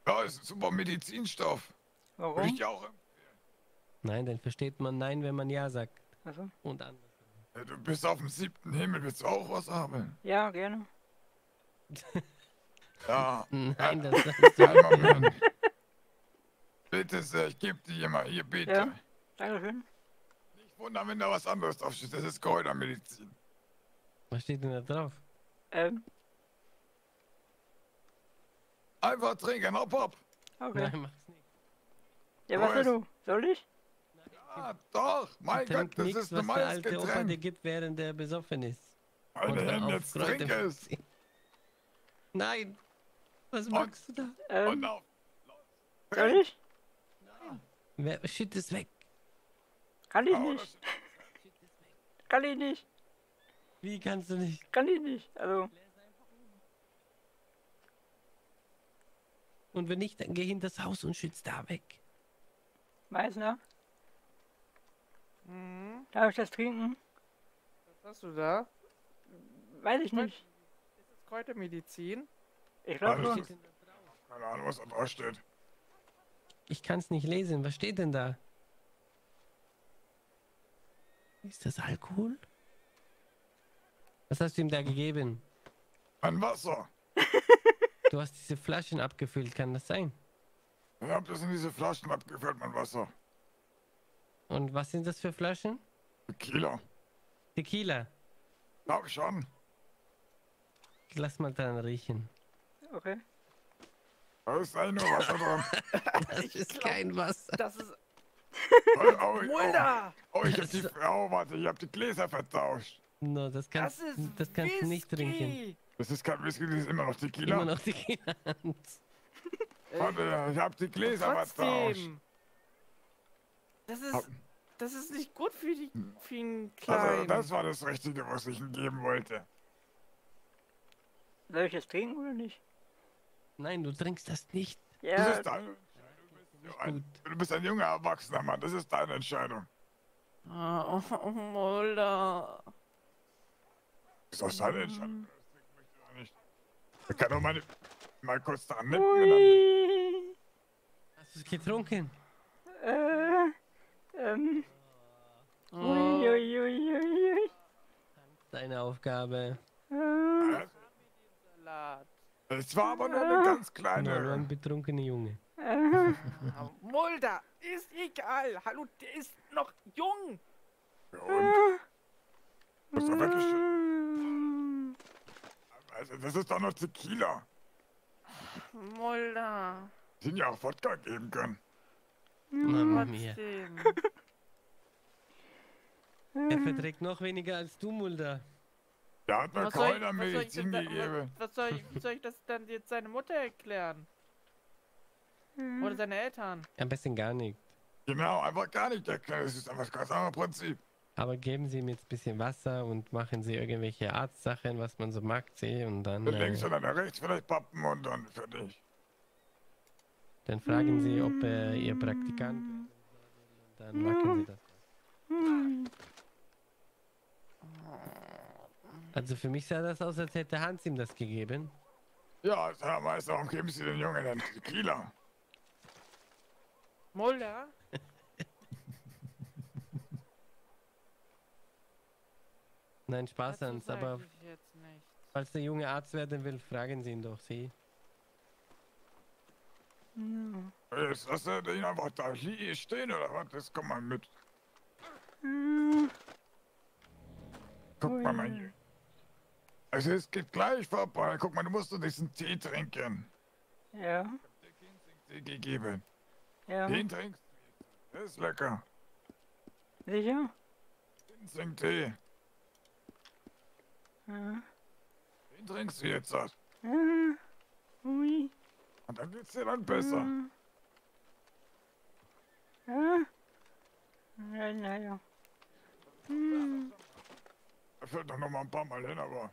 Ja, ist ein super Medizinstoff. Würde Warum? ich dir auch Nein, dann versteht man nein, wenn man ja sagt. Also, Und anders. Ja, Du bist auf dem siebten Himmel, willst du auch was haben? ja, gerne. Ja. Nein, das sagst du nicht. Moment. Bitte sehr, ich gebe dir mal hier, bitte. Ja. Dankeschön. Wundern, wenn da was anderes draufsteht. Das ist Kräutermedizin. Was steht denn da drauf? Ähm, Einfach trinken, hopp, hopp. okay. Nein, mach's nicht. Ja, was du? Soll ich? Ah, doch. Mein Gott, das nichts, ist ein was der normales alte Opa dir Getränk. gibt, während er besoffen ist. Meine Oder Hände, jetzt trink es. Nein. Was machst du da? Und Ähm, auf. soll ich? Wer, shit ist weg. Kann ich nicht. Kann ich nicht. Wie kannst du nicht? Kann ich nicht. Also, Und wenn nicht, dann geh in das Haus und schütz da weg. Meißner, Mhm. darf ich das trinken? Was hast du da? Weiß ich nicht. Ist das Kräutermedizin? Ich glaube schon. Keine Ahnung, was da drauf steht. Ich kann's nicht lesen. Was steht denn da? Ist das Alkohol? Was hast du ihm da gegeben? Ein Wasser. Du hast diese Flaschen abgefüllt, kann das sein? Ich hab das in diese Flaschen abgefüllt, mein Wasser. Und was sind das für Flaschen? Tequila. Tequila. Glaub schon. lass mal dran riechen. Okay. Da ist nur Wasser dran. Das ist kein Wasser. Das ist. Oh, oh, oh, Mulder! oh, ich hab die, oh, warte, ich hab die Gläser vertauscht. No, das kannst, Das ist das kannst du nicht trinken. Das ist kein Whisky, das ist immer noch Tequila. Immer noch die Hand. Warte, ich hab die Gläser vertauscht. Das ist. Das ist nicht gut für die für den Also, Kleinen. das war das Richtige, was ich ihm geben wollte. Soll ich es trinken oder nicht? Nein, du trinkst das nicht. Das Ja, ist deine Bist, ein, du bist ein junger Erwachsener Mann, das ist deine Entscheidung. Oh, oh, Mulder. Das ist doch seine Entscheidung. Das ich nicht. Er kann doch mal, mal kurz wenn er- Hast du es getrunken? äh, ähm. Ui, ui, ui, ui, ui. Deine Aufgabe. Äh, Salat. Es war aber nur eine ganz Nur ein kleine. betrunkener Junge. Äh. Mulder, ist egal. Hallo, der ist noch jung. Und? Das ist doch weggeschickt. Also, das ist doch nur Tequila. Mulder. Sie hätten ja auch Wodka geben können. Mama mia. Er verträgt noch weniger als du, Mulder. Der hat mir Was soll, ich, Kräuter was, soll ich Medizin denn da, gegeben. was, was, soll ich, wie soll ich das dann jetzt seine Mutter erklären? Oder seine Eltern? Am besten gar nicht. Genau, einfach gar nicht erklären. Das ist einfach das ganz andere Prinzip. Aber geben Sie ihm jetzt ein bisschen Wasser und machen Sie irgendwelche Arztsachen, was man so mag, Sie, und dann, Dann äh, links und dann rechts vielleicht Pappen und dann fertig. dann fragen Sie, ob er Ihr Praktikant ist. Und dann machen Sie das. Also für mich sah das aus, als hätte Hans ihm das gegeben. Ja, Herr Meister, warum geben Sie den Jungen denn Tequila? Mulder? Nein, Spaß, Dazu sag aber nicht. falls der Junge Arzt werden will, fragen Sie ihn doch, Sie. Jetzt lass er den einfach da hier stehen oder was? Das komm mal mit. Guck mal, mein. Also es geht gleich vorbei. Guck mal, du musst doch diesen Tee trinken. Ja, Tee gegeben. Ja. Den trinkst du ist lecker. Sicher? Ginseng-Tee. Ja. Den trinkst du jetzt. Äh, Ui. Und dann geht's dir dann besser. Ja. Ja, naja. Hm. Da fällt doch noch mal ein paar Mal hin, aber...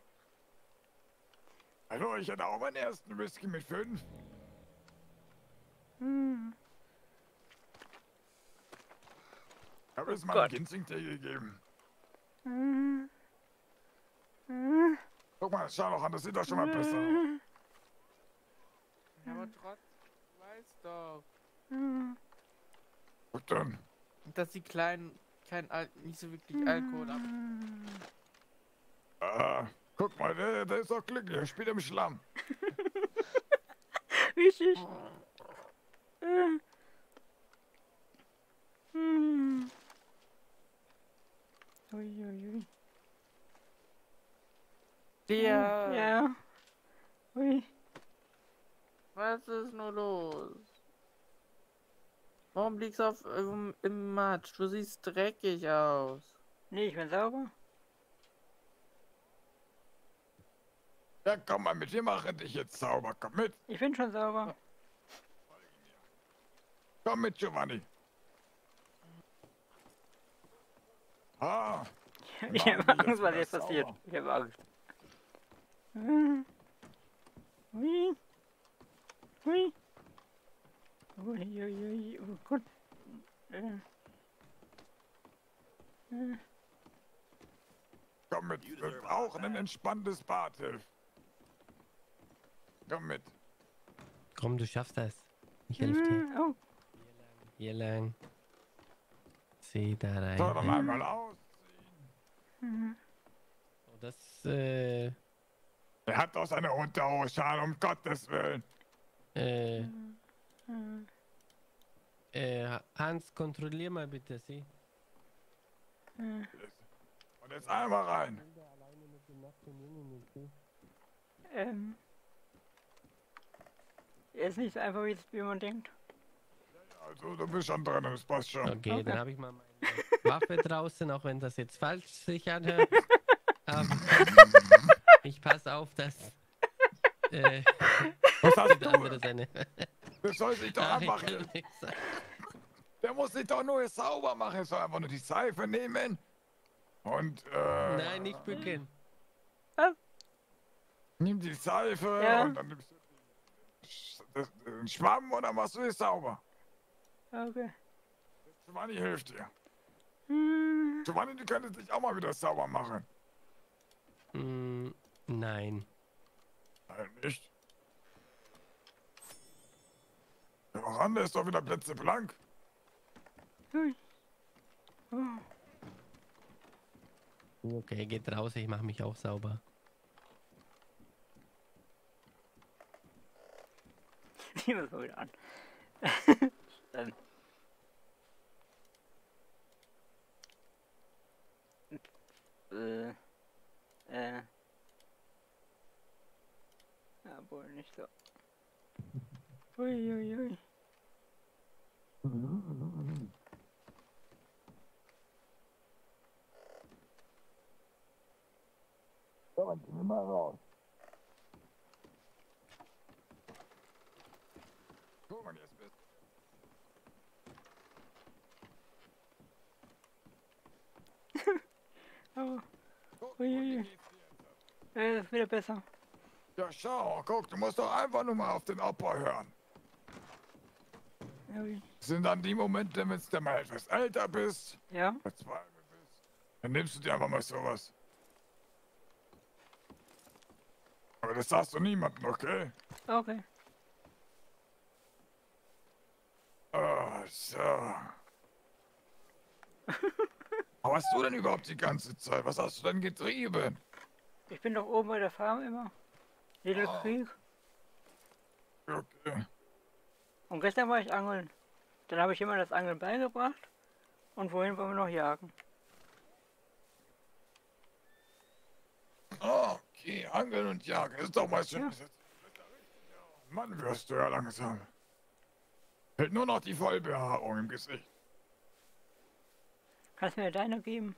Hallo, ich hatte auch meinen ersten Whisky mit fünf. Hm. Ich habe jetzt mal Gott. einen Ginseng-Tee gegeben. Hm. Hm. Guck mal, schau doch an, das sieht doch schon mal besser aus. Ja, aber trotzdem, du weißt doch, Hm. Guck dann. dass die Kleinen kein Al nicht so wirklich Alkohol haben. Ah, guck mal, der, der ist doch glücklich. Er spielt im Schlamm. Richtig. Äh. Hm. Ui, ui, ui. Der, Ja. Ui. was ist nur los? Warum liegst du auf, im, im Matsch? Du siehst dreckig aus. Nee, ich bin sauber. Ja, komm mal mit, wir machen dich jetzt sauber. Komm mit, Ich bin schon sauber. komm mit, Giovanni. Ah, Ich habe Angst, was jetzt passiert. Ich habe Angst. Hm. Ui. Ui. Ui, ui, ui. Oh Gott. Komm mit. Wir brauchen ein entspanntes Bad, Hilf. Komm mit. Komm, du schaffst das. Ich helfe dir. Hm, Oh. Hier lang. Sieh da rein. So, dann einmal aus. Hm. Oh, das, äh, Er hat doch seine Unterhose an, um Gottes Willen. äh, Hm. äh, Hans, kontrollier mal bitte, Sie. Und jetzt einmal rein. Ähm. Ist nicht so einfach, wie, man denkt. Also, du bist schon dran, das passt schon. Okay, dann habe ich mal Waffe draußen, auch wenn das jetzt falsch sich anhört. Aber ich passe auf, dass. Äh, Was hast du? seine. Das soll sich doch sagen. Der muss sich doch nur sauber machen. Er soll einfach nur die Seife nehmen. Und, äh. Nein, nicht bücken. Nimm die Seife Ja. und dann nimmst du das, den Schwamm und dann machst du es sauber. Okay. Giovanni hilft dir. Hm. Giovanni, du könntest dich auch mal wieder sauber machen. Hm, nein. Nein, nicht. Der ist doch wieder blitzeblank. Hui. Oh. Okay, geht raus, ich mache mich auch sauber. Wir es mal wieder an. Äh. Äh. Ja, wohl nicht so. Uiuiui. Ui, ui. So, dann gehen wir mal raus. Guck mal, jetzt bist Oh, Uiuiui. äh, ist wieder besser. Ja, schau, guck, du musst doch einfach nur mal auf den Opa hören. Das sind dann die Momente, wenn du mal etwas älter bist, Ja? verzweifelt bist, dann nimmst du dir einfach mal sowas. Aber das sagst du niemandem, okay? Okay. Ah, so. Aber hast du denn überhaupt die ganze Zeit? Was hast du denn getrieben? Ich bin doch oben bei der Farm immer. Little Ah. Creek. Okay. Und gestern war ich angeln. Dann habe ich jemand das Angeln beigebracht. Und vorhin wollen wir noch jagen. Ah, okay, Angeln und Jagen. Ist doch mal schön. Ja. Mann, wirst du ja langsam. Fehlt nur noch die Vollbehaarung im Gesicht. Kannst du mir deine geben?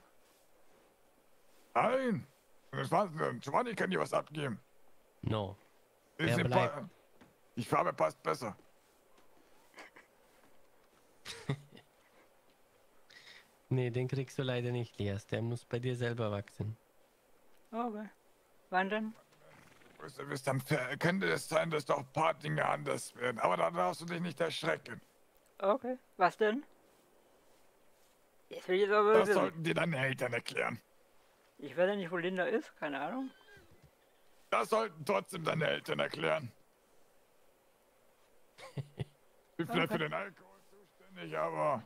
Nein! Was war's denn? Giovanni kann dir was abgeben. No. Er bleibt. Pa- Die Farbe passt besser. Nee, den kriegst du leider nicht, Lias. Der muss bei dir selber wachsen. Okay. Wann denn? Du, bis dann ver- könnte es sein, dass doch ein paar Dinge anders werden. Aber da darfst du dich nicht erschrecken. Okay. Was denn? Jetzt will ich jetzt aber Das wissen. sollten dir deine Eltern erklären. Ich weiß ja nicht, wo Linda ist. Keine Ahnung. Das sollten trotzdem deine Eltern erklären. Ich bin vielleicht für den Alkohol zuständig, aber.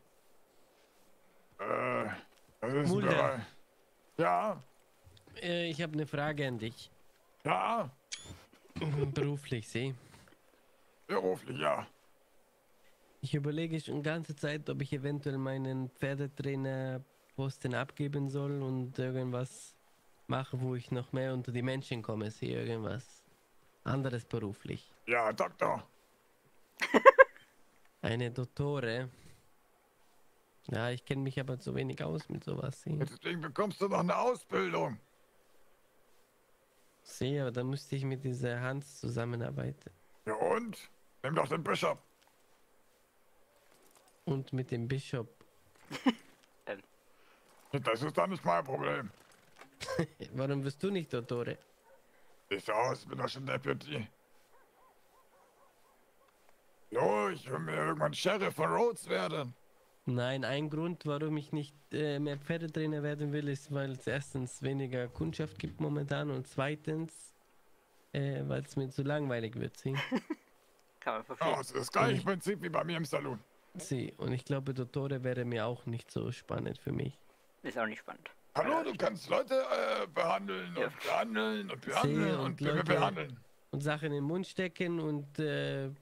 Äh. Das ist ein Mulder. Bereich. Ja, Äh, ich habe eine Frage an dich. ja, Beruflich, sieh. beruflich, ja. Ich überlege schon ganze Zeit, ob ich eventuell meinen Pferdetrainerposten abgeben soll und irgendwas mache, wo ich noch mehr unter die Menschen komme. Sehe irgendwas anderes beruflich. Ja, Doktor. Eine Dottore. Ja, ich kenne mich aber zu wenig aus mit sowas. Deswegen bekommst du noch eine Ausbildung. Sehe, aber da müsste ich mit dieser Hans zusammenarbeiten. Ja und? Nimm doch den Bischof. Und mit dem Bischof. Das ist doch nicht mein Problem. Warum wirst du nicht Dottore? Ich aus, bin doch schon Deputy. Jo, ich will mir irgendwann Sheriff von Rhodes werden. Nein, ein Grund, warum ich nicht äh, mehr Pferdetrainer werden will, ist, weil es erstens weniger Kundschaft gibt momentan und zweitens, äh, weil es mir zu langweilig wird. Kann man verstehen. das ist das gleiche Prinzip wie bei mir im Salon. Sie. Und ich glaube, Dottore wäre mir auch nicht so spannend für mich. Ist auch nicht spannend. Hallo, du kannst Leute äh, behandeln Ja. und behandeln und behandeln und und, Leute- behandeln. Und Sachen in den Mund stecken und äh, Äh,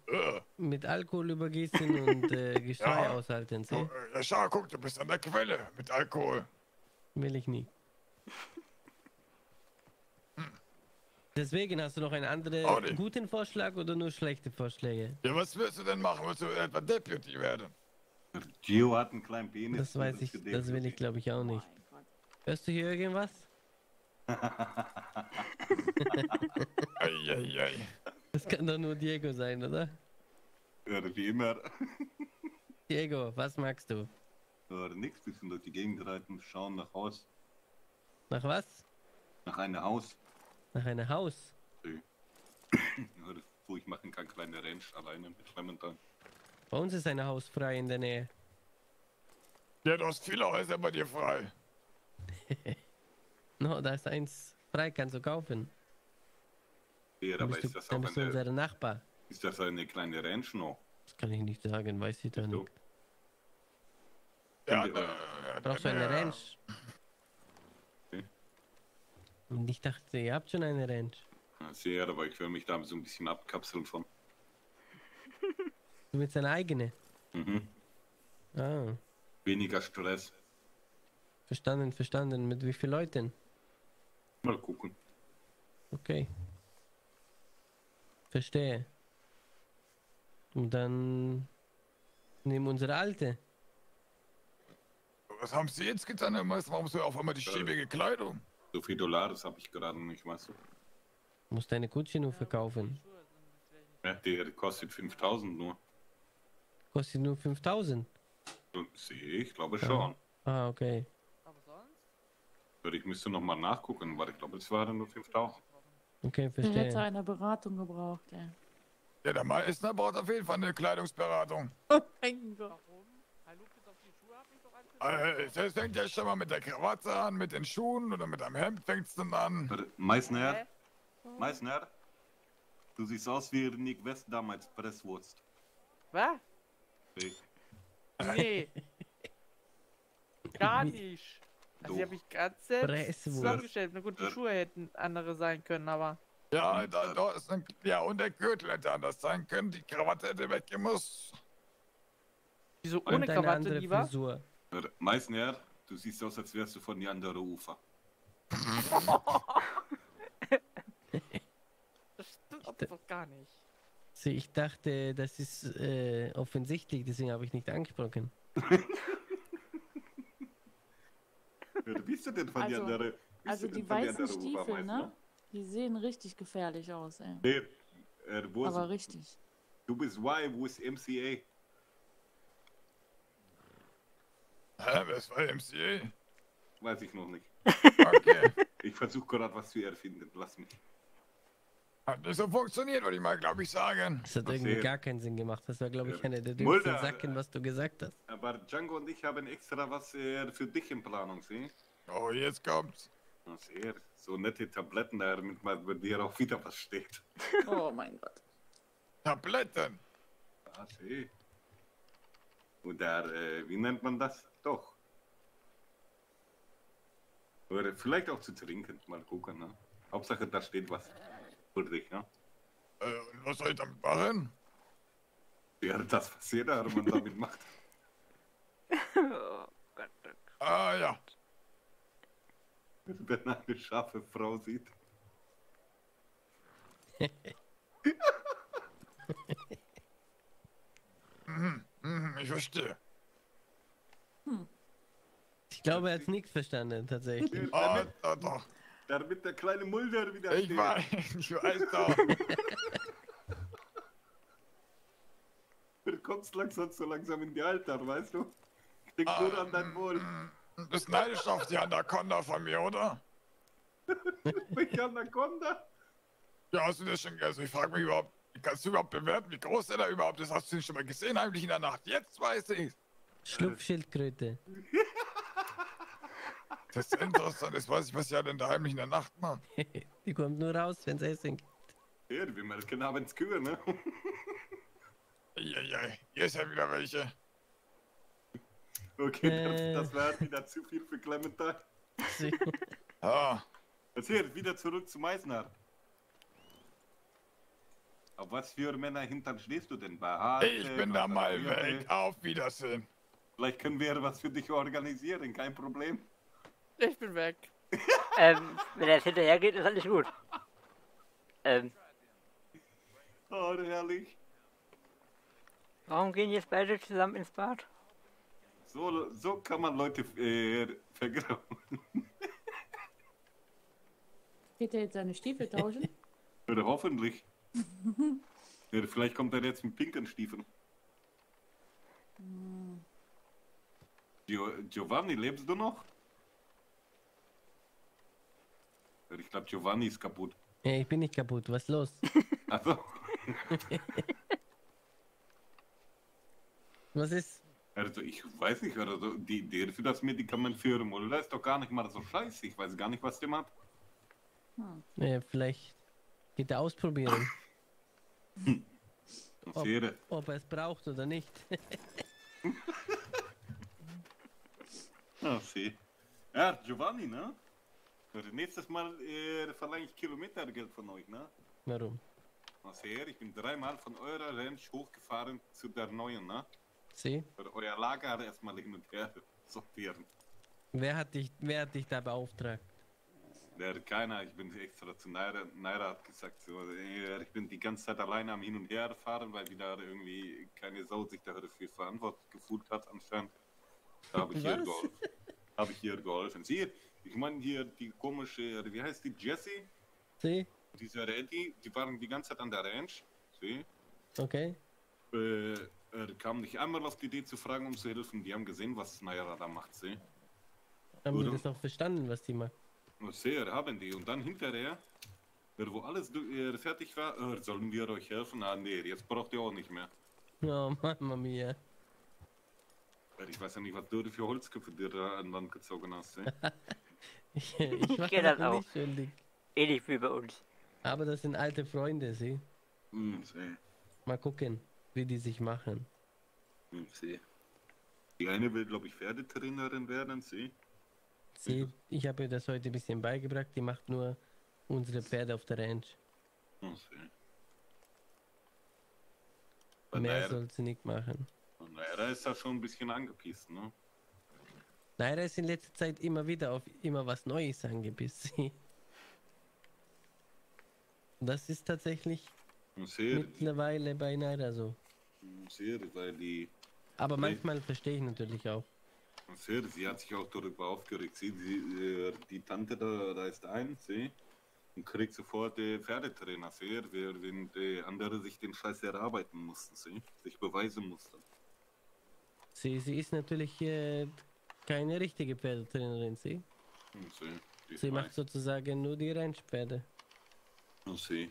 mit Alkohol übergießen und äh, Gestrei Ja. aushalten. du, Sie. äh, ja, schau, guck, du bist an der Quelle mit Alkohol. Will ich nicht. Deswegen hast du noch einen anderen Audi. guten Vorschlag oder nur schlechte Vorschläge? Ja, was willst du denn machen? Willst du etwa Deputy werden? Gio hat einen kleinen Penis. Das weiß ich, das will ich glaube ich auch nicht. Hörst du hier irgendwas? Eieiei. Das kann doch nur Diego sein, oder? Ja, wie immer. Diego, was magst du? Oder nix, bisschen durch die Gegend reiten, schauen nach Haus. Nach was? Nach einem Haus. Nach einem Haus? Wo ich machen kann, kleine Ranch alleine mit Clementine. Bei uns ist ein Haus frei in der Nähe. Ja, du hast viele Häuser bei dir frei. No, da ist eins frei, kannst du kaufen. Ja, Dann aber bist ist du, das dann auch eine, unser Nachbar. ist das eine kleine Ranch noch? Das kann ich nicht sagen, weiß ich doch So. nicht. Ja, wir- äh, Brauchst du eine ja. Ranch? Und ich dachte, ihr habt schon eine Ranch. Sehr, aber ich will mich da so ein bisschen abkapseln von. Du willst eine eigene? Mhm. Ah, Weniger Stress. verstanden, verstanden. Mit wie vielen Leuten? Mal gucken. Okay. Verstehe. Und dann nehmen unsere alte. Was haben sie jetzt getan, Herr Meister? Warum so auf einmal die schäbige Kleidung? So viel Dollars habe ich gerade nicht, weißt du. Du musst deine Kutsche nur verkaufen. Ja, der kostet 5000 nur. Kostet nur 5000. Und sehe ich, glaube Ja. schon. Ah, okay. Aber sonst? Ich müsste noch mal nachgucken, weil ich glaube, es waren nur 5000. Okay, Ich hätte verstehe. eine Beratung gebraucht, ey. Ja, der Meister braucht auf jeden Fall eine Kleidungsberatung. Oh mein Gott. Warum? Hallo, bis auf die Schuhe hab Äh, Das fängt ja schon mal mit der Krawatte an, mit den Schuhen oder mit einem Hemd fängt's dann an. Meißner? Meißner, du siehst aus wie Nick West damals Presswurst. Was? Hey, Nee. Gar nicht. Also die habe ich ganz selbst Presswurst. zusammengestellt. Na gut, die Ja. Schuhe hätten andere sein können, aber. Ja, da, da ist ein, ja, und der Gürtel hätte anders sein können, die Krawatte hätte weggemusst. Wieso Und ohne eine Krawatte andere lieber? Frisur. Meißner, du siehst aus, als wärst du von die andere Ufer. Das stimmt doch gar nicht. Sie, ich dachte, das ist äh, offensichtlich, deswegen habe ich nicht angesprochen. Wer bist du denn von die Also- andere? bist Also die die weißen andere Ufer, Stiefel, Meißner? ne? Die sehen richtig gefährlich aus, ey. Nee, äh, wo ist, Aber richtig. du bist Y, wo ist MCA? Hä, was war MCA? Weiß ich noch nicht. Okay. Ich versuche gerade was zu erfinden. Lass mich. Hat nicht so funktioniert, würde ich mal, glaube ich, sagen. Das hat Ach, irgendwie gar keinen Sinn gemacht. Das war, glaube ich, Ja. einer der dümmsten Sachen, was du gesagt hast. Aber Django und ich haben extra was äh, für dich in Planung, sieh? Oh, jetzt kommt's. Na, sehr. So nette Tabletten, damit mal bei dir auch wieder was steht. Oh mein Gott. Tabletten. Ah, sieh. Oder, äh, wie nennt man das? Doch. Oder vielleicht auch zu trinken, mal gucken, ne? Hauptsache, da steht was für dich, ne? Äh, und was soll ich damit machen? Ja, das, was jeder Hermann damit macht. Oh Gott, oh Gott. Ah, ja. Wenn eine scharfe Frau sieht. Mhm, mhm, ich verstehe. Ich glaube, er hat nichts verstanden, tatsächlich. Ah, da, doch. Damit der kleine Mulder wieder Ich steht. weiß, ich weiß doch. Du kommst langsam so langsam in die Alter, weißt du? Denk nur an dein Wohl. Du bist neidisch auf die Anaconda von mir, oder? Welche Anaconda? Ja, hast du das schon, also ich frage mich überhaupt, kannst du überhaupt bewerten, wie groß der da überhaupt ist? Hast du ihn schon mal gesehen, heimlich in der Nacht? Jetzt weiß ich. Schlupfschildkröte. Das ist interessant, jetzt weiß ich, was ja denn da heimlich in der Nacht macht. Die kommt nur raus, wenn es Essen gibt. Ja, wir melken abends Kühe, ne? Eieiei, hier ist ja wieder welche. Okay, Äh. das, das war wieder zu viel für Clementine. Ah, Erzähl, wieder zurück zu Meißner. Auf was für Männer hintern stehst du denn? Bei Harte, ich bin da mal weg. Auf Wiedersehen. Vielleicht können wir was für dich organisieren, kein Problem. Ich bin weg. Ähm, wenn er jetzt hinterher geht, ist alles gut. Ähm, Oh, herrlich. warum gehen jetzt beide zusammen ins Bad? So, so kann man Leute äh, vergrauen. Geht er jetzt seine Stiefel tauschen? Oder hoffentlich. Ja, vielleicht kommt er jetzt mit pinken Stiefeln. Hm. Gio Giovanni, lebst du noch? Ich glaube, Giovanni ist kaputt. Ja, ich bin nicht kaputt, was ist los? Also, Was ist? also ich weiß nicht, oder so, die Idee für das Medikament für Mulder ist doch gar nicht mal so scheiße. Ich weiß gar nicht, was der hat. Ja, vielleicht geht er ausprobieren, ob, ob er es braucht oder nicht. Ah, sieh. Ja, Giovanni, ne? Also nächstes Mal äh, verlange ich Kilometergeld von euch, ne? Warum? Was her? Ich bin dreimal von eurer Ranch hochgefahren zu der neuen, ne? Sie? Oder euer Lager erstmal hin und her sortieren. Wer hat dich, wer hat dich da beauftragt? Der keiner, ich bin extra zu Naira, Naira hat gesagt, so, äh, ich bin die ganze Zeit alleine am Hin und Her fahren, weil wieder irgendwie keine Sau sich dafür verantwortlich gefühlt hat anscheinend. Da habe ich ihr geholfen. Habe ich ihr geholfen. Sie, ich meine hier die komische, wie heißt die, Jessie? Sie? Diese Eddie, die waren die ganze Zeit an der Ranch. Sie? Okay. Äh, er kam nicht einmal auf die Idee zu fragen, um zu helfen. Die haben gesehen, was Naira da macht, sie. Haben die Oder? das auch verstanden, was die macht? Sehr haben die. Und dann hinterher, wo alles fertig war, sollen wir euch helfen? Ah, nee, jetzt braucht ihr auch nicht mehr. Oh, Mama mia. Ich weiß ja nicht, was du für Holzköpfe dir da an Land gezogen hast. eh? Ich, ich kenn das auch. nicht schuldig. Ähnlich wie bei uns. Aber das sind alte Freunde, sie. Hm, seh. Mal gucken, wie die sich machen. Hm, seh. Die eine will, glaube ich, Pferdetrainerin werden, sie. Sie, ich habe ihr das heute ein bisschen beigebracht. Die macht nur unsere Pferde auf der Ranch. Hm, seh. Bei Mehr soll sie nicht machen. Naira ist da schon ein bisschen angepisst, ne? Naira ist in letzter Zeit immer wieder auf immer was Neues angebissen. Das ist tatsächlich Sehr, mittlerweile bei Naira so. sehr, weil die Aber manchmal verstehe ich natürlich auch. Sehr, sie hat sich auch darüber aufgeregt. Sie, sie, äh, die Tante da reist ein, sie, und kriegt sofort äh, Pferdetrainer, sehr, während äh, andere sich den Scheiß erarbeiten mussten, sie, sich beweisen mussten. Sie, sie ist natürlich äh, keine richtige Pferdetrainerin, sie. Sie, Sie macht sozusagen nur die Ranchpferde. Und sie.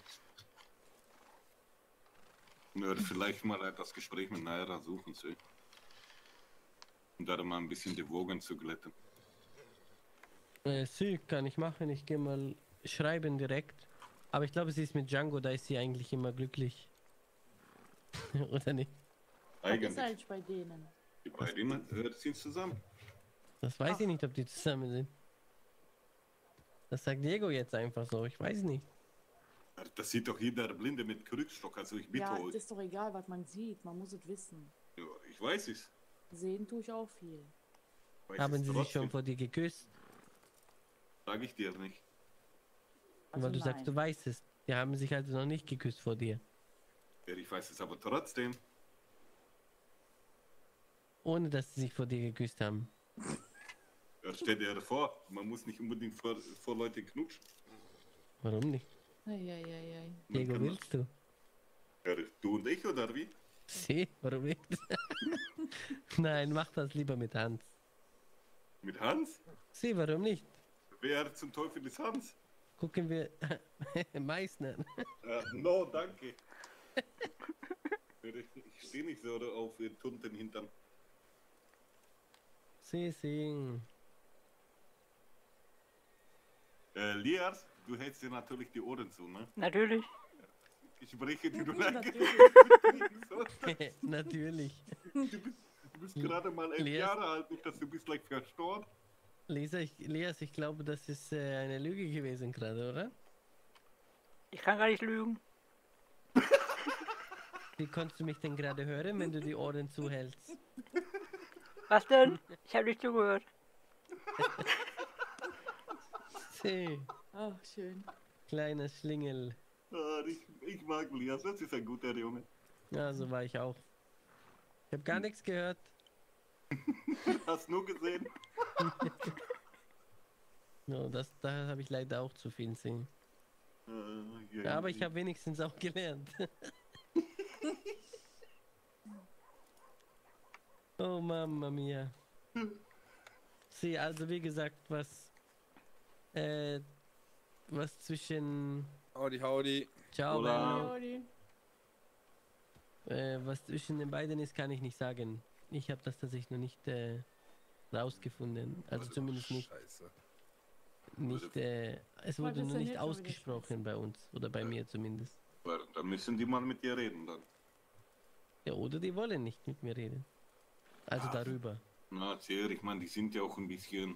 Ja, vielleicht mal das Gespräch mit Naira suchen, sie. Um da mal ein bisschen die Wogen zu glätten. Äh, sie kann ich machen. Ich gehe mal schreiben direkt. Aber ich glaube, sie ist mit Django, da ist sie eigentlich immer glücklich. Oder nicht? Was ist Eigentlich. eigentlich bei denen? Die beiden sind zusammen. Das weiß ich nicht, ob die zusammen sind. Das sagt Diego jetzt einfach so. Ich weiß nicht. Das sieht doch jeder Blinde mit Krückstock, also ich bitte Ja, euch. ist doch egal, was man sieht. Man muss es wissen. Ja, ich weiß es. Sehen tue ich auch viel. Weiß Haben sie sich schon vor dir geküsst? Sag ich dir nicht. Also Weil du sagst, nein. du weißt es. Die haben sich also noch nicht geküsst vor dir. Ja, ich weiß es aber trotzdem. Ohne dass sie sich vor dir geküsst haben. Ja, stell dir vor, man muss nicht unbedingt vor, vor Leute knutschen. Warum nicht? Eieiei. Diego, kann willst du? Ja, du und ich, oder wie? Sie? Warum nicht? Nein, mach das lieber mit Hans. Mit Hans? Sie, warum nicht? Wer zum Teufel ist Hans? Gucken wir Meißner. Äh, no, danke. ich ich stehe nicht so auf den Tunten hintern. Sie singen. Äh, Lias, du hältst dir natürlich die Ohren zu, ne? Natürlich. Ich breche die du Natürlich. Du bist gerade mal elf Lias? Jahre alt, nicht, dass du bist gleich verstorben. Lisa, ich, Lias, ich glaube, das ist äh, eine Lüge gewesen gerade, oder? Ich kann gar nicht lügen. Wie konntest du mich denn gerade hören, wenn du die Ohren zuhältst? Was denn? Ich habe nicht zugehört. Sie, Ach, schön. kleiner Schlingel. Ah, ich, ich mag Lias, das ist ein guter Junge. Ja, so war ich auch. Ich habe gar nichts gehört. Hast nur gesehen? Ja, das, da habe ich leider auch zu viel sehen. Äh, Ja, aber ich habe wenigstens auch gelernt. oh Mama mia. Sie, also wie gesagt, was äh, was zwischen Howdy, howdy. Ciao, Hola. Benno. Äh, was zwischen den beiden ist, kann ich nicht sagen. Ich habe das tatsächlich noch nicht äh, rausgefunden. Also zumindest nicht. Scheiße. nicht äh, es wurde ja nicht ausgesprochen bei uns. Oder bei mir zumindest. Weil, Da müssen die mal mit dir reden dann. Ja, oder die wollen nicht mit mir reden. Also Ah. darüber. Na, sehr, ich meine, die sind ja auch ein bisschen,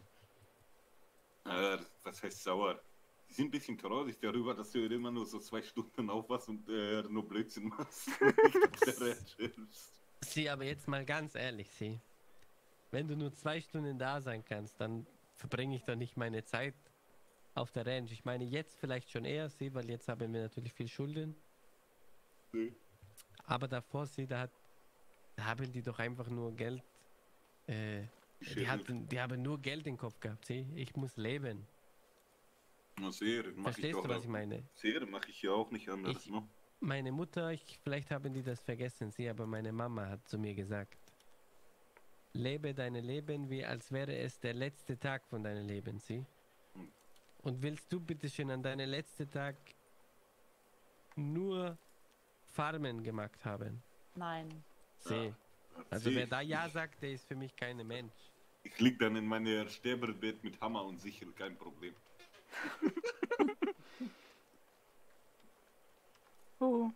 äh, was heißt sauer? Die sind ein bisschen traurig darüber, dass du immer nur so zwei Stunden aufwachst und äh, nur Blödsinn machst. Sie, aber jetzt mal ganz ehrlich, Sie. Wenn du nur zwei Stunden da sein kannst, dann verbringe ich doch nicht meine Zeit auf der Ranch. Ich meine, jetzt vielleicht schon eher, Sie, weil jetzt haben wir natürlich viel Schulden. Nee. Aber davor, Sie, da, hat, da haben die doch einfach nur Geld. Äh, die, hatten, die haben nur Geld im Kopf gehabt, Sie. Ich muss leben. Na, sehr, mach Verstehst ich du, doch was auch. ich meine? Sehr, mache ich ja auch nicht anders, Ich- ne? Meine Mutter, ich, vielleicht haben die das vergessen, sie, aber meine Mama hat zu mir gesagt, lebe dein Leben wie als wäre es der letzte Tag von deinem Leben, sie. Hm. Und willst du bitte schön an deinem letzten Tag nur Farmen gemacht haben? Nein. Sie. Also Sie, wer da Ja sagt, der ist für mich kein Mensch. Ich lieg dann in meinem Sterbebett mit Hammer und Sichel, kein Problem. Oh.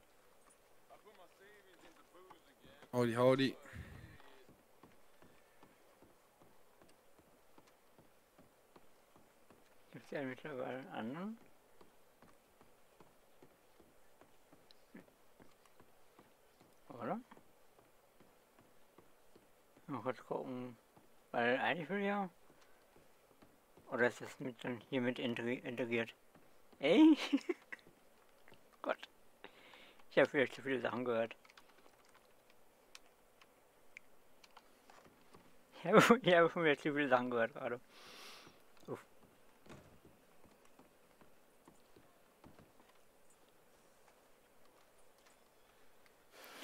Howdy, howdy. Gibt es ja mittlerweile einen anderen? Oder? Mal kurz gucken. Weil eigentlich will ja. Oder ist das mit dann hier mit integri- integriert? Ey! Gott. Ich habe vielleicht zu viele Sachen gehört. Ich habe, ich habe schon zu viele Sachen gehört gerade. Uff.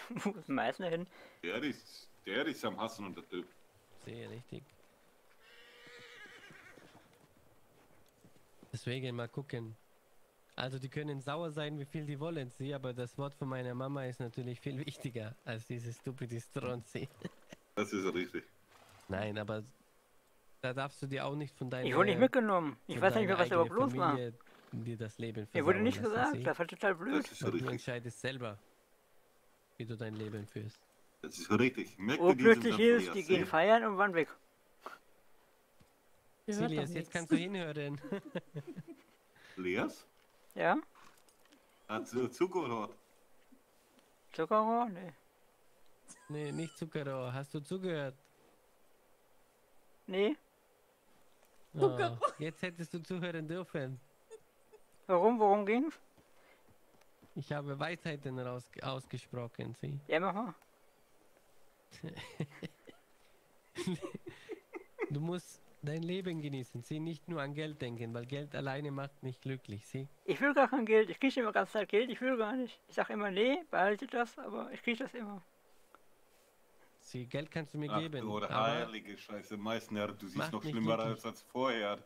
Wo ist Meißner hin? Der ist, der ist am Hassen und der Typ. Sehr richtig. Deswegen mal gucken. Also die können sauer sein, wie viel die wollen, sie, aber das Wort von meiner Mama ist natürlich viel wichtiger als dieses stupide Stronzi. Das ist richtig. Nein, aber da darfst du dir auch nicht von deiner Ich wurde nicht mitgenommen. Ich weiß nicht mehr, was überhaupt los war. Dir das Leben Mir wurde nicht gesagt, das war total blöd. Das ist du richtig. entscheidest selber, wie du dein Leben führst. Das ist richtig. Merkt Oh, plötzlich ist, Elias? die gehen feiern und waren weg. Doch jetzt kannst du hinhören. Elias? Ja? Hat sie zugehört? Zuckerrohr? Nee. nee, nicht Zuckerrohr. Hast du zugehört? Nee? Oh, jetzt hättest du zuhören dürfen. Warum? Worum ging's? Ich habe Weisheiten raus, ausgesprochen, sie. Ja, mach mal. Du musst dein Leben genießen, sie nicht nur an Geld denken, weil Geld alleine macht nicht glücklich, sie. Ich will gar kein Geld. Ich kriege immer ganz Zeit Geld. Ich will gar nicht. Ich sag immer, nee, behalte das, aber ich kriege das immer. Sie, Geld kannst du mir Ach, geben, du heilige Scheiße, Meißner, du siehst noch schlimmer glücklich. aus als vorher.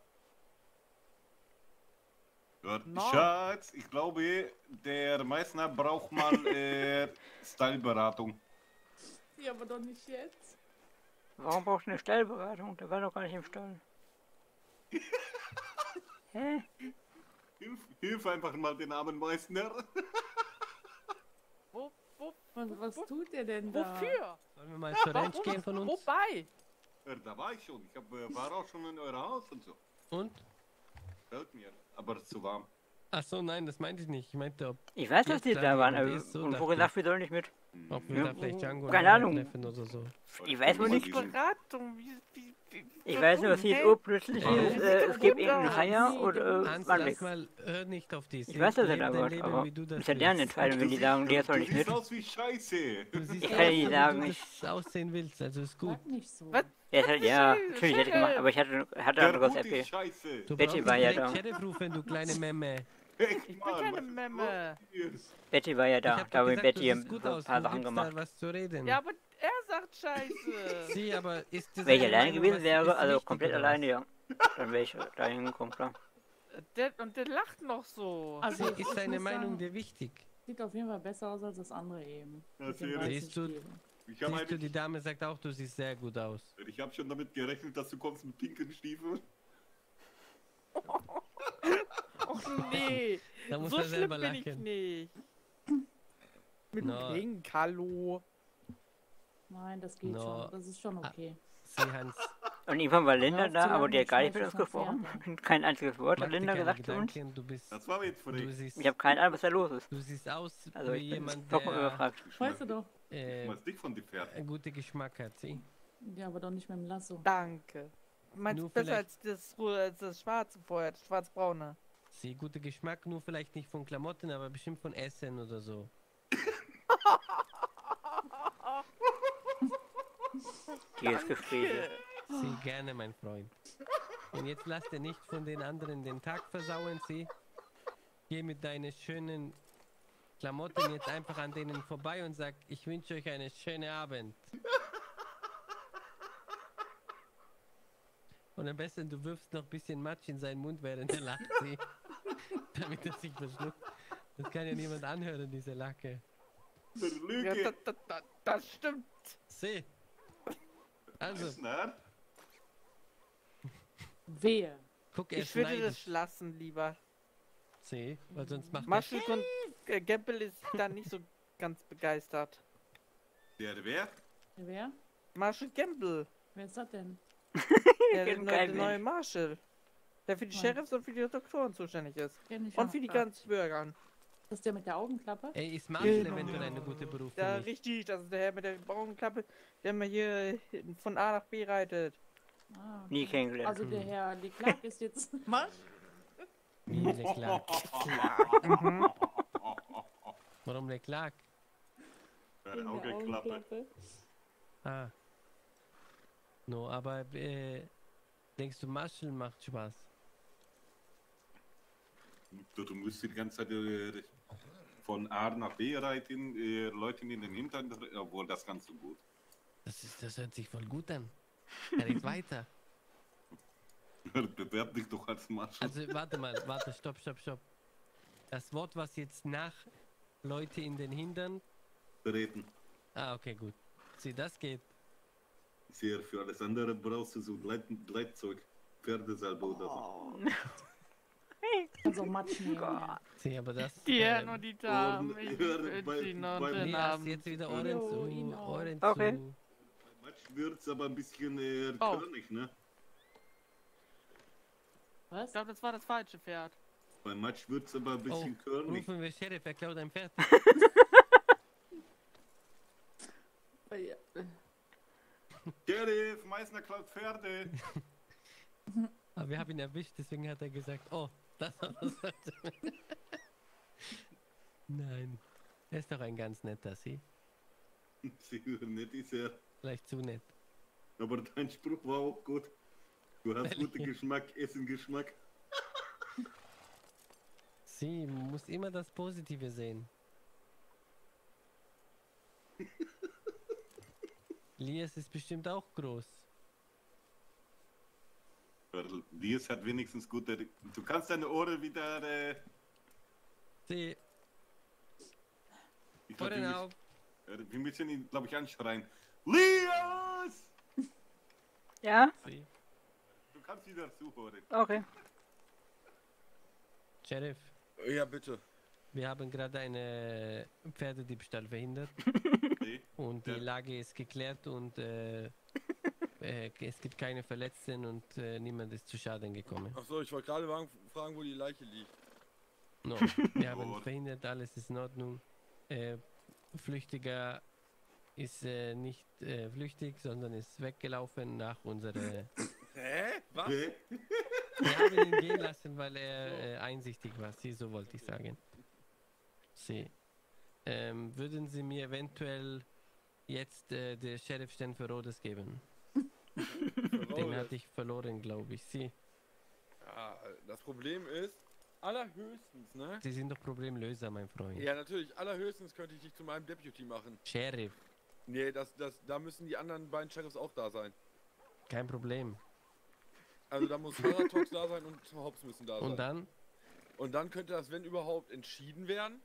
Gott, No. Schatz, ich glaube, der Meißner braucht mal äh, Styleberatung. Ja, aber doch nicht jetzt. Warum brauchst du eine Stellberatung? Der war doch gar nicht im Stall. Hä? Hilf, hilf einfach mal den armen Meißner. Wo, wo, Was, was tut ihr denn da? wofür? sollen wir mal zur Ranch gehen von uns? Wobei? Ja, da war ich schon. Ich hab, äh, war auch schon in eurem Haus und so. Und? Fällt mir. Aber zu warm. Ach so, nein, das meinte ich nicht. Ich meinte, ob Ich weiß, dass die da da waren. aber- ist, so und wo gesagt, wir sollen nicht mit. Ob wir Ja, da vielleicht Django keine noch Ahnung. treffen oder so. Ich weiß wohl nicht. Beratung, wie, wie, wie, Ich weiß nur, dass hier so plötzlich ist, äh, es gibt irgendeinen Haier oder äh, Hans, lass mal, hör nicht auf die. Ich weiß das Lebe nicht, dein aber, du ist ja deren. Entscheidung, wenn die sagen, der soll Du nicht siehst mit. aus wie Scheiße. Du siehst Ich kann nicht wie sagen, du ich. das aussehen willst, also ist gut. So. Ja, halt, ja, natürlich hätte ich gemacht, aber ich hatte, hatte anderes Hut ist RP. Du Betty war ja da. Sheriff rufen, du kleine Memme. Ich bin keine Memme. Betty war ja da, da haben wir Betty ein paar aus, Sachen gemacht. Da was zu reden. Ja, aber er sagt Scheiße. Sie, aber ist das Wenn ich eine alleine gewesen wäre, also komplett alleine, ja, dann wäre ich da hingekommen, klar. Der, und der lacht noch so. Also ich Ist deine muss Meinung dir wichtig? Sieht auf jeden Fall besser aus als das andere eben. Ja, Siehst du-. Ich habe Siehst du, die Dame sagt auch, du siehst sehr gut aus. ich hab schon damit gerechnet, dass du kommst mit pinken Stiefeln. Och nee. Da muss so er schlimm selber bin ich lachen. nicht. Mit No. Pink, hallo. Nein, das geht No. schon. Das ist schon Ah. okay. Sie, Hans, Und irgendwann war Linda da, aber ich gar nicht mit uns gesprochen. Kein einziges Wort hat Linda gesagt zu uns. Du bist, Das war jetzt du siehst, Ich habe keine Ahnung, was da los ist. du siehst aus Also wie jemand, der überfragt. Weißt du doch. äh, dich von die Pferde. einen guten Geschmack hat, sie. Ja, aber doch nicht mit dem Lasso. Danke. Meinst du besser als das, als das schwarze vorher, das schwarz-braune? Sie, guter Geschmack, nur vielleicht nicht von Klamotten, aber bestimmt von Essen oder so. Gespräche. Sie, gerne, mein Freund. Und jetzt lass dir nicht von den anderen den Tag versauen, sie. Geh mit deinen schönen Klamotten jetzt einfach an denen vorbei und sag, ich wünsche euch einen schönen Abend. Und am besten, du wirfst noch ein bisschen Matsch in seinen Mund, während er lacht, sie. Damit er sich verschluckt. Das kann ja niemand anhören, diese Lacke. Der Ja, Lüge. das, das, das, das stimmt. Sie. Also? Wehe. guck, er Ich würde das schneidet. lassen lieber. Sie, weil sonst macht er... Marshall und äh, Gempel ist da nicht so ganz begeistert. Der wer? Wer? Marshall Gempel. Wer ist das denn? Der, der neue Marshall. Der für die. Sheriffs und für die Doktoren zuständig ist. Und für die ganzen Bürger. Das ist der mit der Augenklappe? Ey, ist Marshall Genau. eventuell eine gute Beruf für Ja, richtig. Das ist der Herr mit der Augenklappe, der mir hier von A nach B reitet. Ah, Nie okay. kennengelernt. Also der Herr Leclerc ist jetzt... Wie Leclerc. Mhm. Warum Leclerc? Der Augenklappe. Augenklappe. Ah. No, aber äh, denkst du, Marshall macht Spaß? Du, du musst die ganze Zeit äh, von A nach B reiten, äh, Leute in den Hintern, obwohl das kannst du gut. Das, ist, das hört sich voll gut an. Er redet weiter. Bewerb dich doch als Marshall. Also warte mal, warte, stopp, stopp, stopp. Das Wort, was jetzt nach Leute in den Hintern. Treten. Ah, okay, gut. Sieh, das geht. Sehr, für alles andere brauchst du so Gleit Gleitzeug. Pferdesalbe oder so. Also Matsch nehmen. ja. Sieh, aber das. Die Herren ähm, und die Damen, ich ja, bei- bei- einen Nee, schönen hast Abend. jetzt wieder Ohren zu. Auch. Ohren Okay. zu. Matsch wird's aber ein bisschen äh, Oh. körnig, ne? Was? Ich glaube, das war das falsche Pferd. Bei Matsch wird's aber ein Oh, bisschen körnig. rufen wir Sheriff, er klaut ein Pferd. Ja. Sheriff, Meißner klaut Pferde. Aber wir haben ihn erwischt, deswegen hat er gesagt, oh, das war das. Nein. Er ist doch ein ganz netter, sie. Sehr nett ist er. Vielleicht zu nett. Aber dein Spruch war auch gut. Du hast guten Geschmack, Essen-Geschmack. Sie muss immer das Positive sehen. Lias ist bestimmt auch groß. Dies hat wenigstens gute. Du kannst deine Ohren wieder. Äh, Sie, ich glaub, Ohren wir, wir müssen ihn, glaube ich, anschreien. Lias! Ja? Sie. Du kannst wieder zuhören. Okay. Sheriff, Ja, bitte. wir haben gerade eine Pferdediebstahl verhindert. Und die. Lage ist geklärt und äh, äh, es gibt keine Verletzten und äh, niemand ist zu Schaden gekommen. Achso, ich wollte gerade fragen, wo die Leiche liegt. No, wir haben Gut. verhindert, alles ist in Ordnung. Äh, Flüchtiger ist äh, nicht äh, flüchtig, sondern ist weggelaufen nach unserer. Hä? Was? Wir haben ihn gehen lassen, weil er äh, einsichtig war. Sie, so wollte ich sagen. Sie. Ähm, würden Sie mir eventuell jetzt äh, den Sheriffstern für Rhodes geben? Den hatte ich verloren, glaube ich. Sie. Ja, das Problem ist, allerhöchstens, ne? Sie sind doch Problemlöser, mein Freund. Ja, natürlich, allerhöchstens könnte ich dich zu meinem Deputy machen. Sheriff, Nee, das, das, da müssen die anderen beiden Sheriffs auch da sein. kein Problem. Also da muss Haratox da sein und Hobbs müssen da sein. Und dann, Und dann könnte das, wenn überhaupt, entschieden werden.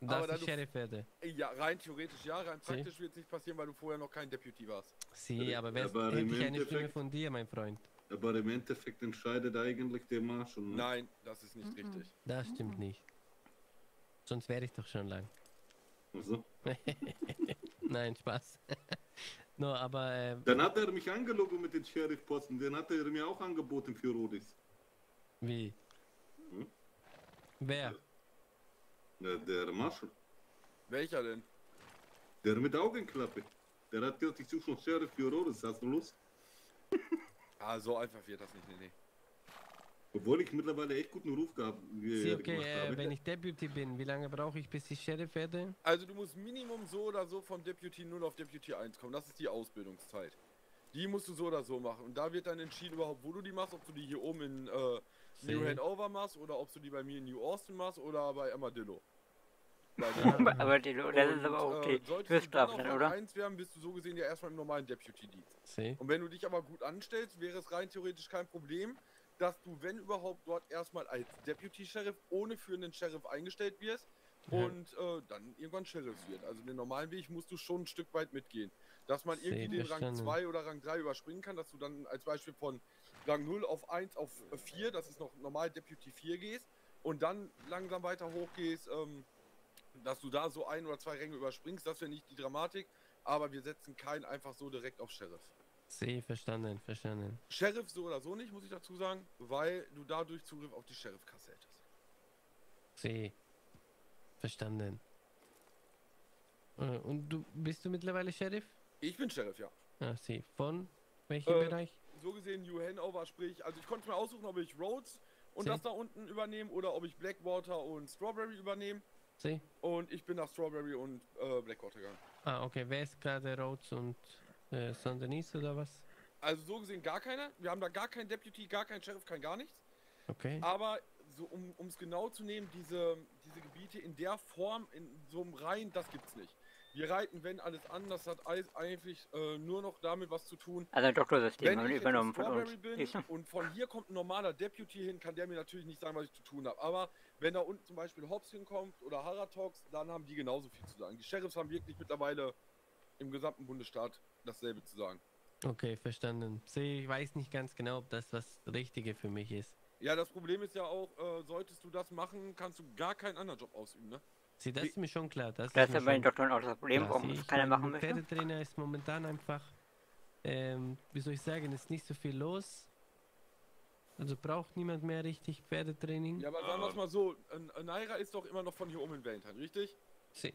Dass da ich Sheriff werde. Ja, rein theoretisch ja, rein Sie? praktisch wird es nicht passieren, weil du vorher noch kein Deputy warst. Sie, aber wer Aber hätte ich eine Stimme von dir, mein Freund? Aber im Endeffekt entscheidet eigentlich der Marsch. Und Nein, das ist nicht richtig. Das stimmt nicht. Sonst wäre ich doch schon lang. Also, Nein, Spaß. no, aber äh, dann hat er mich angelogen mit den Sheriff-Posten. Den hat er mir auch angeboten für Rodis. wie? Hm? Wer? Der, der Marshall. Welcher denn? Der mit Augenklappe. Der hat gesagt, ich suche schon Sheriff für Rodis. Hast du Lust? Ah, so einfach wird das nicht, nee, nee. Obwohl ich mittlerweile echt guten Ruf gehabt, ge Sie, okay, gemacht äh, habe. wenn ich Deputy bin, wie lange brauche ich, bis ich Sheriff werde? Also du musst Minimum so oder so von Deputy 0 auf Deputy 1 kommen. Das ist die Ausbildungszeit. Die musst du so oder so machen. Und da wird dann entschieden überhaupt, wo du die machst, ob du die hier oben in äh, New. Hanover machst oder ob du die bei mir in New Austin machst oder bei aber die- das ist aber okay. Äh, solltest du dann oder? 1 werden, bist du so gesehen ja erstmal im normalen Deputy-Dienst. Und wenn du dich aber gut anstellst, wäre es rein theoretisch kein Problem, dass du, wenn überhaupt, dort erstmal als Deputy-Sheriff ohne führenden Sheriff eingestellt wirst Ja. und äh, dann irgendwann Sheriff wird. Also den normalen Weg musst du schon ein Stück weit mitgehen. Dass man irgendwie den Rang verstanden. 2 oder Rang 3 überspringen kann, dass du dann als Beispiel von Rang 0 auf 1 auf 4, das ist noch normal Deputy 4 gehst und dann langsam weiter hochgehst, ähm, dass du da so ein oder zwei Ränge überspringst, das wäre nicht die Dramatik, aber wir setzen keinen einfach so direkt auf Sheriff. See, verstanden, verstanden. Sheriff so oder so nicht, muss ich dazu sagen, weil du dadurch Zugriff auf die Sheriff-Kasse hättest. See. Verstanden. Äh, und du bist du mittlerweile Sheriff? Ich bin Sheriff, ja. Ah, sie. Von welchem Äh, Bereich? So gesehen New Hanover, sprich, also ich konnte mir aussuchen, ob ich Rhodes und Sie. das da unten übernehme oder ob ich Blackwater und Strawberry übernehme. See. Und ich bin nach Strawberry und äh, Blackwater gegangen. Ah, okay. Wer ist gerade Rhodes und äh, Saint-Denis oder was? Also so gesehen gar keiner. Wir haben da gar keinen Deputy, gar keinen Sheriff, kein gar nichts. Okay. Aber so um es genau zu nehmen, diese, diese Gebiete in der Form, in so einem Reihen, das gibt's nicht. Wir reiten, wenn alles an, das hat alles eigentlich äh, nur noch damit was zu tun. Also ein Doktorsystem Wenn haben ich wir jetzt übernommen von uns. bin und von hier kommt ein normaler Deputy hin, kann der mir natürlich nicht sagen, was ich zu tun habe. Aber wenn da unten zum Beispiel Hobbs hinkommt oder Haratox, dann haben die genauso viel zu sagen. Die Sheriffs haben wirklich mittlerweile im gesamten Bundesstaat dasselbe zu sagen. Okay, verstanden. See, ich weiß nicht ganz genau, ob das was Richtige für mich ist. Ja, das Problem ist ja auch, äh, solltest du das machen, kannst du gar keinen anderen Job ausüben, ne? Sie, das ist mir schon klar. Das, Das ist ja bei den Doktoren auch das Problem, warum ich keiner machen möchte. Pferdetrainer ist momentan einfach, ähm, wie soll ich sagen, ist nicht so viel los. Also braucht niemand mehr richtig Pferdetraining. Ja, aber sagen wir es mal so, Naira ist doch immer noch von hier oben in Valentine, richtig? Sie.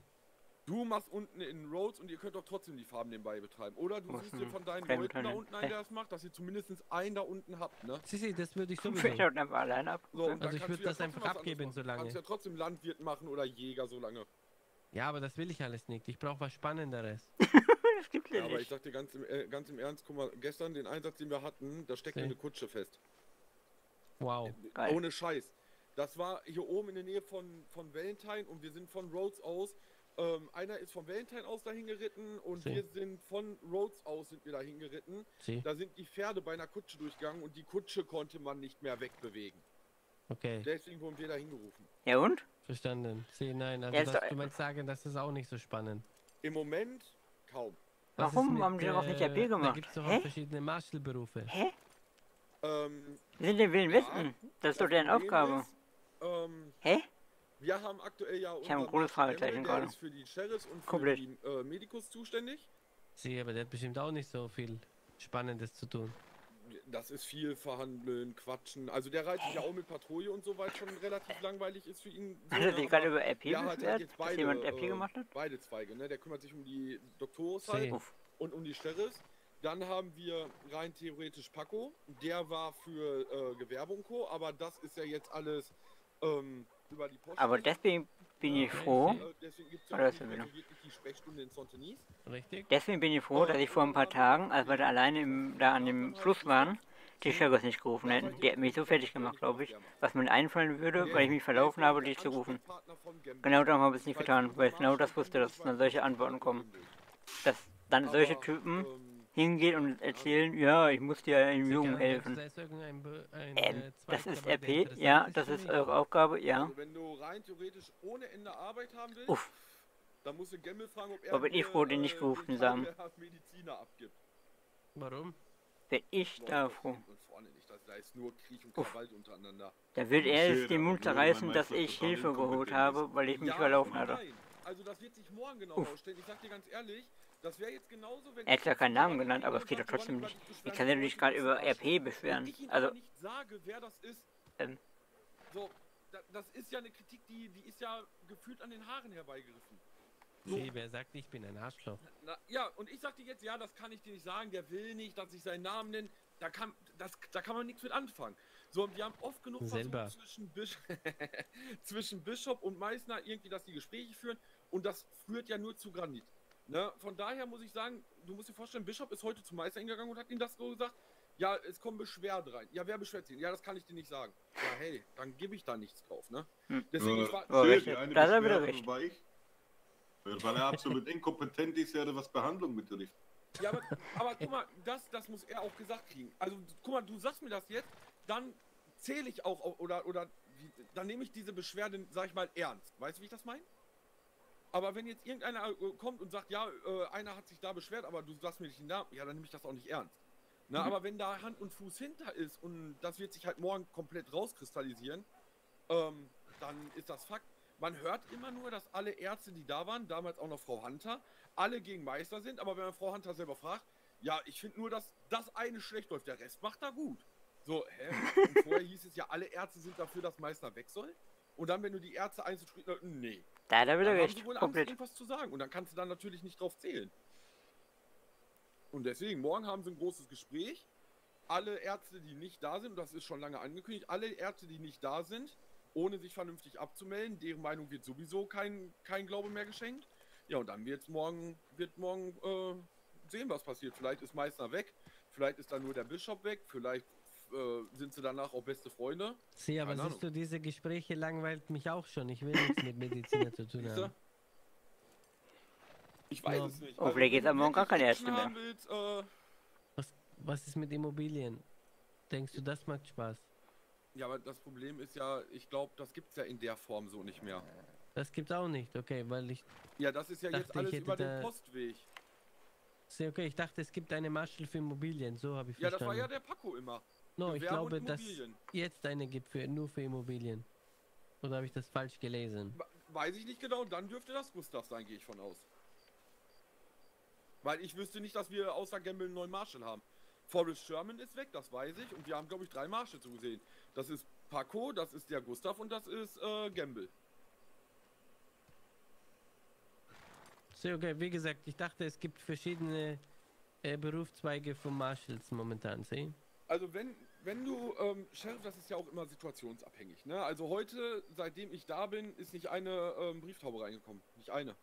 Du machst unten in Rhodes und ihr könnt doch trotzdem die Farben nebenbei betreiben. Oder du suchst dir von deinen Leuten da können. unten einen, der das macht, dass ihr zumindest einen da unten habt, ne? Sie, das würde ich sowieso. Fällt halt einfach alleine ab. So, Also ich würde du ja das einfach abgeben, machen. so lange. kannst ja trotzdem Landwirt machen oder Jäger so lange. Ja, aber das will ich alles nicht. Ich brauche was Spannenderes. das gibt's ja Ja, aber ich nicht. sag dir ganz im, äh, ganz im Ernst, guck mal, gestern den Einsatz, den wir hatten, da steckt Ja. eine Kutsche fest. Wow. Geil. Ohne Scheiß. Das war hier oben in der Nähe von, von Valentine und wir sind von Rhodes aus. Ähm, einer ist von Valentine aus dahin geritten und Sie. wir sind von Rhodes aus sind wir dahin geritten. Sie. Da sind die Pferde bei einer Kutsche durchgegangen und die Kutsche konnte man nicht mehr wegbewegen. Okay, Deswegen wurden wir dahin gerufen. Ja und? verstanden. Sie, nein, also Ja, das, du meinst sagen, das ist auch nicht so spannend. Im Moment kaum. Was Warum mit, haben die darauf nicht RP Da gemacht? gibt es doch Hä? auch verschiedene Marshallberufe. Hä? Ähm, Wir sind im Wilden Ja, Westen. Das ist doch deren Problem Aufgabe. Ist, ähm, Hä? Wir haben aktuell ja Ich habe ein unseren großes Fragezeichen gerade. ist für die Sheriffs und für Komplett. die äh, Medikus zuständig. Sie, aber der hat bestimmt auch nicht so viel Spannendes zu tun. Das ist viel verhandeln, quatschen. Also der reitet ja auch mit Patrouille und so, weil es schon relativ langweilig ist für ihn. So, Hat ne, sich gerade über RP der hat halt beschwert, jetzt dass jemand RP gemacht hat? Beide Zweige, ne? Der kümmert sich um die Doktoros halt und um die Sheriffs. Dann haben wir rein theoretisch Paco. Der war für äh, Gewerbe und Co. Aber das ist ja jetzt alles ähm, die. Aber deswegen bin ich froh. Äh, deswegen die bin ich froh, dass ich vor ein paar Tagen, als wir da alleine im, da an dem Fluss waren, die Sheriffs nicht gerufen hätten. Die hätten mich so fertig gemacht, glaube ich. Was mir einfallen würde, weil ich mich verlaufen habe, dich zu rufen. Genau darum habe ich es nicht getan, weil ich genau das wusste, dass dann solche Antworten kommen. Dass dann solche Typen hingehen und erzählen, ja, ich muss dir einem Jungen helfen. Da Ähm, äh, das ist RP, ja, das ist eure Aufgabe, ja. Also wenn du rein theoretisch ohne Ende Arbeit haben willst, Uff. dann musst du Gemmel fragen, ob er Aber bin ich den nicht äh, gerufen abgibt. Warum? Bin ich da froh. Da Uff. Gewalt untereinander. Da will er jetzt den Mund zerreißen, dass ich Hilfe geholt habe, weil ich mich verlaufen hatte. nein. Also das wird sich morgen genau Uff. ausstellen. Ich sag dir ganz ehrlich, das wäre jetzt genauso, wenn Er hat ja keinen Namen genannt, aber es geht doch trotzdem nicht. Ich kann ja dich nicht gerade über RP beschweren. Wenn ich ihm Also, sage, wer das ist, ähm, so, da, das ist ja eine Kritik, die, die ist ja gefühlt an den Haaren herbeigegriffen. See, wer sagt, ich bin ein Arschloch? Na, ja, und ich sag dir jetzt, ja, das kann ich dir nicht sagen, der will nicht, dass ich seinen Namen nenne. Da kann, das, da kann man nichts mit anfangen. So, und wir haben oft genug Selber. versucht, zwischen, Bisch zwischen Bischof und Meißner irgendwie, dass die Gespräche führen. Und das führt ja nur zu Granit. Ne? Von daher muss ich sagen, du musst dir vorstellen, Bischof ist heute zum Meister hingegangen und hat ihm das so gesagt. Ja, es kommen Beschwerden rein. Ja, wer beschwert sich? Ja, das kann ich dir nicht sagen. Ja, hey, dann gebe ich da nichts drauf, ne? Hm. Deswegen, ich Äh, war, Oh, recht. Da hat er wieder recht. war ich. Weil er absolut inkompetent ist, ja, was Behandlung betrifft. Ja, aber, aber guck mal, das, das muss er auch gesagt kriegen. Also, guck mal, du sagst mir das jetzt, dann zähle ich auch, au- oder, oder, dann nehme ich diese Beschwerde, sag ich mal, ernst. Weißt du, wie ich das meine? Aber wenn jetzt irgendeiner äh, kommt und sagt, ja, äh, einer hat sich da beschwert, aber du sagst mir nicht den Namen, ja, dann nehme ich das auch nicht ernst. Na, Mhm. aber wenn da Hand und Fuß hinter ist und das wird sich halt morgen komplett rauskristallisieren, ähm, dann ist das Fakt. Man hört immer nur, dass alle Ärzte, die da waren, damals auch noch Frau Hunter, alle gegen Meister sind, aber wenn man Frau Hunter selber fragt, ja, ich finde nur, dass das eine schlecht läuft, der Rest macht da gut. So, hä? Und vorher hieß es ja, alle Ärzte sind dafür, dass Meister weg soll. Und dann, wenn du die Ärzte einzeln sprichst, äh, nee. Da er Dann haben recht. sie wohl Angst, irgendwas zu sagen. Und dann kannst du dann natürlich nicht drauf zählen. Und deswegen, morgen haben sie ein großes Gespräch. Alle Ärzte, die nicht da sind, und das ist schon lange angekündigt, alle Ärzte, die nicht da sind, ohne sich vernünftig abzumelden, deren Meinung wird sowieso kein, kein Glaube mehr geschenkt. Ja, und dann wird's morgen, wird morgen äh, sehen, was passiert. Vielleicht ist Meißner weg, vielleicht ist dann nur der Bischof weg, vielleicht äh, sind sie danach auch beste Freunde. See, aber Keine siehst du, diese Gespräche langweilt mich auch schon. Ich will nichts mit Mediziner zu tun haben. Ich weiß Ja. es nicht. Oh, Also, vielleicht geht's du am Morgen gar keine Ärzte mehr. willst, äh, Was, was ist mit Immobilien? Denkst du, das macht Spaß? Ja, aber das Problem ist ja, ich glaube, das gibt's ja in der Form so nicht mehr. Das gibt's auch nicht, okay, weil ich Ja, das ist ja Dachte, jetzt alles über den da- Postweg. sehe, okay, ich dachte, es gibt eine Marshall für Immobilien, so habe ich Ja, das verstanden. war ja der Paco immer. No, ich Gewerbe glaube, dass jetzt eine gibt für nur für Immobilien. Oder habe ich das falsch gelesen? Weiß ich nicht genau, dann dürfte das Gustav sein, gehe ich von aus. Weil ich wüsste nicht, dass wir außer Gamble einen neuen Marshall haben. Forrest Sherman ist weg, das weiß ich. Und wir haben, glaube ich, drei Marshalls gesehen. Das ist Paco, das ist der Gustav und das ist äh, Gamble. Sehr okay, wie gesagt, ich dachte, es gibt verschiedene äh, Berufszweige von Marshalls momentan, sehen? Also wenn, wenn du, ähm, Sheriff, das ist ja auch immer situationsabhängig. Ne? Also heute, seitdem ich da bin, ist nicht eine ähm, Brieftaube reingekommen. Nicht eine.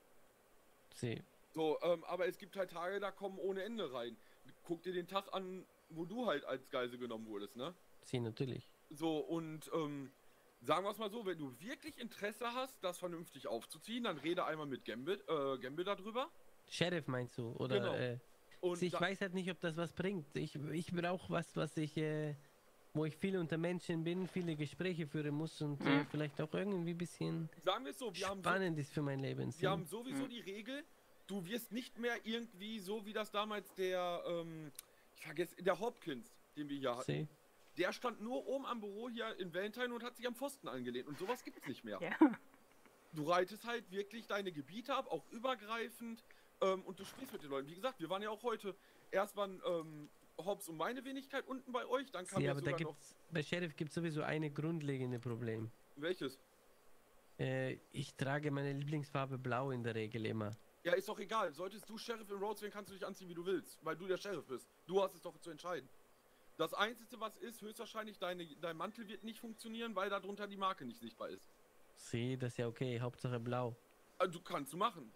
Sie. So, ähm, aber es gibt halt Tage, da kommen ohne Ende rein. Guck dir den Tag an, wo du halt als Geisel genommen wurdest, ne? Sie natürlich. So, und ähm, sagen wir es mal so, wenn du wirklich Interesse hast, das vernünftig aufzuziehen, dann rede einmal mit Gamble, äh, Gamble darüber. Sheriff meinst du? Oder Genau. äh, Und ich weiß halt nicht, ob das was bringt. Ich, ich brauche was, was ich, äh, wo ich viel unter Menschen bin, viele Gespräche führen muss und äh, Mhm. vielleicht auch irgendwie ein bisschen Sagen wir es so, wir haben so, spannend ist für mein Leben. wir haben sowieso die Regel, du wirst nicht mehr irgendwie so wie das damals der, ähm, ich vergesse, der Hopkins, den wir hier hatten. Sie. Der stand nur oben am Büro hier in Valentine und hat sich am Pfosten angelehnt. Und sowas gibt's nicht mehr. Ja. Du reitest halt wirklich deine Gebiete ab, auch übergreifend. Ähm, und du sprichst mit den Leuten. Wie gesagt, wir waren ja auch heute. Erst waren ähm, Hobbs und meine Wenigkeit unten bei euch, dann kann Ja, aber da sogar noch... bei Sheriff gibt es sowieso eine grundlegende Problem. Welches? Äh, ich trage meine Lieblingsfarbe blau in der Regel immer. Ja, ist doch egal. Solltest du Sheriff in Rhodes werden, kannst du dich anziehen, wie du willst, weil du der Sheriff bist. Du hast es doch zu entscheiden. Das Einzige, was ist, höchstwahrscheinlich deine, dein Mantel wird nicht funktionieren, weil darunter die Marke nicht sichtbar ist. Sehe, das ist ja okay, Hauptsache blau. Also, kannst du machen.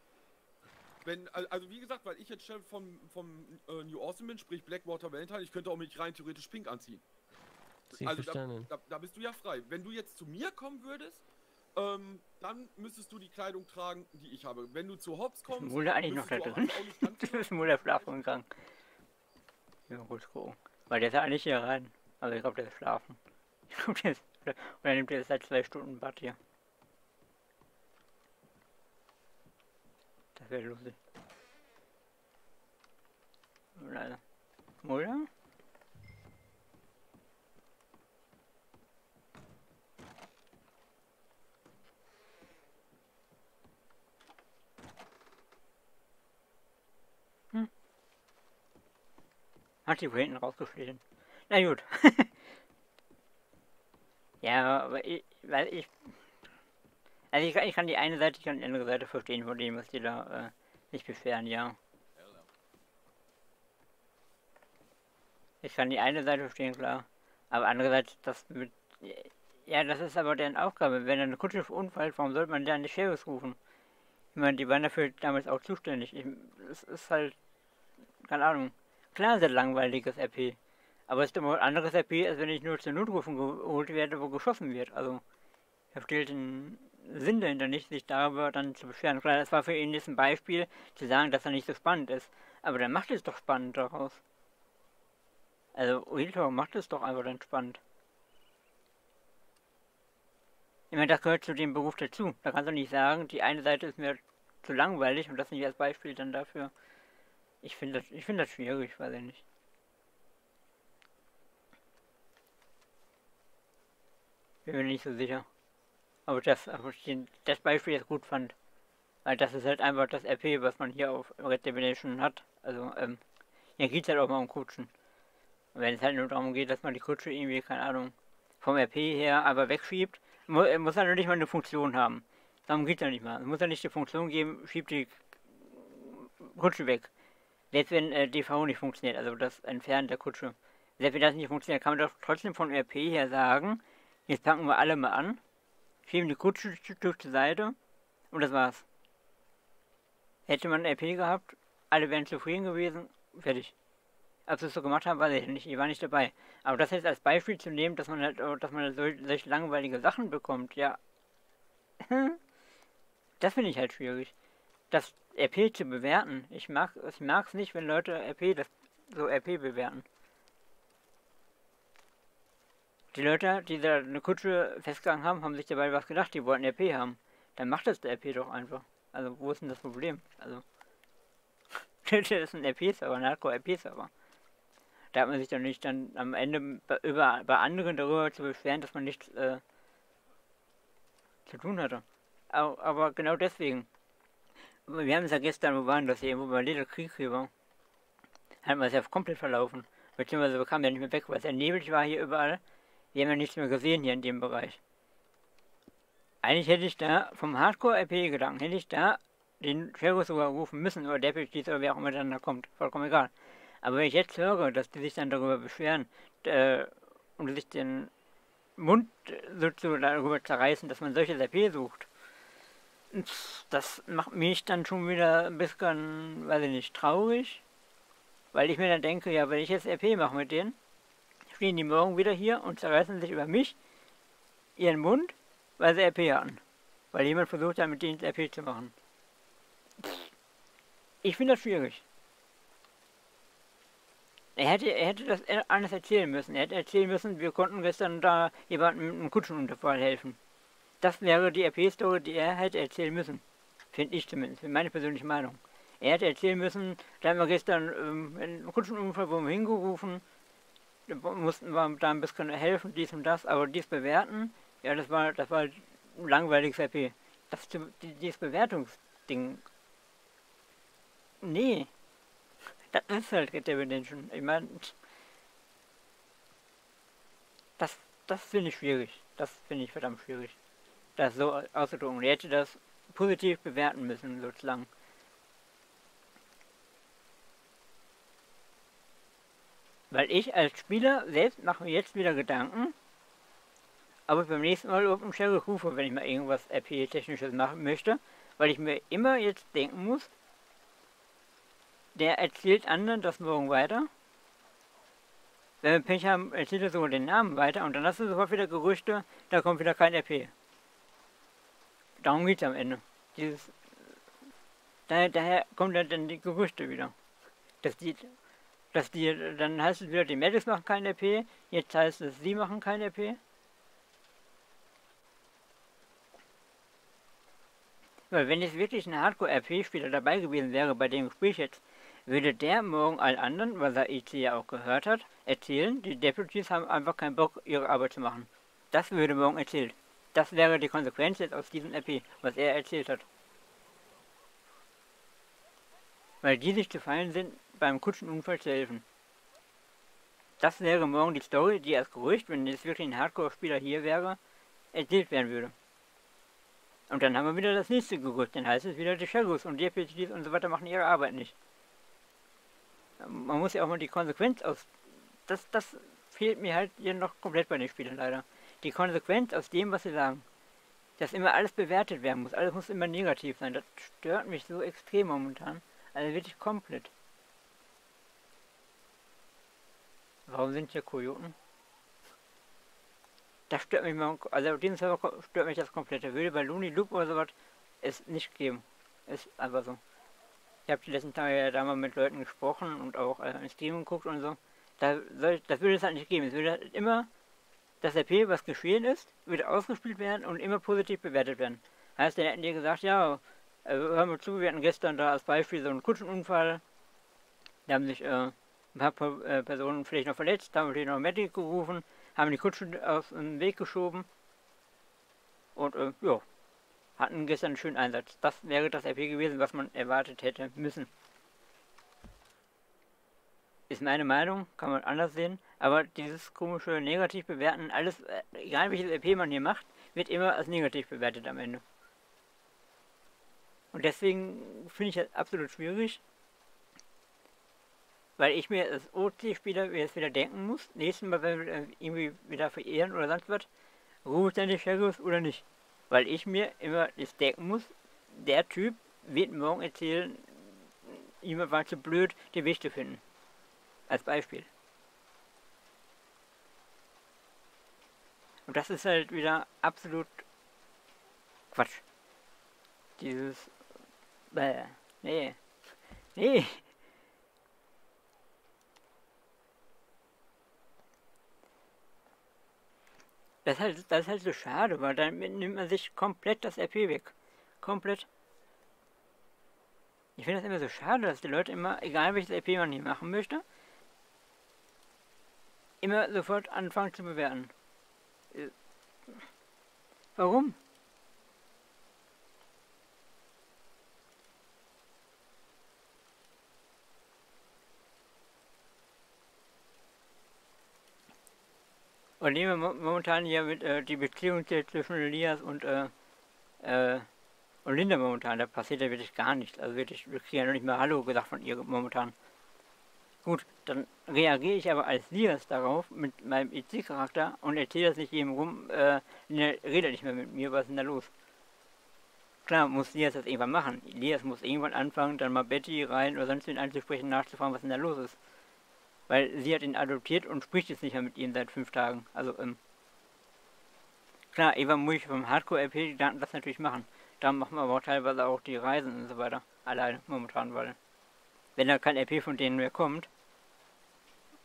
Wenn, al- also wie gesagt, weil ich jetzt Chef vom, vom äh, New Awesome bin, sprich Blackwater Valentine, ich könnte auch mich rein theoretisch pink anziehen. Sie also da, da, da bist du ja frei. Wenn du jetzt zu mir kommen würdest, ähm, dann müsstest du die Kleidung tragen, die ich habe. Wenn du zu Hobbs Ist kommst, Mulder eigentlich noch da drin? ist Mulder schlafen gegangen. Ja, gut gucken. Weil der ist ja eigentlich hier rein. Also ich glaube, der ist schlafen. Ich glaube, der ist. Oder, nimmt jetzt seit zwei Stunden Bad hier. Das wäre lustig. Leider. Mulder? Hm. Hat die hinten rausgeschnitten. Na gut. ja, aber ich, weil ich. Also ich, kann- ich kann die eine Seite, ich kann die andere Seite verstehen von dem, was die da äh, sich beschweren, ja. Ich kann die eine Seite verstehen, klar. Aber andererseits, das mit. Ja, das ist aber deren Aufgabe. Wenn eine Kutsche unfallt, warum sollte man dann die Sheriffs rufen? Ich meine, die waren dafür damals auch zuständig. Es ist halt. Keine Ahnung. Klar, sehr langweiliges RP. Aber es ist immer ein anderes RP, als wenn ich nur zu Notrufen geholt werde, wo geschossen wird. Also, ich verstehe den Sinn dahinter nicht, sich darüber dann zu beschweren. Klar, das war für ihn jetzt ein Beispiel, zu sagen, dass er nicht so spannend ist. Aber dann macht es doch spannend daraus. Also, Talk macht es doch einfach dann spannend. Ich meine, das gehört zu dem Beruf dazu. Da kannst du nicht sagen, die eine Seite ist mir zu langweilig und das nicht als Beispiel dann dafür. Ich finde das, ich finde das schwierig, weiß ich nicht. Bin mir nicht so sicher. Aber das, das Beispiel jetzt gut fand. Weil das ist halt einfach das RP, was man hier auf Red Redemption hat. Also, ähm, hier geht es halt auch mal um Kutschen. Und wenn es halt nur darum geht, dass man die Kutsche irgendwie, keine Ahnung, vom RP her aber wegschiebt, mu äh, muss er nicht mal eine Funktion haben. Darum geht es ja nicht mal. Es muss ja nicht die Funktion geben, schiebt die Kutsche weg. Selbst wenn äh, DV nicht funktioniert, also das Entfernen der Kutsche. Selbst wenn das nicht funktioniert, kann man doch trotzdem von RP her sagen, jetzt packen wir alle mal an, schieben die Kutsche Stück zur Seite und das war's. Hätte man RP gehabt, alle wären zufrieden gewesen, fertig. Ob sie es so gemacht haben, weiß ich nicht, ich war nicht dabei. Aber das jetzt als Beispiel zu nehmen, dass man halt, äh, dass man halt sol solche langweilige Sachen bekommt, ja. das finde ich halt schwierig. Das RP zu bewerten. Ich mag ich mag's nicht, wenn Leute RP das so RP bewerten. Die Leute, die da eine Kutsche festgegangen haben, haben sich dabei was gedacht, die wollten RP haben. Dann macht das der RP doch einfach. Also wo ist denn das Problem? Also das ist ein RP-Server, ein Hardcore-RP-Server. Da hat man sich dann nicht dann am Ende bei, über, bei anderen darüber zu beschweren, dass man nichts äh, zu tun hatte. Aber, aber genau deswegen. Wir haben es ja gestern, wo waren das hier, wo bei Little Krieg hier war. Hat man es ja komplett verlaufen. Beziehungsweise kamen ja nicht mehr weg, weil es ja nebelig war hier überall. Wir haben ja nichts mehr gesehen hier in dem Bereich. Eigentlich hätte ich da vom Hardcore-RP-Gedanken, hätte ich da den Sheriff sogar rufen müssen oder Deputies oder wer auch immer dann da kommt. Vollkommen egal. Aber wenn ich jetzt höre, dass die sich dann darüber beschweren äh, und sich den Mund so zu, darüber zerreißen, dass man solches RP sucht, das macht mich dann schon wieder ein bisschen, weiß ich nicht, traurig. Weil ich mir dann denke, ja, wenn ich jetzt RP mache mit denen, stehen die morgen wieder hier und zerreißen sich über mich ihren Mund, weil sie RP hatten. Weil jemand versucht hat, mit denen RP zu machen. Ich finde das schwierig. Er hätte, er hätte das anders erzählen müssen. Er hätte erzählen müssen, wir konnten gestern da jemandem mit einem Kutschenunterfall helfen. Das wäre die RP-Story, die er hätte erzählen müssen. Finde ich zumindest, meine persönliche Meinung. Er hätte erzählen müssen, da haben wir gestern ähm, einen Kutschenunfall, wurden wir hingerufen, mussten wir da ein bisschen helfen, dies und das, aber dies bewerten, ja, das war, das war langweiliges Seppi. Das, dieses Bewertungsding. Nee. Das ist halt Red Dead Redemption. Ich meine, das, das finde ich schwierig. Das finde ich verdammt schwierig. Das so auszudrücken. Ich hätte das positiv bewerten müssen, sozusagen. Weil ich als Spieler selbst mache mir jetzt wieder Gedanken, ob ich beim nächsten Mal überhaupt einen Sheriff rufe, wenn ich mal irgendwas RP-Technisches machen möchte, weil ich mir immer jetzt denken muss, der erzählt anderen das morgen weiter. Wenn wir Pech haben, erzählt er sogar den Namen weiter und dann hast du sofort wieder Gerüchte, da kommt wieder kein RP. Darum geht's am Ende. Dieses, daher, daher kommen dann die Gerüchte wieder. Dass die, dass die, dann heißt es wieder, die Mädels machen kein RP, jetzt heißt es, sie machen kein RP. Weil wenn jetzt wirklich ein Hardcore-RP-Spieler dabei gewesen wäre bei dem Gespräch jetzt, würde der morgen allen anderen, was er EC ja auch gehört hat, erzählen, die Deputies haben einfach keinen Bock, ihre Arbeit zu machen. Das würde morgen erzählt. Das wäre die Konsequenz jetzt aus diesem RP, was er erzählt hat. Weil die sich gefallen sind, beim Kutschenunfall zu helfen. Das wäre morgen die Story, die als Gerücht, wenn jetzt wirklich ein Hardcore-Spieler hier wäre, erzählt werden würde. Und dann haben wir wieder das nächste Gerücht, dann heißt es wieder, die Sheriffs und die Deputies und so weiter machen ihre Arbeit nicht. Man muss ja auch mal die Konsequenz aus... Das, das fehlt mir halt hier noch komplett bei den Spielen leider. Die Konsequenz aus dem, was sie sagen. Dass immer alles bewertet werden muss, alles muss immer negativ sein. Das stört mich so extrem momentan. Also wirklich komplett. Warum sind hier Kojoten? Das stört mich mal, also auf diesem Server stört mich das komplette. Würde bei Looney Loop oder sowas es nicht geben. Ist einfach so. Ich habe die letzten Tage ja da mal mit Leuten gesprochen und auch äh, in Stream geguckt und so. Da soll, das würde es halt nicht geben. Es würde halt immer das RP, was geschehen ist, würde ausgespielt werden und immer positiv bewertet werden. Heißt, dann hätten die gesagt, ja, äh, hör mal zu, wir hatten gestern da als Beispiel so einen Kutschenunfall. Da haben sich äh, ein paar äh, Personen vielleicht noch verletzt, haben wir noch Medic gerufen, haben die Kutsche aus dem Weg geschoben. Und äh, ja, hatten gestern einen schönen Einsatz. Das wäre das RP gewesen, was man erwartet hätte müssen. Ist meine Meinung, kann man anders sehen, aber dieses komische negativ bewerten, alles, äh, egal welches RP man hier macht, wird immer als negativ bewertet am Ende. Und deswegen finde ich das absolut schwierig, weil ich mir als OC-Spieler jetzt wieder denken muss, nächstes Mal, wenn wir irgendwie wieder verehren oder sonst was, ich dann die Sheriffs oder nicht. Weil ich mir immer das denken muss, der Typ wird morgen erzählen, ihm war zu blöd, die Weg zu finden. Als Beispiel. Und das ist halt wieder absolut Quatsch. Dieses. Bäh. Nee. Nee. Das ist, halt, das ist halt so schade, weil dann nimmt man sich komplett das RP weg. Komplett. Ich finde das immer so schade, dass die Leute immer, egal welches RP man hier machen möchte, immer sofort anfangen zu bewerten. Äh, Warum? Und nehmen wir momentan hier mit äh, die Beziehung zwischen Elias und, äh, äh, und Linda momentan, da passiert ja wirklich gar nichts. Also wirklich, wir kriegen ja noch nicht mal Hallo gesagt von ihr momentan. Gut, dann reagiere ich aber als Lias darauf mit meinem EC-Charakter und erzähle das nicht jedem rum, äh, redet nicht mehr mit mir, was ist denn da los? Klar, muss Lias das irgendwann machen. Lias muss irgendwann anfangen, dann mal Betty rein oder sonst wen anzusprechen, nachzufragen, was denn da los ist. Weil sie hat ihn adoptiert und spricht jetzt nicht mehr mit ihm seit fünf Tagen. Also, ähm. Klar, Eva muss ich vom Hardcore-RP das natürlich machen. Da machen wir aber auch teilweise auch die Reisen und so weiter. Alleine momentan, weil wenn da kein RP von denen mehr kommt,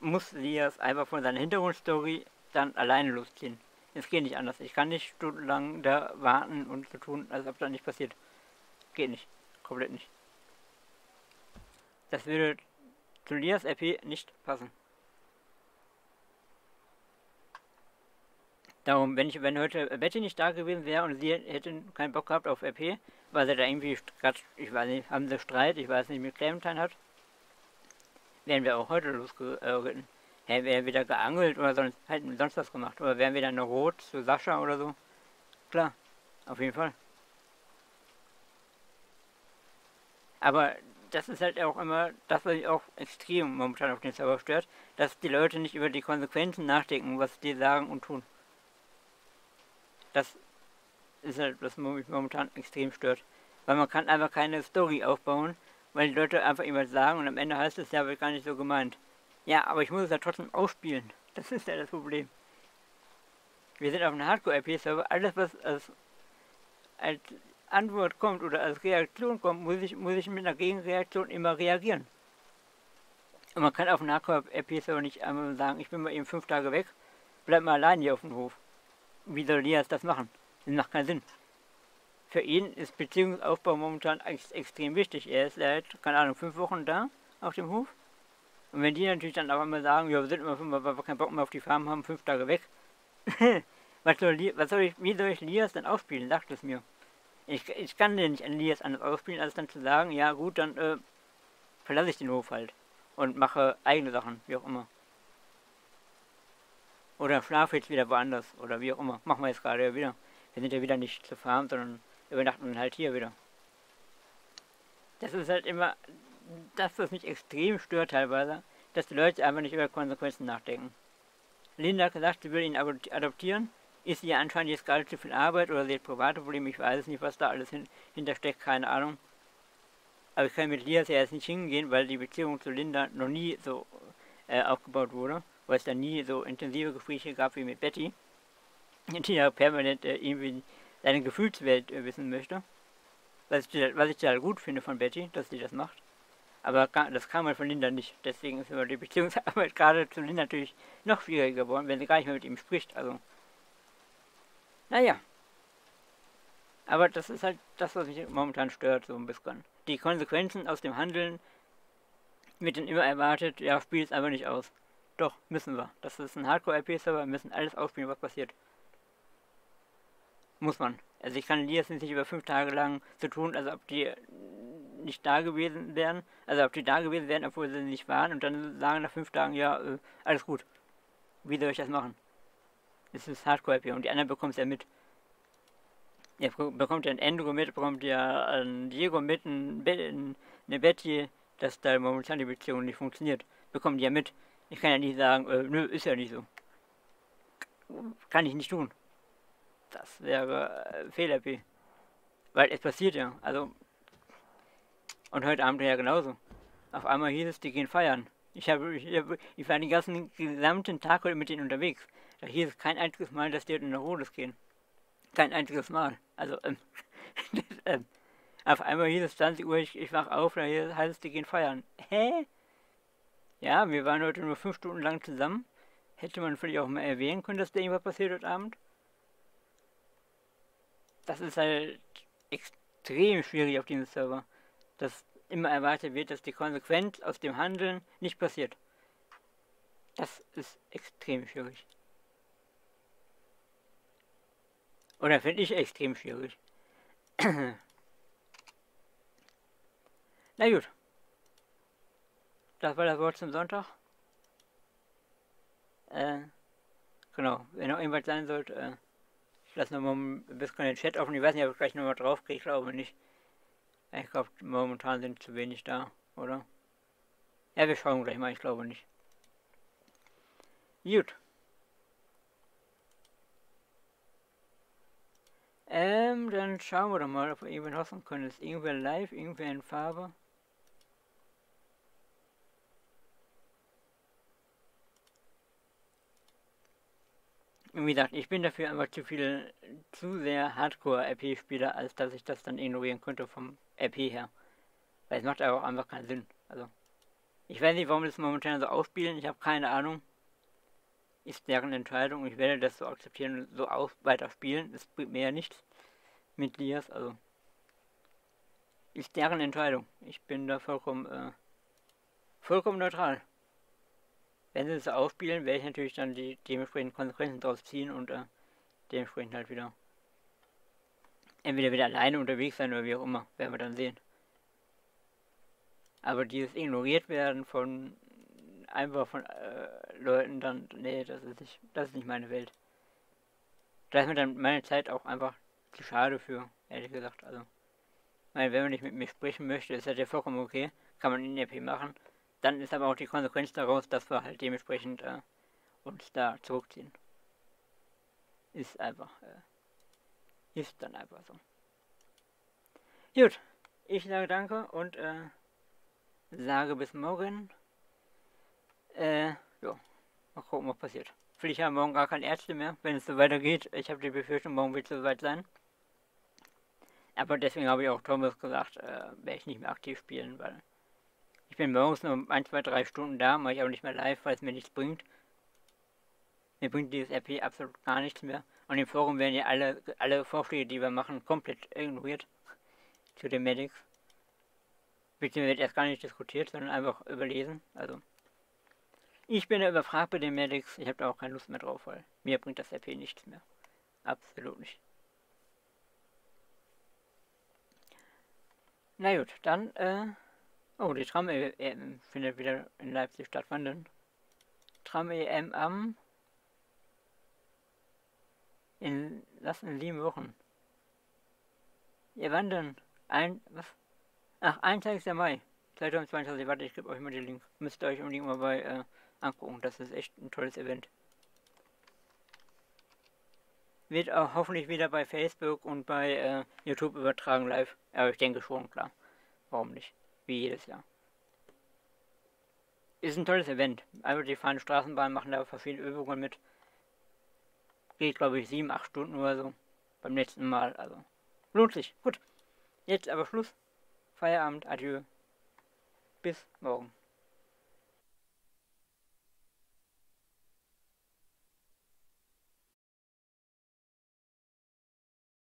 muss sie das einfach von seiner Hintergrundstory dann alleine losziehen. Es geht nicht anders. Ich kann nicht stundenlang da warten und so tun, als ob das nicht passiert. Geht nicht. Komplett nicht. Das würde zu Lias RP nicht passen. Darum, wenn ich, wenn heute Betty nicht da gewesen wäre und sie hätte keinen Bock gehabt auf RP, weil sie da irgendwie gerade, ich weiß nicht, haben sie Streit, ich weiß nicht, mit Clementine hat, wären wir auch heute losgeritten. Hä, wäre wieder geangelt oder sonst, halt sonst was gemacht. Oder wären wieder eine Rot zu Sascha oder so. Klar, auf jeden Fall. Aber das ist halt auch immer das, was mich auch extrem momentan auf den Server stört, dass die Leute nicht über die Konsequenzen nachdenken, was die sagen und tun. Das ist halt, was mich momentan extrem stört. Weil man kann einfach keine Story aufbauen, weil die Leute einfach irgendwas sagen und am Ende heißt es ja, wird gar nicht so gemeint. Ja, aber ich muss es ja trotzdem ausspielen. Das ist ja das Problem. Wir sind auf einem Hardcore-IP-Server. Alles, was als, als Antwort kommt oder als Reaktion kommt, muss ich, muss ich mit einer Gegenreaktion immer reagieren. Und man kann auf einem Hardcore-IP-Server nicht einmal sagen, ich bin mal eben fünf Tage weg, bleib mal allein hier auf dem Hof. Wie soll Lias das machen? Das macht keinen Sinn. Für ihn ist Beziehungsaufbau momentan ex extrem wichtig. Er ist seit, keine Ahnung, fünf Wochen da auf dem Hof. Und wenn die natürlich dann auch immer sagen, ja, wir sind immer fünf, weil wir keinen Bock mehr auf die Farm haben, fünf Tage weg. was, soll, was soll ich, wie soll ich Lias dann ausspielen? Sagt es mir. Ich, ich kann den nicht an Lias anders ausspielen, als dann zu sagen, ja gut, dann äh, verlasse ich den Hof halt. Und mache eigene Sachen, wie auch immer. Oder schlafe jetzt wieder woanders, oder wie auch immer. Machen wir jetzt gerade ja wieder. Wir sind ja wieder nicht zur Farm, sondern übernachten halt hier wieder. Das ist halt immer das, was mich extrem stört teilweise, dass die Leute einfach nicht über Konsequenzen nachdenken. Linda hat gesagt, sie will ihn adop- adoptieren. Ist ihr anscheinend jetzt gerade zu viel Arbeit oder sie hat private Probleme, ich weiß nicht, was da alles hin hintersteckt, keine Ahnung. Aber ich kann mit Lias ja jetzt nicht hingehen, weil die Beziehung zu Linda noch nie so äh, aufgebaut wurde, weil es da nie so intensive Gespräche gab wie mit Betty, die ja permanent äh, irgendwie seine Gefühlswelt äh, wissen möchte. Was ich, was ich total gut finde von Betty, dass sie das macht. Aber das kam halt von Linda nicht. Deswegen ist die Beziehungsarbeit gerade zu Linda natürlich noch schwieriger geworden, wenn sie gar nicht mehr mit ihm spricht. Also, naja. Aber das ist halt das, was mich momentan stört, so ein bisschen. Die Konsequenzen aus dem Handeln wird dann immer erwartet, ja, spiel es einfach nicht aus. Doch, müssen wir. Das ist ein Hardcore-IP-Server, wir müssen alles ausspielen, was passiert. Muss man. Also ich kann Elias nicht über fünf Tage lang so tun, als ob die nicht da gewesen wären. Also ob die da gewesen wären, obwohl sie nicht waren und dann sagen nach fünf Tagen, ja, äh, alles gut. Wie soll ich das machen? Ist Hardcore-IP und die anderen bekommen es ja mit. Ihr bek- bekommt ja ein Andrew mit, bekommt ja ein Diego mit, ein Be ein, eine Betty, dass da momentan die Beziehung nicht funktioniert. Bekommen die ja mit. Ich kann ja nicht sagen, äh, nö, ist ja nicht so. Kann ich nicht tun. Das wäre äh, Fehler-P. Weil es passiert ja. Also. Und heute Abend ja genauso. Auf einmal hieß es, die gehen feiern. Ich habe, ich, habe- ich war den ganzen gesamten Tag heute mit denen unterwegs. Da hieß es kein einziges Mal, dass die in der Rhodes gehen. Kein einziges Mal. Also, ähm, das, ähm, auf einmal hieß es 20 Uhr, ich, ich wach auf, da hieß- heißt es, die gehen feiern. Hä? Ja, wir waren heute nur fünf Stunden lang zusammen. Hätte man vielleicht auch mal erwähnen können, dass da irgendwas passiert heute Abend. Das ist halt extrem schwierig auf diesem Server. Dass immer erwartet wird, dass die Konsequenz aus dem Handeln nicht passiert. Das ist extrem schwierig. Oder finde ich extrem schwierig. Na gut. Das war das Wort zum Sonntag. Äh, genau. Wenn noch irgendwas sein sollte, äh, ich lasse nochmal ein bisschen den Chat offen. Ich weiß nicht, ob ich gleich nochmal drauf kriege. Glaube nicht. Ich glaube, momentan sind zu wenig da, oder? Ja, wir schauen gleich mal. Ich glaube nicht. Gut. Ähm, dann schauen wir doch mal, ob wir irgendwen hoffen können. Ist irgendwer live, irgendwer in Farbe? Wie gesagt, ich bin dafür einfach zu viel, zu sehr Hardcore-RP-Spieler, als dass ich das dann ignorieren könnte vom RP her. Weil es macht aber auch einfach keinen Sinn. Also, ich weiß nicht, warum das momentan so ausspielen, ich habe keine Ahnung. Ist deren Entscheidung, ich werde das so akzeptieren und so aus weiter spielen. Es bringt mir ja nichts mit Lias, also. Ist deren Entscheidung. Ich bin da vollkommen, äh, vollkommen neutral. Wenn sie es so ausspielen, werde ich natürlich dann die dementsprechenden Konsequenzen daraus ziehen und äh, dementsprechend halt wieder entweder wieder alleine unterwegs sein oder wie auch immer, werden wir dann sehen. Aber dieses ignoriert werden von einfach von äh, Leuten dann, nee, das ist nicht, das ist nicht meine Welt. Da ist mir dann meine Zeit auch einfach zu schade für, ehrlich gesagt. Also, meine, wenn man nicht mit mir sprechen möchte, ist das ja vollkommen okay, kann man in RP machen. Dann ist aber auch die Konsequenz daraus, dass wir halt dementsprechend äh, uns da zurückziehen. Ist einfach, äh, ist dann einfach so. Gut, ich sage danke und äh, sage bis morgen. Äh, ja, mal gucken, was passiert. Vielleicht haben morgen gar keine Ärzte mehr, wenn es so weitergeht. Ich habe die Befürchtung, morgen wird es soweit sein. Aber deswegen habe ich auch Thomas gesagt, äh, werde ich nicht mehr aktiv spielen, weil ich bin morgens nur ein, zwei, drei Stunden da, mache ich auch nicht mehr live, weil es mir nichts bringt. Mir bringt dieses RP absolut gar nichts mehr. Und im Forum werden ja alle, alle Vorschläge, die wir machen, komplett ignoriert. Zu den Medics. Beziehungsweise wird erst gar nicht diskutiert, sondern einfach überlesen. Also. Ich bin ja überfragt bei den Medics. Ich habe da auch keine Lust mehr drauf, weil mir bringt das RP nichts mehr. Absolut nicht. Na gut, dann, äh. Oh, die Tram-EM findet wieder in Leipzig statt. Wann denn? Tram-EM am. In. Was in sieben Wochen. Ja, wann denn? Ein. Was? Ach, 21. Mai 2022. Warte, ich gebe euch mal den Link. Müsst ihr euch unbedingt mal bei äh, angucken. Das ist echt ein tolles Event. Wird auch hoffentlich wieder bei Facebook und bei äh, YouTube übertragen live. Aber ich denke schon, klar. Warum nicht? Wie jedes Jahr. Ist ein tolles Event. Also die fahren Straßenbahn, machen da verschiedene Übungen mit. Geht glaube ich 7, 8 Stunden oder so. Beim letzten Mal. Also. Lohnt sich. Gut. Jetzt aber Schluss. Feierabend. Adieu. Bis morgen.